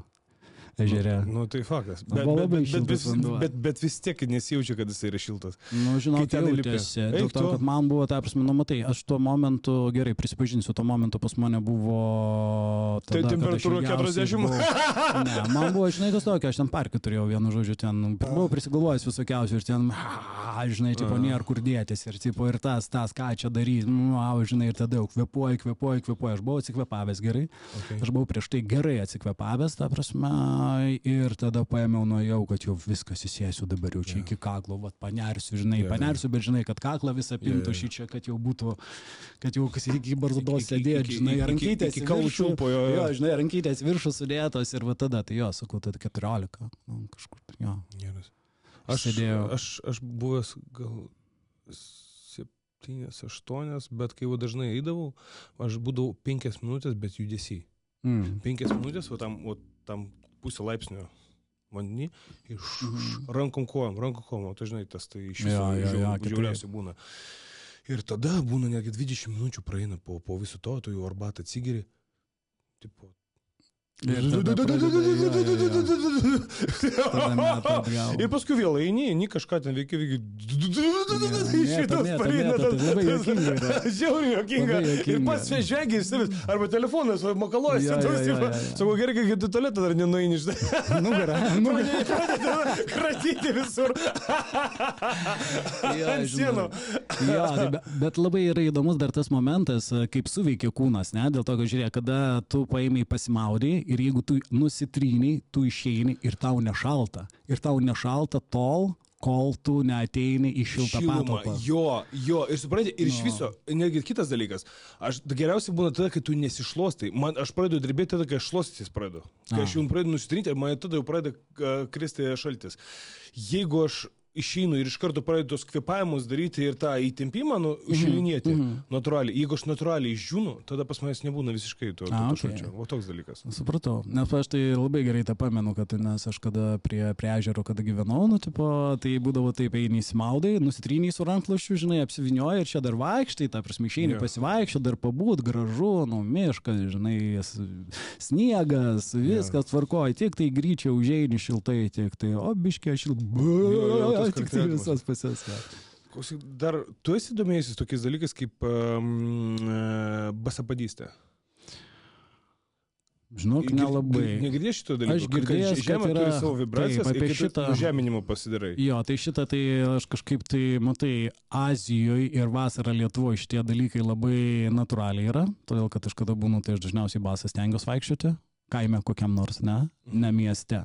Ežere. Nu, nu, tai faktas. Nu, Bet, buvo bet, bet, bet, vis, bet, bet vis tiek nesijaučia, kad jis yra šiltas. Nu, žinok, Kai ten jautėsi. Dėl to, kad man buvo, ta prasme, nu matai, aš tuo momentu, gerai, prisipažinsiu, tuo momentu pas mane buvo... Tai tada, aš temperatūra ilgiausiai 40? buvau- Ne, man buvo, žinai, tas tokia, aš ten parką turėjau, vienu žodžiu, ten nu, buvau prisigalvojęs visokiausių ir ten, a, žinai, tipo, nėra kur dėtis ir, tipo, ir tas, tas, ką čia daryti, nu, au, žinai, ir tada jau kvepuoju, kvepuoju, kvepuoju, aš buvau atsikvepavęs gerai, Okay. aš buvau prieš tai gerai atsikvepavęs, ta prasme, ir tada paėmiau nuo jau, kad jau viskas įsėsiu dabar jau čia Jo. iki kaklo, vat panersiu, žinai, jo. panersiu, bet žinai, kad kaklą visą pintų jo. šį čia, kad jau būtų, kad jau kas iki barzdos iki- žinai, rankytės iki čiulpo, jo, jo. Jo, žinai, rankytės viršų sudėtos ir va tada, tai jo, sakau, tada 14, nu, kažkur, jo. Geras. Aš, Sėdėjau. aš, aš buvęs gal septynės, aštuonias, bet kai jau dažnai eidavau, aš būdavau penkias minutės, bet judesi. Mm. Penkias minutės, o tam, o tam pusę laipsnio vandenį, iš rankom kojom, rankom kojom, tu žinai, tas tai iš viso žiau- tikrai. žiauriausiai būna. Ir tada būna netgi 20 minučių praeina po, po viso to, tu jau arbatą atsigeri. Tipo, Ir. Ir paskui vėl eini, eini kažką ten veikia, veikia. Iš mėta, pareina tai. Žiauriai juokinga. Labai Ir pats įsivis. Arba telefonas, arba jo. Sakau, gerai, kai tu tualetą dar nenueini, žinai. Nugarą, nugarą. Pradeda kratyti visur. Ant sienų. Tai bet labai yra įdomus dar tas momentas, kaip suveikia kūnas, ne? Dėl to, kad žiūrėk, kada tu paėmai pasimaudai ir jeigu tu nusitryniai, tu išeini ir tau nešalta. Ir tau nešalta tol, kol tu neateini į šiltą patalpą. Jo, jo, ir suprantate, ir iš No. viso, netgi kitas dalykas, aš geriausiai būna tada, kai tu nesišluostai. Man, aš pradedu drebėti tada, kai aš šluostytis pradedu. Kai A. aš jau pradedu nusitrinti, ir man tada jau pradeda kristi šaltis. Jeigu aš išeinu ir iš karto pradedu tos kvepavimus daryti ir tą įtempimą, nu, ušilinėti, mm mhm. -hmm. natūraliai. Jeigu aš natūraliai išdžiūnu, tada pas manęs nebūna visiškai to, to, A, to okei. šalčio. O toks dalykas. Supratau, nes aš tai labai gerai tą pamenu, kad nes aš kada prie, prie ežero, kada gyvenau, nu, tipo, tai būdavo taip, eini įsimaudai, nusitryniai su ranklošiu, žinai, apsivinioji ir čia dar vaikštai, ta prasme, išeini Jo. pasivaikščioti, dar pabūt, gražu, nu, miškas, žinai, sniegas, viskas tvarkoja, tik tai greičiau užeini šiltai, tik tai, o biškė šiltai, jo, tik tai kaltėjimas. visas pasės. Klausyk, Dar tu esi domėjęsis tokiais dalykais kaip um, basapadystė. Žinok, nelabai. gir- Negirdėjai šito dalyko? Aš girdėjęs, kad žemė yra- turi savo vibracijas taip, apie ir šitą- žeminimą pasidarai. Jo, tai šitą tai aš kažkaip tai, matai, Azijoje ir vasarą Lietuvoje šitie dalykai labai natūraliai yra, todėl kad aš kada būnu, tai aš dažniausiai basas stengiuosi vaikščioti, kaime kokiam nors, ne, ne mieste.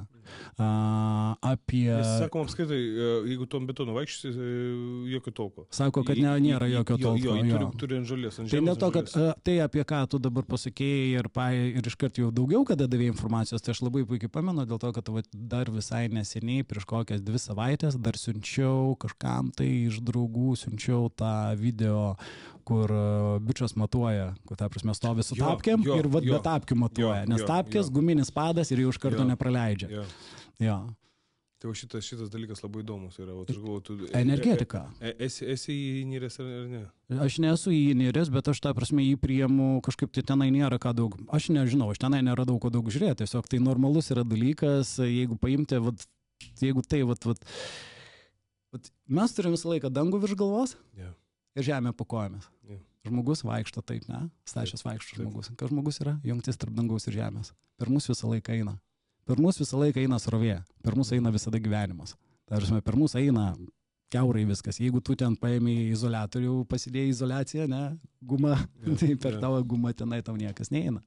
A, apie... Nes sakom, apskaitai, e, jeigu tu ant betono vaikščiosi, e, jokio tolko. Sako, kad ne, nėra jokio Jo, tolko. Jo, jo. turi, turi ant žolės, ant Tai žemės. dėl to, kad a, tai apie ką tu dabar pasakėjai ir, pa, ir iškart jau daugiau, kada davė informacijos, tai aš labai puikiai pamenu, dėl to, kad va, dar visai neseniai, prieš kokias dvi savaitės, dar siunčiau kažkam tai iš draugų, siunčiau tą video, kur a, bičias matuoja, kur ta prasme stovi su Jo, tapkiam jo, ir vad jo. be tapkių matuoja, Jo, nes jo, tapkės, jo. guminis padas ir jau iš karto Jo. nepraleidžia. Jo. Jo. Tai šitas, šitas dalykas labai įdomus yra. O, aš galvoju, tu, Energetika. E, e, esi, esi įnyręs ar, ar ne? Aš nesu įniręs, bet aš tą prasme jį priimu kažkaip tai tenai nėra ką daug. Aš nežinau, aš tenai neradau ko daug žiūrėti. Tiesiog tai normalus yra dalykas, jeigu paimti, vat, jeigu tai, vat, vat, vat, mes turim visą laiką dangų virš galvos Jo. Ir žemę po kojomis. Jo. Žmogus vaikšto taip, ne? Stačias vaikšto žmogus. Kas žmogus yra? Jungtis tarp dangaus ir žemės. Per mus visą laiką eina. Per mus visą laiką eina srovė. Per mus eina visada gyvenimas. Tarsi, per mus eina keurai viskas. Jeigu tu ten paėmė izolatorių, pasidėjai izolaciją, ne, guma, Jo, tai per jo. tavo gumą tenai tau niekas neina.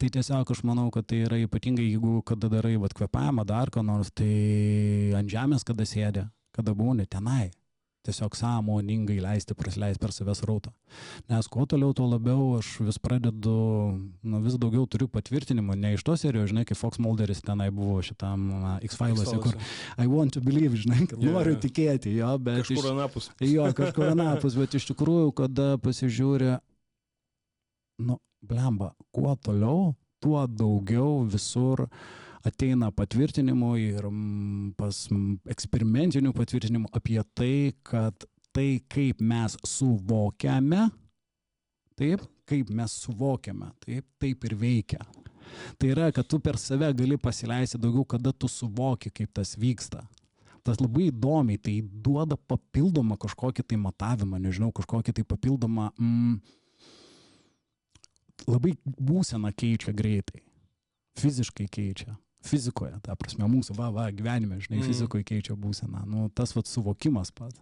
Tai tiesiog aš manau, kad tai yra ypatingai, jeigu kada darai vat kvepavimą, dar ką nors, tai ant žemės kada sėdė, kada būni tenai, tiesiog sąmoningai leisti prasileisti per savęs rautą. Nes kuo toliau, tuo labiau aš vis pradedu, nu, vis daugiau turiu patvirtinimų, ne iš tos serijos, žinai, kaip Fox Mulderis tenai buvo šitam uh, X-File'uose, kur I want to believe, žinai, kad Jo, noriu jo. tikėti, jo, bet... Kažkur iš- anapus. Jo, kažkur anapus, bet iš tikrųjų, kada pasižiūri, nu, blemba, kuo toliau, tuo daugiau visur ateina patvirtinimų ir mm, pas mm, eksperimentinių patvirtinimų apie tai, kad tai, kaip mes suvokiame, taip, kaip mes suvokiame, taip, taip ir veikia. Tai yra, kad tu per save gali pasileisti daugiau, kada tu suvoki, kaip tas vyksta tas labai įdomiai, tai duoda papildomą kažkokį tai matavimą, nežinau, kažkokį tai papildomą, mm, labai būseną keičia greitai, fiziškai keičia. Fizikoje, ta prasme, mūsų, va, va, gyvenime, žinai, Mhm. fizikoje keičia būseną. Nu, tas va suvokimas pat.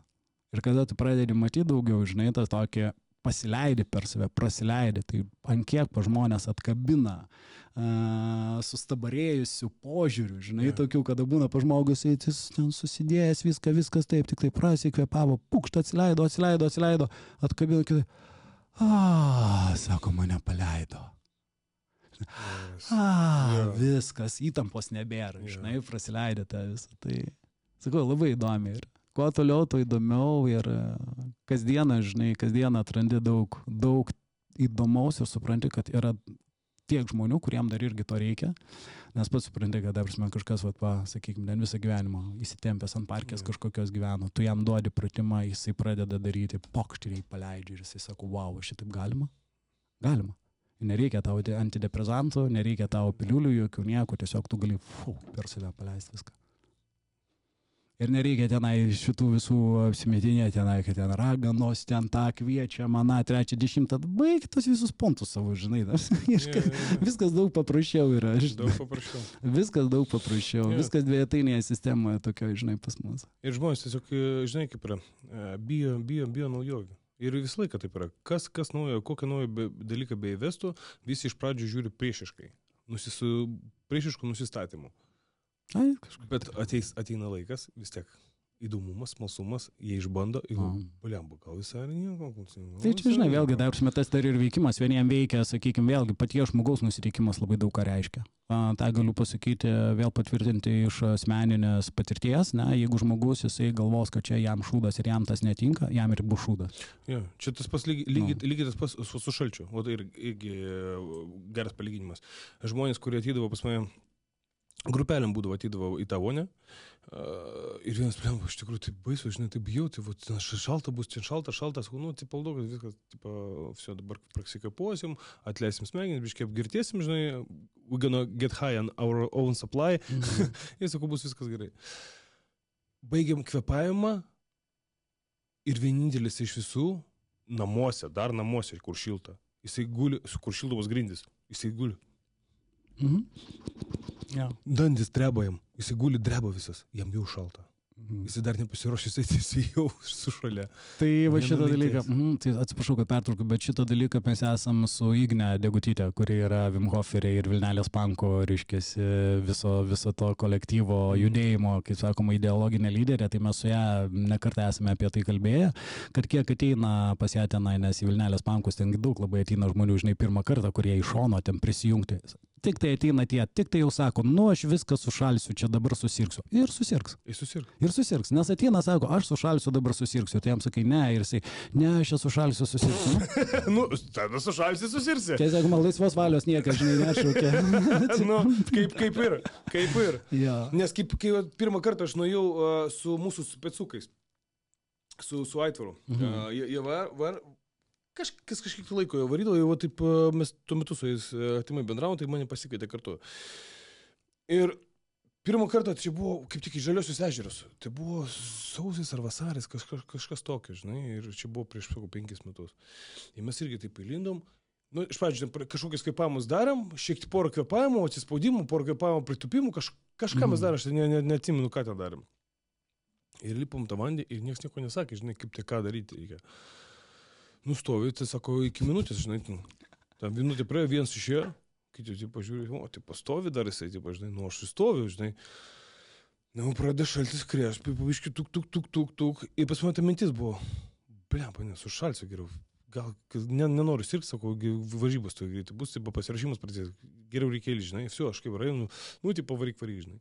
Ir kada tu pradedi matyti daugiau, žinai, tas tokį pasileidi per save, prasileidi, tai ant kiek pa žmonės atkabina uh, sustabarėjusių požiūrių, žinai, yeah. tokių, kada būna pa žmogus, jis ten susidėjęs, viską, viskas taip, tik tai prasikvėpavo, pukšt atsileido, atsileido, atsileido, atkabino kitai. A, sako, mane paleido. A, Jo. viskas, įtampos nebėra, Jo. žinai, prasileidė tą visą. Tai, sakau, labai įdomi. Ir kuo toliau, tuo įdomiau ir kasdieną, žinai, kasdieną atrandi daug, daug įdomaus ir supranti, kad yra tiek žmonių, kuriem dar irgi to reikia, nes pats supranti, kad, dabar kažkas, va, va, sakykime, ten visą gyvenimą įsitempęs ant parkės Jo. kažkokios gyveno, tu jam duodi pratimą, jisai pradeda daryti, pokštiriai paleidžia ir jisai sako, wow, šitaip galima? Galima. Nereikia tau de- antidepresantų, nereikia tau piliulių, jokių nieko, tiesiog tu gali fu, per save paleisti viską. Ir nereikia tenai šitų visų apsimetinė tenai, kad ten raganos, ten tą kviečia, maną, trečią dešimtą, baig tos visus pontus savo, žinai. tas- Jo, jo, jo. viskas daug paprasčiau yra, žinai. Daug paprasčiau. Viskas daug paprasčiau, Jo. viskas dviejatinėje sistemoje tokio, žinai, pas mus. Ir žmonės tiesiog, žinai, kaip yra, e, bijo, bijo, bijo naujovių. Ir visą laiką taip yra. Kas, kas naujo, kokią naują be, dalyką beįvestų, visi iš pradžių žiūri priešiškai. Nusisu, priešiškų nusistatymų. Ai, kažkaip. Bet ateis, ateina laikas, vis tiek įdomumas, smalsumas, jie išbando paliambu, gal visai nieko. Tai čia, žinai, vėlgi, dar prasme, tas dar ir veikimas, vieniems veikia, sakykime, vėlgi, paties žmogaus nusiteikimas labai daug ką reiškia. A, tą galiu pasakyti, vėl patvirtinti iš asmeninės patirties, na, jeigu žmogus, jisai galvos, kad čia jam šūdas ir jam tas netinka, jam ir bus šūdas. Jo, čia tas pas lygiai, lygiai, lygiai tas pas su, su šalčiu. O tai ir, irgi e, geras palyginimas. Žmonės, kurie atydavo pas mane, grupelėm būdavo atydavo į tą vonę ir vienas prie iš tikrųjų taip baisu, žinai, taip bijau, tai vat, šalta bus, čia šalta, šalta, sakau, nu, tai paldau, kad viskas, tipo, viso dabar praksikapuosim, atleisim smegenis, biškai apgirtiesim, žinai, we gonna get high on our own supply mhm. ir sakau, bus viskas gerai. Baigiam kvepavimą ir vienintelis iš visų namuose, dar namuose, kur šilta, jisai guli, kur šildomos grindys, jisai guli Mhm. Ja. Dandis dreba jam. Jisai guli, dreba visas. Jam jau šalta. Mhm. Jisai dar nepasiruošęs, jisai jau sušalė. Tai va šitą Nenuleidės. dalyką, mhm, tai atsiprašau, kad pertraukiu, bet šitą dalyką mes esam su Igne Degutytė, kuri yra Vimhoferė ir Vilnelės Panko, reiškia, viso, viso to kolektyvo judėjimo, kaip sakoma, ideologinė lyderė, tai mes su ją nekartą esame apie tai kalbėję, kad kiek ateina pas ją tenai, nes į Vilnelės Pankus ten daug labai ateina žmonių, žinai, pirmą kartą, kurie iš šono ten prisijungti. Tik tai ateina tie, tik tai jau sako, nu aš viską sušalsiu, čia dabar susirksiu. Ir susirgs. Jis susirgo. Ir susirgs. Nes ateina, sako, aš sušalsiu, dabar susirgsiu. Tai jam sakai, ne, ir jisai, ne, aš čia sušalsiu, susirgsiu. Nu, nu, tada sušalsi susirsi. Čia, sakoma, laisvos valios niekas, žinai, nešaukia. nu, kaip, kaip ir. Kaip ir. ja. Nes kaip, kai pirmą kartą aš nuėjau uh, su mūsų specukais, su, su Aitvaru, Mhm. uh, jie, jie var, var, kažkas kažkiek tai laiko jau varydavo, jau taip uh, mes tuo metu su jais uh, atimai bendravom, tai mane pasikvietė kartu. Ir pirmą kartą čia buvo kaip tik į Žaliosius ežerus. Tai buvo sausis ar vasaris, kažkas, kažkas tokio, žinai, ir čia buvo prieš sakau, penkis metus. Ir mes irgi taip įlindom. Nu, iš pradžių kažkokius kvepavimus darėm, šiek tiek porą kvepavimų, atsispaudimų, porą kvepavimų, pritupimų, kaž, kažką mes Mhm. darėm, aš ne, ne, neatsimenu, ką ten darėm. Ir lipom tą vandenį ir niekas nieko nesakė, žinai, kaip tai ką daryti reikia nustovi, tai sako, iki minutės, žinai, nu, tam minutė praėjo, vienas išėjo, kiti, tai pažiūrė, o, tai pastovi dar jisai, tai pažinai, nu, aš įstoviu, žinai. Na, nu, pradeda šaltis kreš, paaiškiai, tuk, tuk, tuk, tuk, tuk. Ir pas mane ta mintis buvo, blem, panesu šalsiu geriau, gal ne, nenoriu sirgti, sakau, varžybos tu greitai bus, tai pasirašymas pradės, geriau reikia įlį, žinai, visu, aš kaip rainu, nu, tai pavaryk varyk, žinai.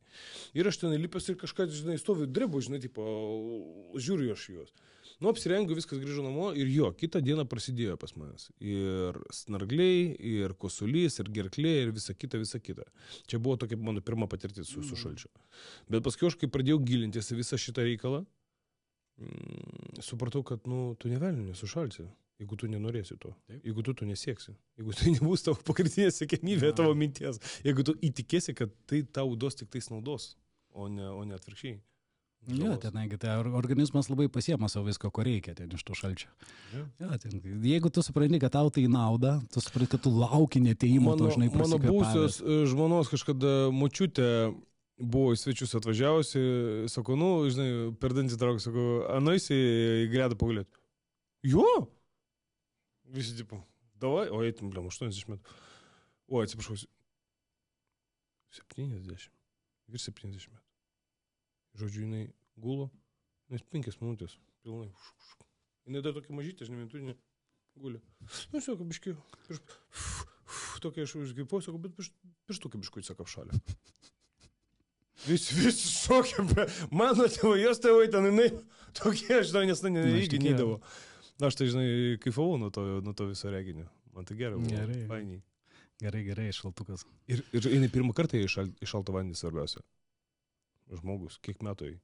Ir aš ten įlipęs ir kažką, žinai, stoviu, drebu, žinai, tipo, žiūriu aš juos. Nu, apsirengiu, viskas grįžo namo ir jo, kitą dieną prasidėjo pas manęs. Ir snargliai, ir kosulys, ir gerklė, ir visa kita, visa kita. Čia buvo tokia mano pirma patirtis su, su šalčiu. Bet paskui aš, kai pradėjau gilintis į visą šitą reikalą, mm, supratau, kad, nu, tu nevelni nesušalsi. Jeigu tu nenorėsi to, Taip. jeigu tu to nesieksi, jeigu tai nebus tavo pagrindininė sėkmybė, tavo minties, jeigu tu įtikėsi, kad tai tau duos tik tais naudos, o ne, o ne atvirkščiai. Žalos. tenagi tai or- organizmas labai pasiema savo visko, ko reikia ten iš to šalčio. Jo. Ja, ten, jeigu tu supranti, kad tau tai nauda, tu supranti, kad tu lauki neteimo, Mano, to žinai, mano prasikvėpavęs. būsios e, žmonos kažkada mučiutė buvo į svečius atvažiavusi, sako, nu, žinai, per dantį trauk, sako, anuisi į gredą pagulėti. Jo? Visi, tipo, davai, o eitum, blem, 80 metų. O, atsiprašau, 70. Virš 70 metų. Žodžiu, jinai gulo, nes 5 minutės, pilnai. Jinai dar tokia mažytė, žinai, mintutinė, gulė. Nu, sako, biški, tokia aš užgipo, sako, bet pirš- pirštukai biškui, sako, šalia. Visi, visi be- mano tėvai, jos tėvai ten, jinai, tokie, aš žinau, nes tai Nu, irgi neįdavo. Aš tai, žinai, kaifavau nuo to, nuo to viso reginio. Man tai gerai. Gerai. fainiai. Gerai, gerai, šaltukas. Ir, ir jinai pirmą kartą į šal, į šaltą vandenį svarbiausia. Žmogus, kiek metų jai?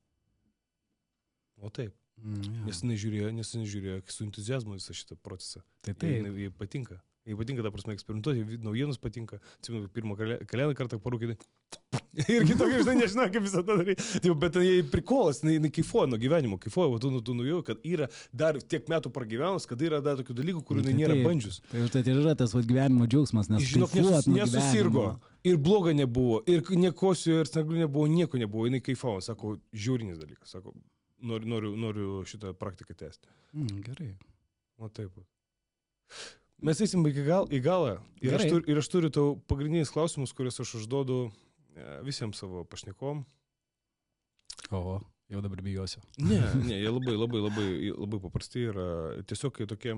O taip. Mm, ja. Nes jinai žiūrėjo, nes jinai žiūrėjo su entuzijazmu visą šitą procesą. Tai Tai jai patinka. Jai patinka, ta prasme, eksperimentuoti, naujienos patinka. Atsimenu, pirmą kalė- kalėdą kartą parūkė. Ir kitokia, žinai, nežinau, kaip visą tą daryti. Tai, bet jai prikolas, jinai, jinai kaifuoja nuo gyvenimo, kaifuoja, tu, nu, tu nujau, kad yra dar tiek metų pragyvenus, kad yra dar tokių dalykų, kurių jinai tai nėra bandžius. Tai tai ir yra tas vat, gyvenimo džiaugsmas, nes Žinok, nesus, nesusirgo. Ir bloga nebuvo, ir nekosiu, ir snaglių nebuvo, nieko nebuvo. Jis kaifavo, sako, žiūrinis dalykas. Sako, noriu, noriu, noriu šitą praktiką tęsti. Mm, gerai. O taip. Mes eisim iki gal, į galą. Ir aš, Gerai. tur, ir aš turiu tau pagrindinius klausimus, kuriuos aš užduodu visiems savo pašnekom. O, jau dabar bijosiu. Ne, ne, jie labai, labai, labai, labai paprasti yra. Tiesiog jie tokie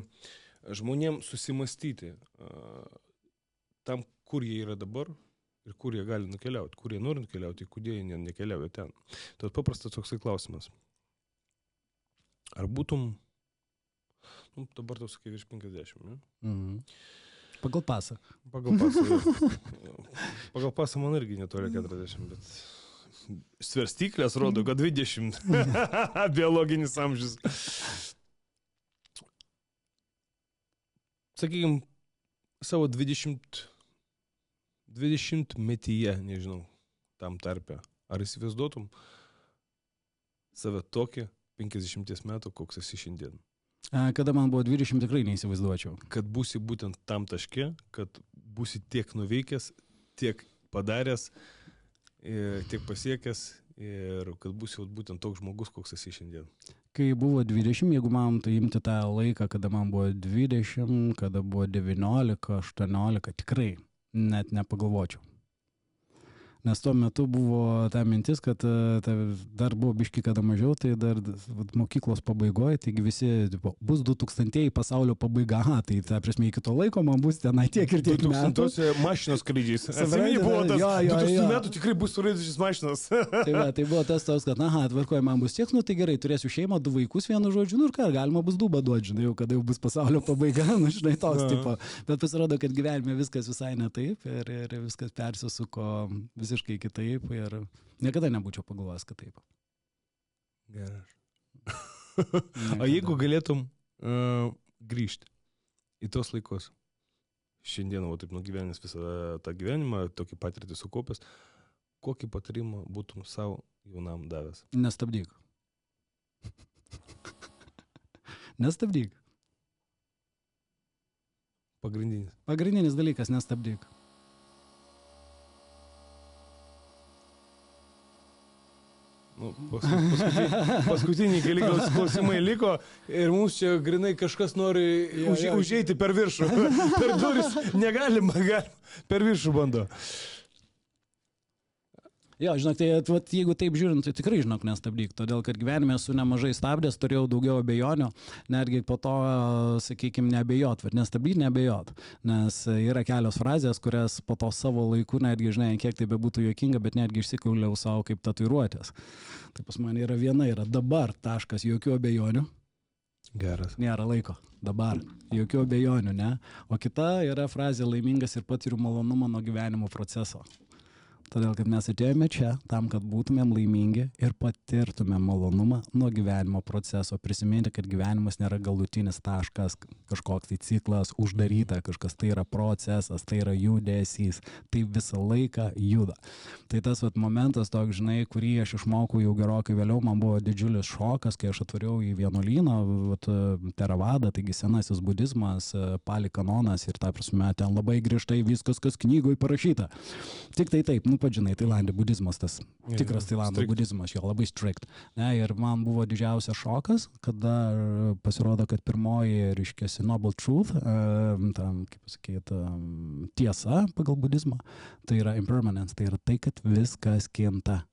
žmonėm susimastyti tam, kur jie yra dabar ir kur jie gali nukeliauti, kur jie nori nukeliauti, kodėl jie ne- nekeliauja ten. Tad paprastas toksai klausimas. Ar būtum, nu, dabar tau sakai virš 50, ne? Mhm. Pagal pasą. Pagal pasą. Pagal pasą man irgi netoli 40, bet svarstyklės rodo, kad 20. Biologinis amžius. Sakykime, savo 20, 20 metyje, nežinau, tam tarpe. Ar įsivaizduotum save tokį 50 metų, koks esi šiandien? Kada man buvo 20, tikrai neįsivaizduočiau. kad būsi būtent tam taške, kad būsi tiek nuveikęs, tiek padaręs, ir tiek pasiekęs ir kad būsi būtent toks žmogus, koks esi šiandien. Kai buvo 20, jeigu man tai imti tą laiką, kada man buvo 20, kada buvo 19, 18, tikrai net nepagalvočiau. Nes tuo metu buvo ta mintis, kad e, ta, dar buvo biški kada mažiau, tai dar vat, mokyklos pabaigoje, taigi visi tipo, bus 2000 pasaulio pabaiga, aha, tai ta prasme iki to laiko man bus tenai tiek ir tiek metų. 2000 mašinos skrydžiais. Atsimeni, buvo tas. jo, jo, 2000 jo. metų tikrai bus surėdusios mašinos. Tai, va, tai buvo tas toks, kad, aha, atvarkoja, man bus tiek, nu tai gerai, turėsiu šeimą, du vaikus, vienu žodžiu, nu ir ką, galima bus du baduoti, žinai, jau kada jau bus pasaulio pabaiga, nu žinai, toks tipo. Bet pasirodo, kad gyvenime viskas visai ne taip ir, ir viskas persisuko visiškai kitaip ir niekada nebūčiau pagalvojęs, kad taip. Gerai. O jeigu galėtum uh, grįžti į tos laikus, šiandieną, o taip nugyvenęs visą tą gyvenimą, tokį patirtį sukaupęs, kokį patarimą būtum savo jaunam davęs? Nestabdyk. Nestabdyk. Pagrindinis. Pagrindinis dalykas - nestabdyk. Nu, pas, paskutiniai, paskutiniai keli klausimai liko ir mums čia grinai kažkas nori Jo, už, jo. užeiti per viršų. per duris negalima, galima. Per viršų bando. Jo, žinok, tai vat, jeigu taip žiūrint, tai tikrai, žinok, nestabdyk, todėl kad gyvenime esu nemažai stabdęs, turėjau daugiau abejonių, netgi po to, sakykime, nebejot, vad nestabdyk, nebejot, nes yra kelios frazės, kurias po to savo laiku, netgi, žinai, kiek tai bebūtų juokinga, bet netgi išsikauliau savo kaip tatuiruotės. Tai pas mane yra viena, yra dabar taškas, jokių abejonių. Geras. Nėra laiko. Dabar. Jokių abejonių, ne? O kita yra frazė laimingas ir patiriu malonumą nuo gyvenimo proceso. Todėl, kad mes atėjome čia tam, kad būtumėm laimingi ir patirtumėm malonumą nuo gyvenimo proceso. Prisiminti, kad gyvenimas nėra galutinis taškas, kažkoks tai ciklas, uždaryta, kažkas tai yra procesas, tai yra judesys, tai visą laiką juda. Tai tas vat, momentas, toks, žinai, kurį aš išmokau jau gerokai vėliau, man buvo didžiulis šokas, kai aš atvariau į vienuolyną, vat, teravadą, taigi senasis budizmas, palikanonas ir ta prasme, ten labai griežtai viskas, kas knygoje parašyta. Tik tai taip, nu, pats žinai, Tailandė budizmas, tas tikras Tailando budizmas, jo labai strict. Ne, ir man buvo didžiausias šokas, kada pasirodo, kad pirmoji, reiškia, Noble Truth, e, tam, kaip pasakyti, tiesa pagal budizmą, tai yra impermanence, tai yra tai, kad viskas kinta.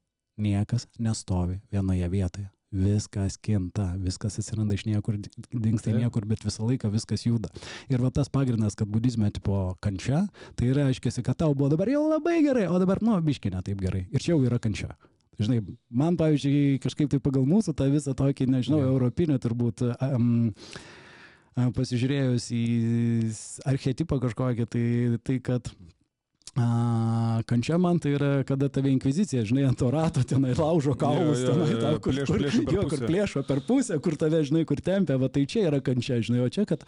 Niekas nestovi vienoje vietoje. Viskas kinta, viskas atsiranda iš niekur, dinksta Taip. niekur, bet visą laiką viskas juda. Ir va tas pagrindas, kad budizme tipo kančia, tai reiškia, kad tau buvo dabar jau labai gerai, o dabar, nu, biški ne taip gerai. Ir čia jau yra kančia. Žinai, man, pavyzdžiui, kažkaip tai pagal mūsų tą visą tokį, nežinau, Jo. europinį turbūt um, pasižiūrėjus į archetipą kažkokį, tai, tai kad A, kančia man tai yra, kada tave inkvizicija, žinai, ant to rato tenai laužo kaulus, Jo, jo, tenai tau, kur, plėš- kur, jo, kur plėšo per pusę, kur tave, žinai, kur tempia, va tai čia yra kančia, žinai, o čia, kad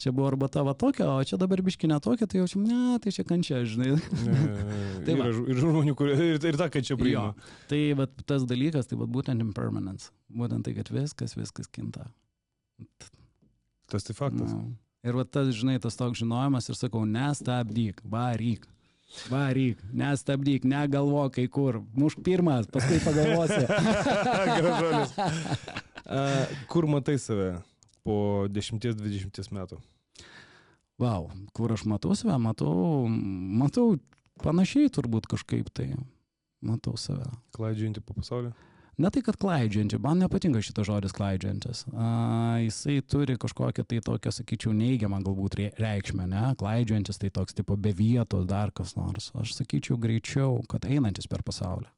čia buvo arba tavo tokia, o čia dabar biškinė tokia, tai jau čia, ne, tai čia kančia, žinai. Tai ž- ir žmonių, kurie ir, ir tą, kad čia priima. Jo. Tai va tas dalykas, tai va būtent impermanence, būtent tai, kad viskas, viskas kinta. Tas tai faktas. Nu. Ir va tas, žinai, tas toks žinojimas ir sakau, nestabdyk, varyk. Varyk, nestabdyk, negalvok kai kur. Mušk pirmas, paskui pagalvosi. Gražuolis. Kur matai save po 10-20 metų? Vau, kur aš matau save, matau, matau panašiai turbūt kažkaip tai. Matau save. Klaidžiantį po pasaulį? Ne tai, kad klaidžianti, man nepatinka šitas žodis klaidžiantis. A, jisai turi kažkokią tai tokią, sakyčiau, neigiamą galbūt rei- reikšmę, ne? Klaidžiantis tai toks tipo be vietos, dar kas nors. Aš sakyčiau greičiau, kad einantis per pasaulį.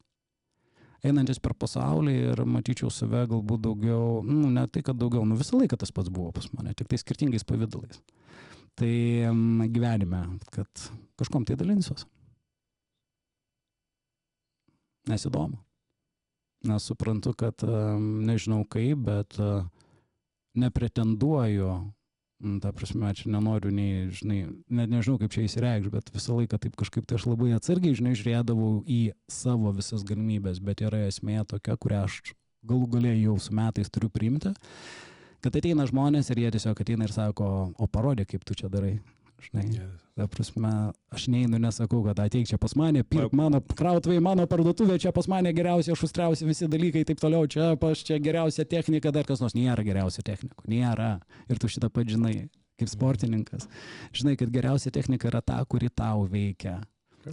Einantis per pasaulį ir matyčiau save galbūt daugiau, nu, ne tai, kad daugiau, nu visą laiką tas pats buvo pas mane, tik tai skirtingais pavydalais. Tai gyvenime, kad kažkom tai dalinsiuos. Nes įdomu. Nes suprantu, kad nežinau kaip, bet e, nepretenduoju, ta prasme, čia nenoriu nei, žinai, net nežinau kaip čia įsireikšti, bet visą laiką taip kažkaip tai aš labai atsargiai, žinai, žiūrėdavau į savo visas galimybės, bet yra esmė tokia, kurią aš galų galėjau jau su metais turiu priimti, kad ateina žmonės ir jie tiesiog ateina ir sako, o parodė, kaip tu čia darai. Žinai, ta prasme, aš neinu, nesakau, kad ateik čia pas mane, pirk mano krautvai, mano parduotuvė, čia pas mane geriausia, šustriausi visi dalykai, taip toliau, čia pas čia geriausia technika, dar kas nors nėra geriausia technika, nėra. Ir tu šitą pat žinai, kaip sportininkas. Žinai, kad geriausia technika yra ta, kuri tau veikia.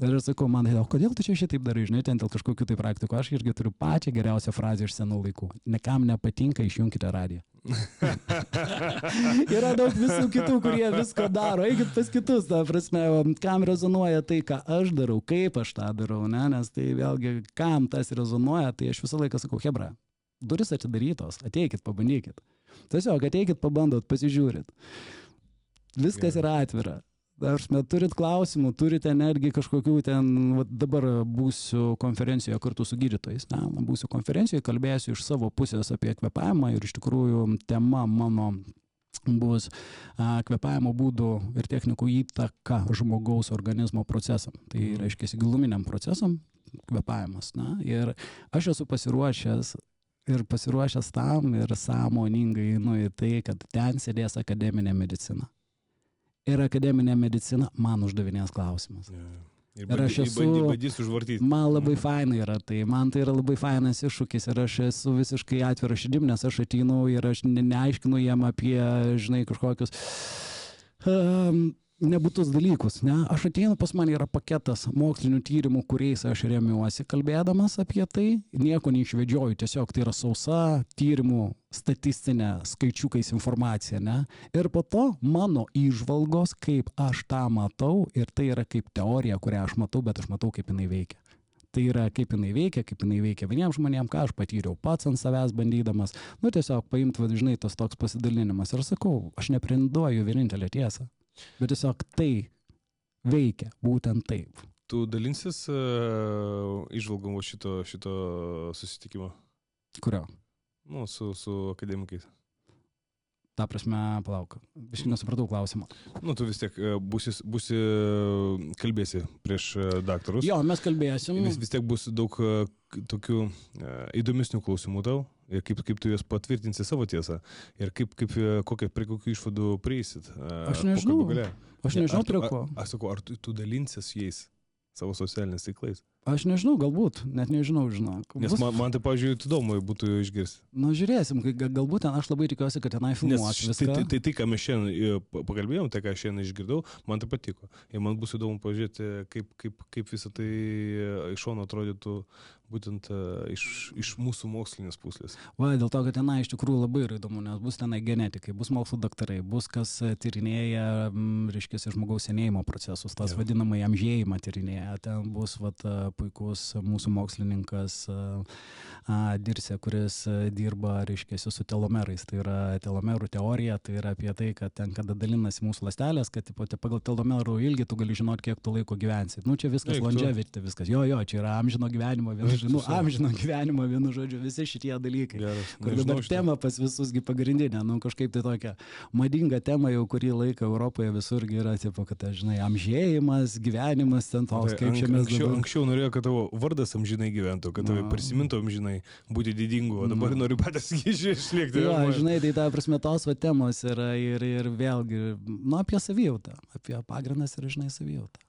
Ir aš sakau, man, o kodėl tu čia šitaip darai, žinai, ten dėl kažkokių tai praktikų, aš irgi turiu pačią geriausią frazę iš senų laikų. Nekam nepatinka, išjungkite radiją. Yra daug visų kitų, kurie visko daro. Eikit pas kitus, ta prasme, kam rezonuoja tai, ką aš darau, kaip aš tą darau, ne? nes tai vėlgi, kam tas rezonuoja, tai aš visą laiką sakau, Hebra, duris atidarytos, ateikit, pabandykit. Tiesiog ateikit, pabandot, pasižiūrit. Viskas yra atvira. Ar turit klausimų, turite netgi kažkokių ten, va, dabar būsiu konferencijoje kartu su gydytojais, ne, būsiu konferencijoje, kalbėsiu iš savo pusės apie kvepavimą ir iš tikrųjų tema mano bus a, kvepavimo būdų ir technikų įtaka žmogaus organizmo procesam. Tai reiškia giluminiam procesam kvepavimas. Na, ir aš esu pasiruošęs ir pasiruošęs tam ir sąmoningai einu į tai, kad ten sėdės akademinė medicina ir akademinė medicina man uždavinės klausimus. Ir, Ir aš bandy- esu- bandy- bandys užvartyti. Man labai fainai yra tai, man tai yra labai fainas iššūkis ir aš esu visiškai atviras širdim, nes aš ateinu ir aš ne, neaiškinu jiem apie, žinai, kažkokius um, nebūtus dalykus, ne? Aš ateinu, pas mane yra paketas mokslinių tyrimų, kuriais aš remiuosi kalbėdamas apie tai, nieko neišvedžioju, tiesiog tai yra sausa tyrimų statistinė skaičiukais informacija, ne? Ir po to mano įžvalgos, kaip aš tą matau, ir tai yra kaip teorija, kurią aš matau, bet aš matau, kaip jinai veikia. Tai yra kaip jinai veikia, kaip jinai veikia vieniems žmonėms, ką aš patyriau pats ant savęs bandydamas. Nu tiesiog paimt, vadžinai, tas toks pasidalinimas. Ir sakau, aš neprenduoju vienintelę tiesą. Bet tiesiog tai veikia būtent taip. Tu dalinsis uh, išvalgom šito, šito susitikimo? Kurio? Nu, su, su akademikais. Ta prasme, palauk, aš nesupratau klausimą. Nu, tu vis tiek e, būsi, būsi kalbėsi prieš e, daktarus. Jo, mes kalbėsim. Vis, vis tiek bus daug tokių įdomesnių klausimų tau ir kaip, kaip tu juos patvirtinsi savo tiesą ir kaip, kaip, kokia, prie kokių išvadų prieisit. Aš nežinau. Aš nežinau, prie ko. Aš sakau, ar tu, tu dalinsis jais savo socialiniais tinklais? Aš nežinau, galbūt, net nežinau, žinok. Nes Bus... man, man tai, pavyzdžiui, įdomu būtų išgirsti. Na, žiūrėsim, galbūt ten aš labai tikiuosi, kad tenai filmuos viską. Tai, tai, tai, tai, ką mes šiandien pakalbėjom, tai, ką aš šiandien išgirdau, man tai patiko. Ir man bus įdomu pažiūrėti, kaip, kaip, kaip visą tai iš šono atrodytų būtent uh, iš, iš mūsų mokslinės puslės. Va, dėl to, kad tenai iš tikrųjų labai yra įdomu, nes bus tenai genetikai, bus mokslo daktarai, bus kas e, tyrinėja, reiškia, žmogaus senėjimo procesus, tas ja. vadinamai amžėjimą tyrinėja. Ten bus vat, e, puikus mūsų mokslininkas Dirsė, kuris dirba, reiškia, su telomerais. Tai yra telomerų teorija, tai yra apie tai, kad ten, kada dalinasi mūsų lastelės, kad tipo, tai pagal telomerų ilgį tu gali žinoti, kiek tu laiko gyvensi. Nu, čia viskas longevity, viskas. Jo, jo, čia yra amžino gyvenimo vienas žinau, amžino gyvenimo, vienu žodžiu, visi šitie dalykai. Geras. Kur dabar tema pas visusgi pagrindinė, nu kažkaip tai tokia madinga tema jau kurį laiką Europoje visurgi yra, tipo, kad, žinai, amžėjimas, gyvenimas ten toks, kaip čia mes. Dabar... anksčiau norėjo, kad tavo vardas amžinai gyventų, kad tave prisimintų amžinai būti didingu, o dabar noriu patys išlikti. Jo, žinai, tai ta prasme tos va temos yra ir, ir vėlgi, nu, apie savijautą, apie pagrindas ir, žinai, savijautą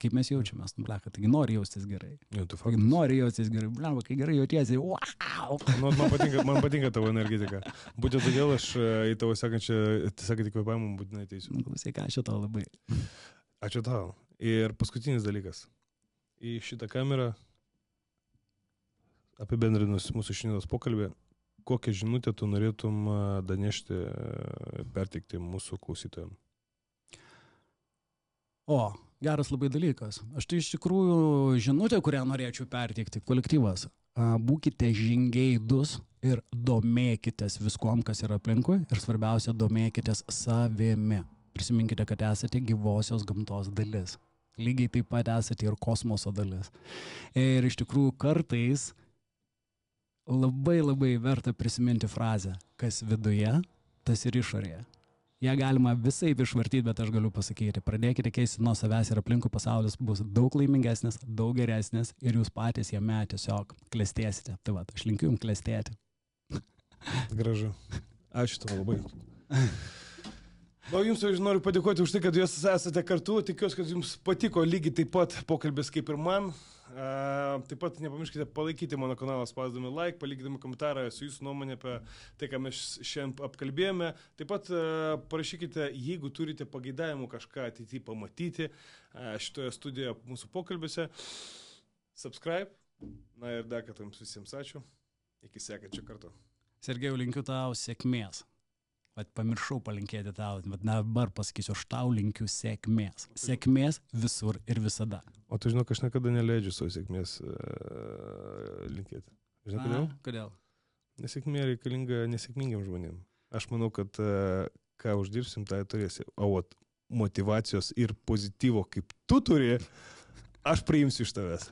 kaip mes jaučiamės, nu, bleka, taigi nori jaustis gerai. Ja, tu faktas. Nori jaustis gerai, bleka, kai gerai jautiesi, wow. Nu, man, patinka, man patinka tavo energetika. Būtent todėl aš e, į tavo sekančią, sekantį kvepavimą būtinai teisiu. Nu, klausyk, ačiū tau labai. Ačiū tau. Ir paskutinis dalykas. Į šitą kamerą apibendrinus mūsų šiandienos pokalbį, kokią žinutę tu norėtum e, danešti, e, perteikti mūsų klausytojams? O, geras labai dalykas. Aš tai iš tikrųjų žinutė, kurią norėčiau perteikti, kolektyvas. Būkite žingeidus ir domėkitės viskom, kas yra aplinkui ir svarbiausia, domėkitės savimi. Prisiminkite, kad esate gyvosios gamtos dalis. Lygiai taip pat esate ir kosmoso dalis. Ir iš tikrųjų kartais labai labai verta prisiminti frazę, kas viduje, tas ir išorėje ją galima visai išvartyti, bet aš galiu pasakyti, pradėkite keisti nuo savęs ir aplinkų pasaulis bus daug laimingesnis, daug geresnis ir jūs patys jame tiesiog klestėsite. Tai va, aš linkiu jums klestėti. Gražu. Ačiū tau labai. Na, jums aš noriu padėkoti už tai, kad jūs esate kartu. Tikiuosi, kad jums patiko lygiai taip pat pokalbis kaip ir man. Taip pat nepamirškite palaikyti mano kanalą spausdami like, palikdami komentarą su jūsų nuomonė apie tai, ką mes šiandien apkalbėjome. Taip pat parašykite, jeigu turite pageidavimų kažką ateityje pamatyti šitoje studijoje mūsų pokalbiuose. Subscribe. Na ir dar kartą jums visiems ačiū. Iki sekančio karto. Sergejau, linkiu tau sėkmės. Vat pamiršau palinkėti tau, bet dabar pasakysiu, aš tau linkiu sėkmės. Sėkmės visur ir visada. O tu žinok, aš niekada neleidžiu savo sėkmės uh, linkėti. Žinai, kodėl? A, kodėl? Nesėkmė reikalinga nesėkmingiam žmonėm. Aš manau, kad uh, ką uždirbsim, tai turėsi. O vat, motivacijos ir pozityvo, kaip tu turi, aš priimsiu iš tavęs.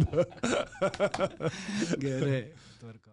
Gerai, tvarko.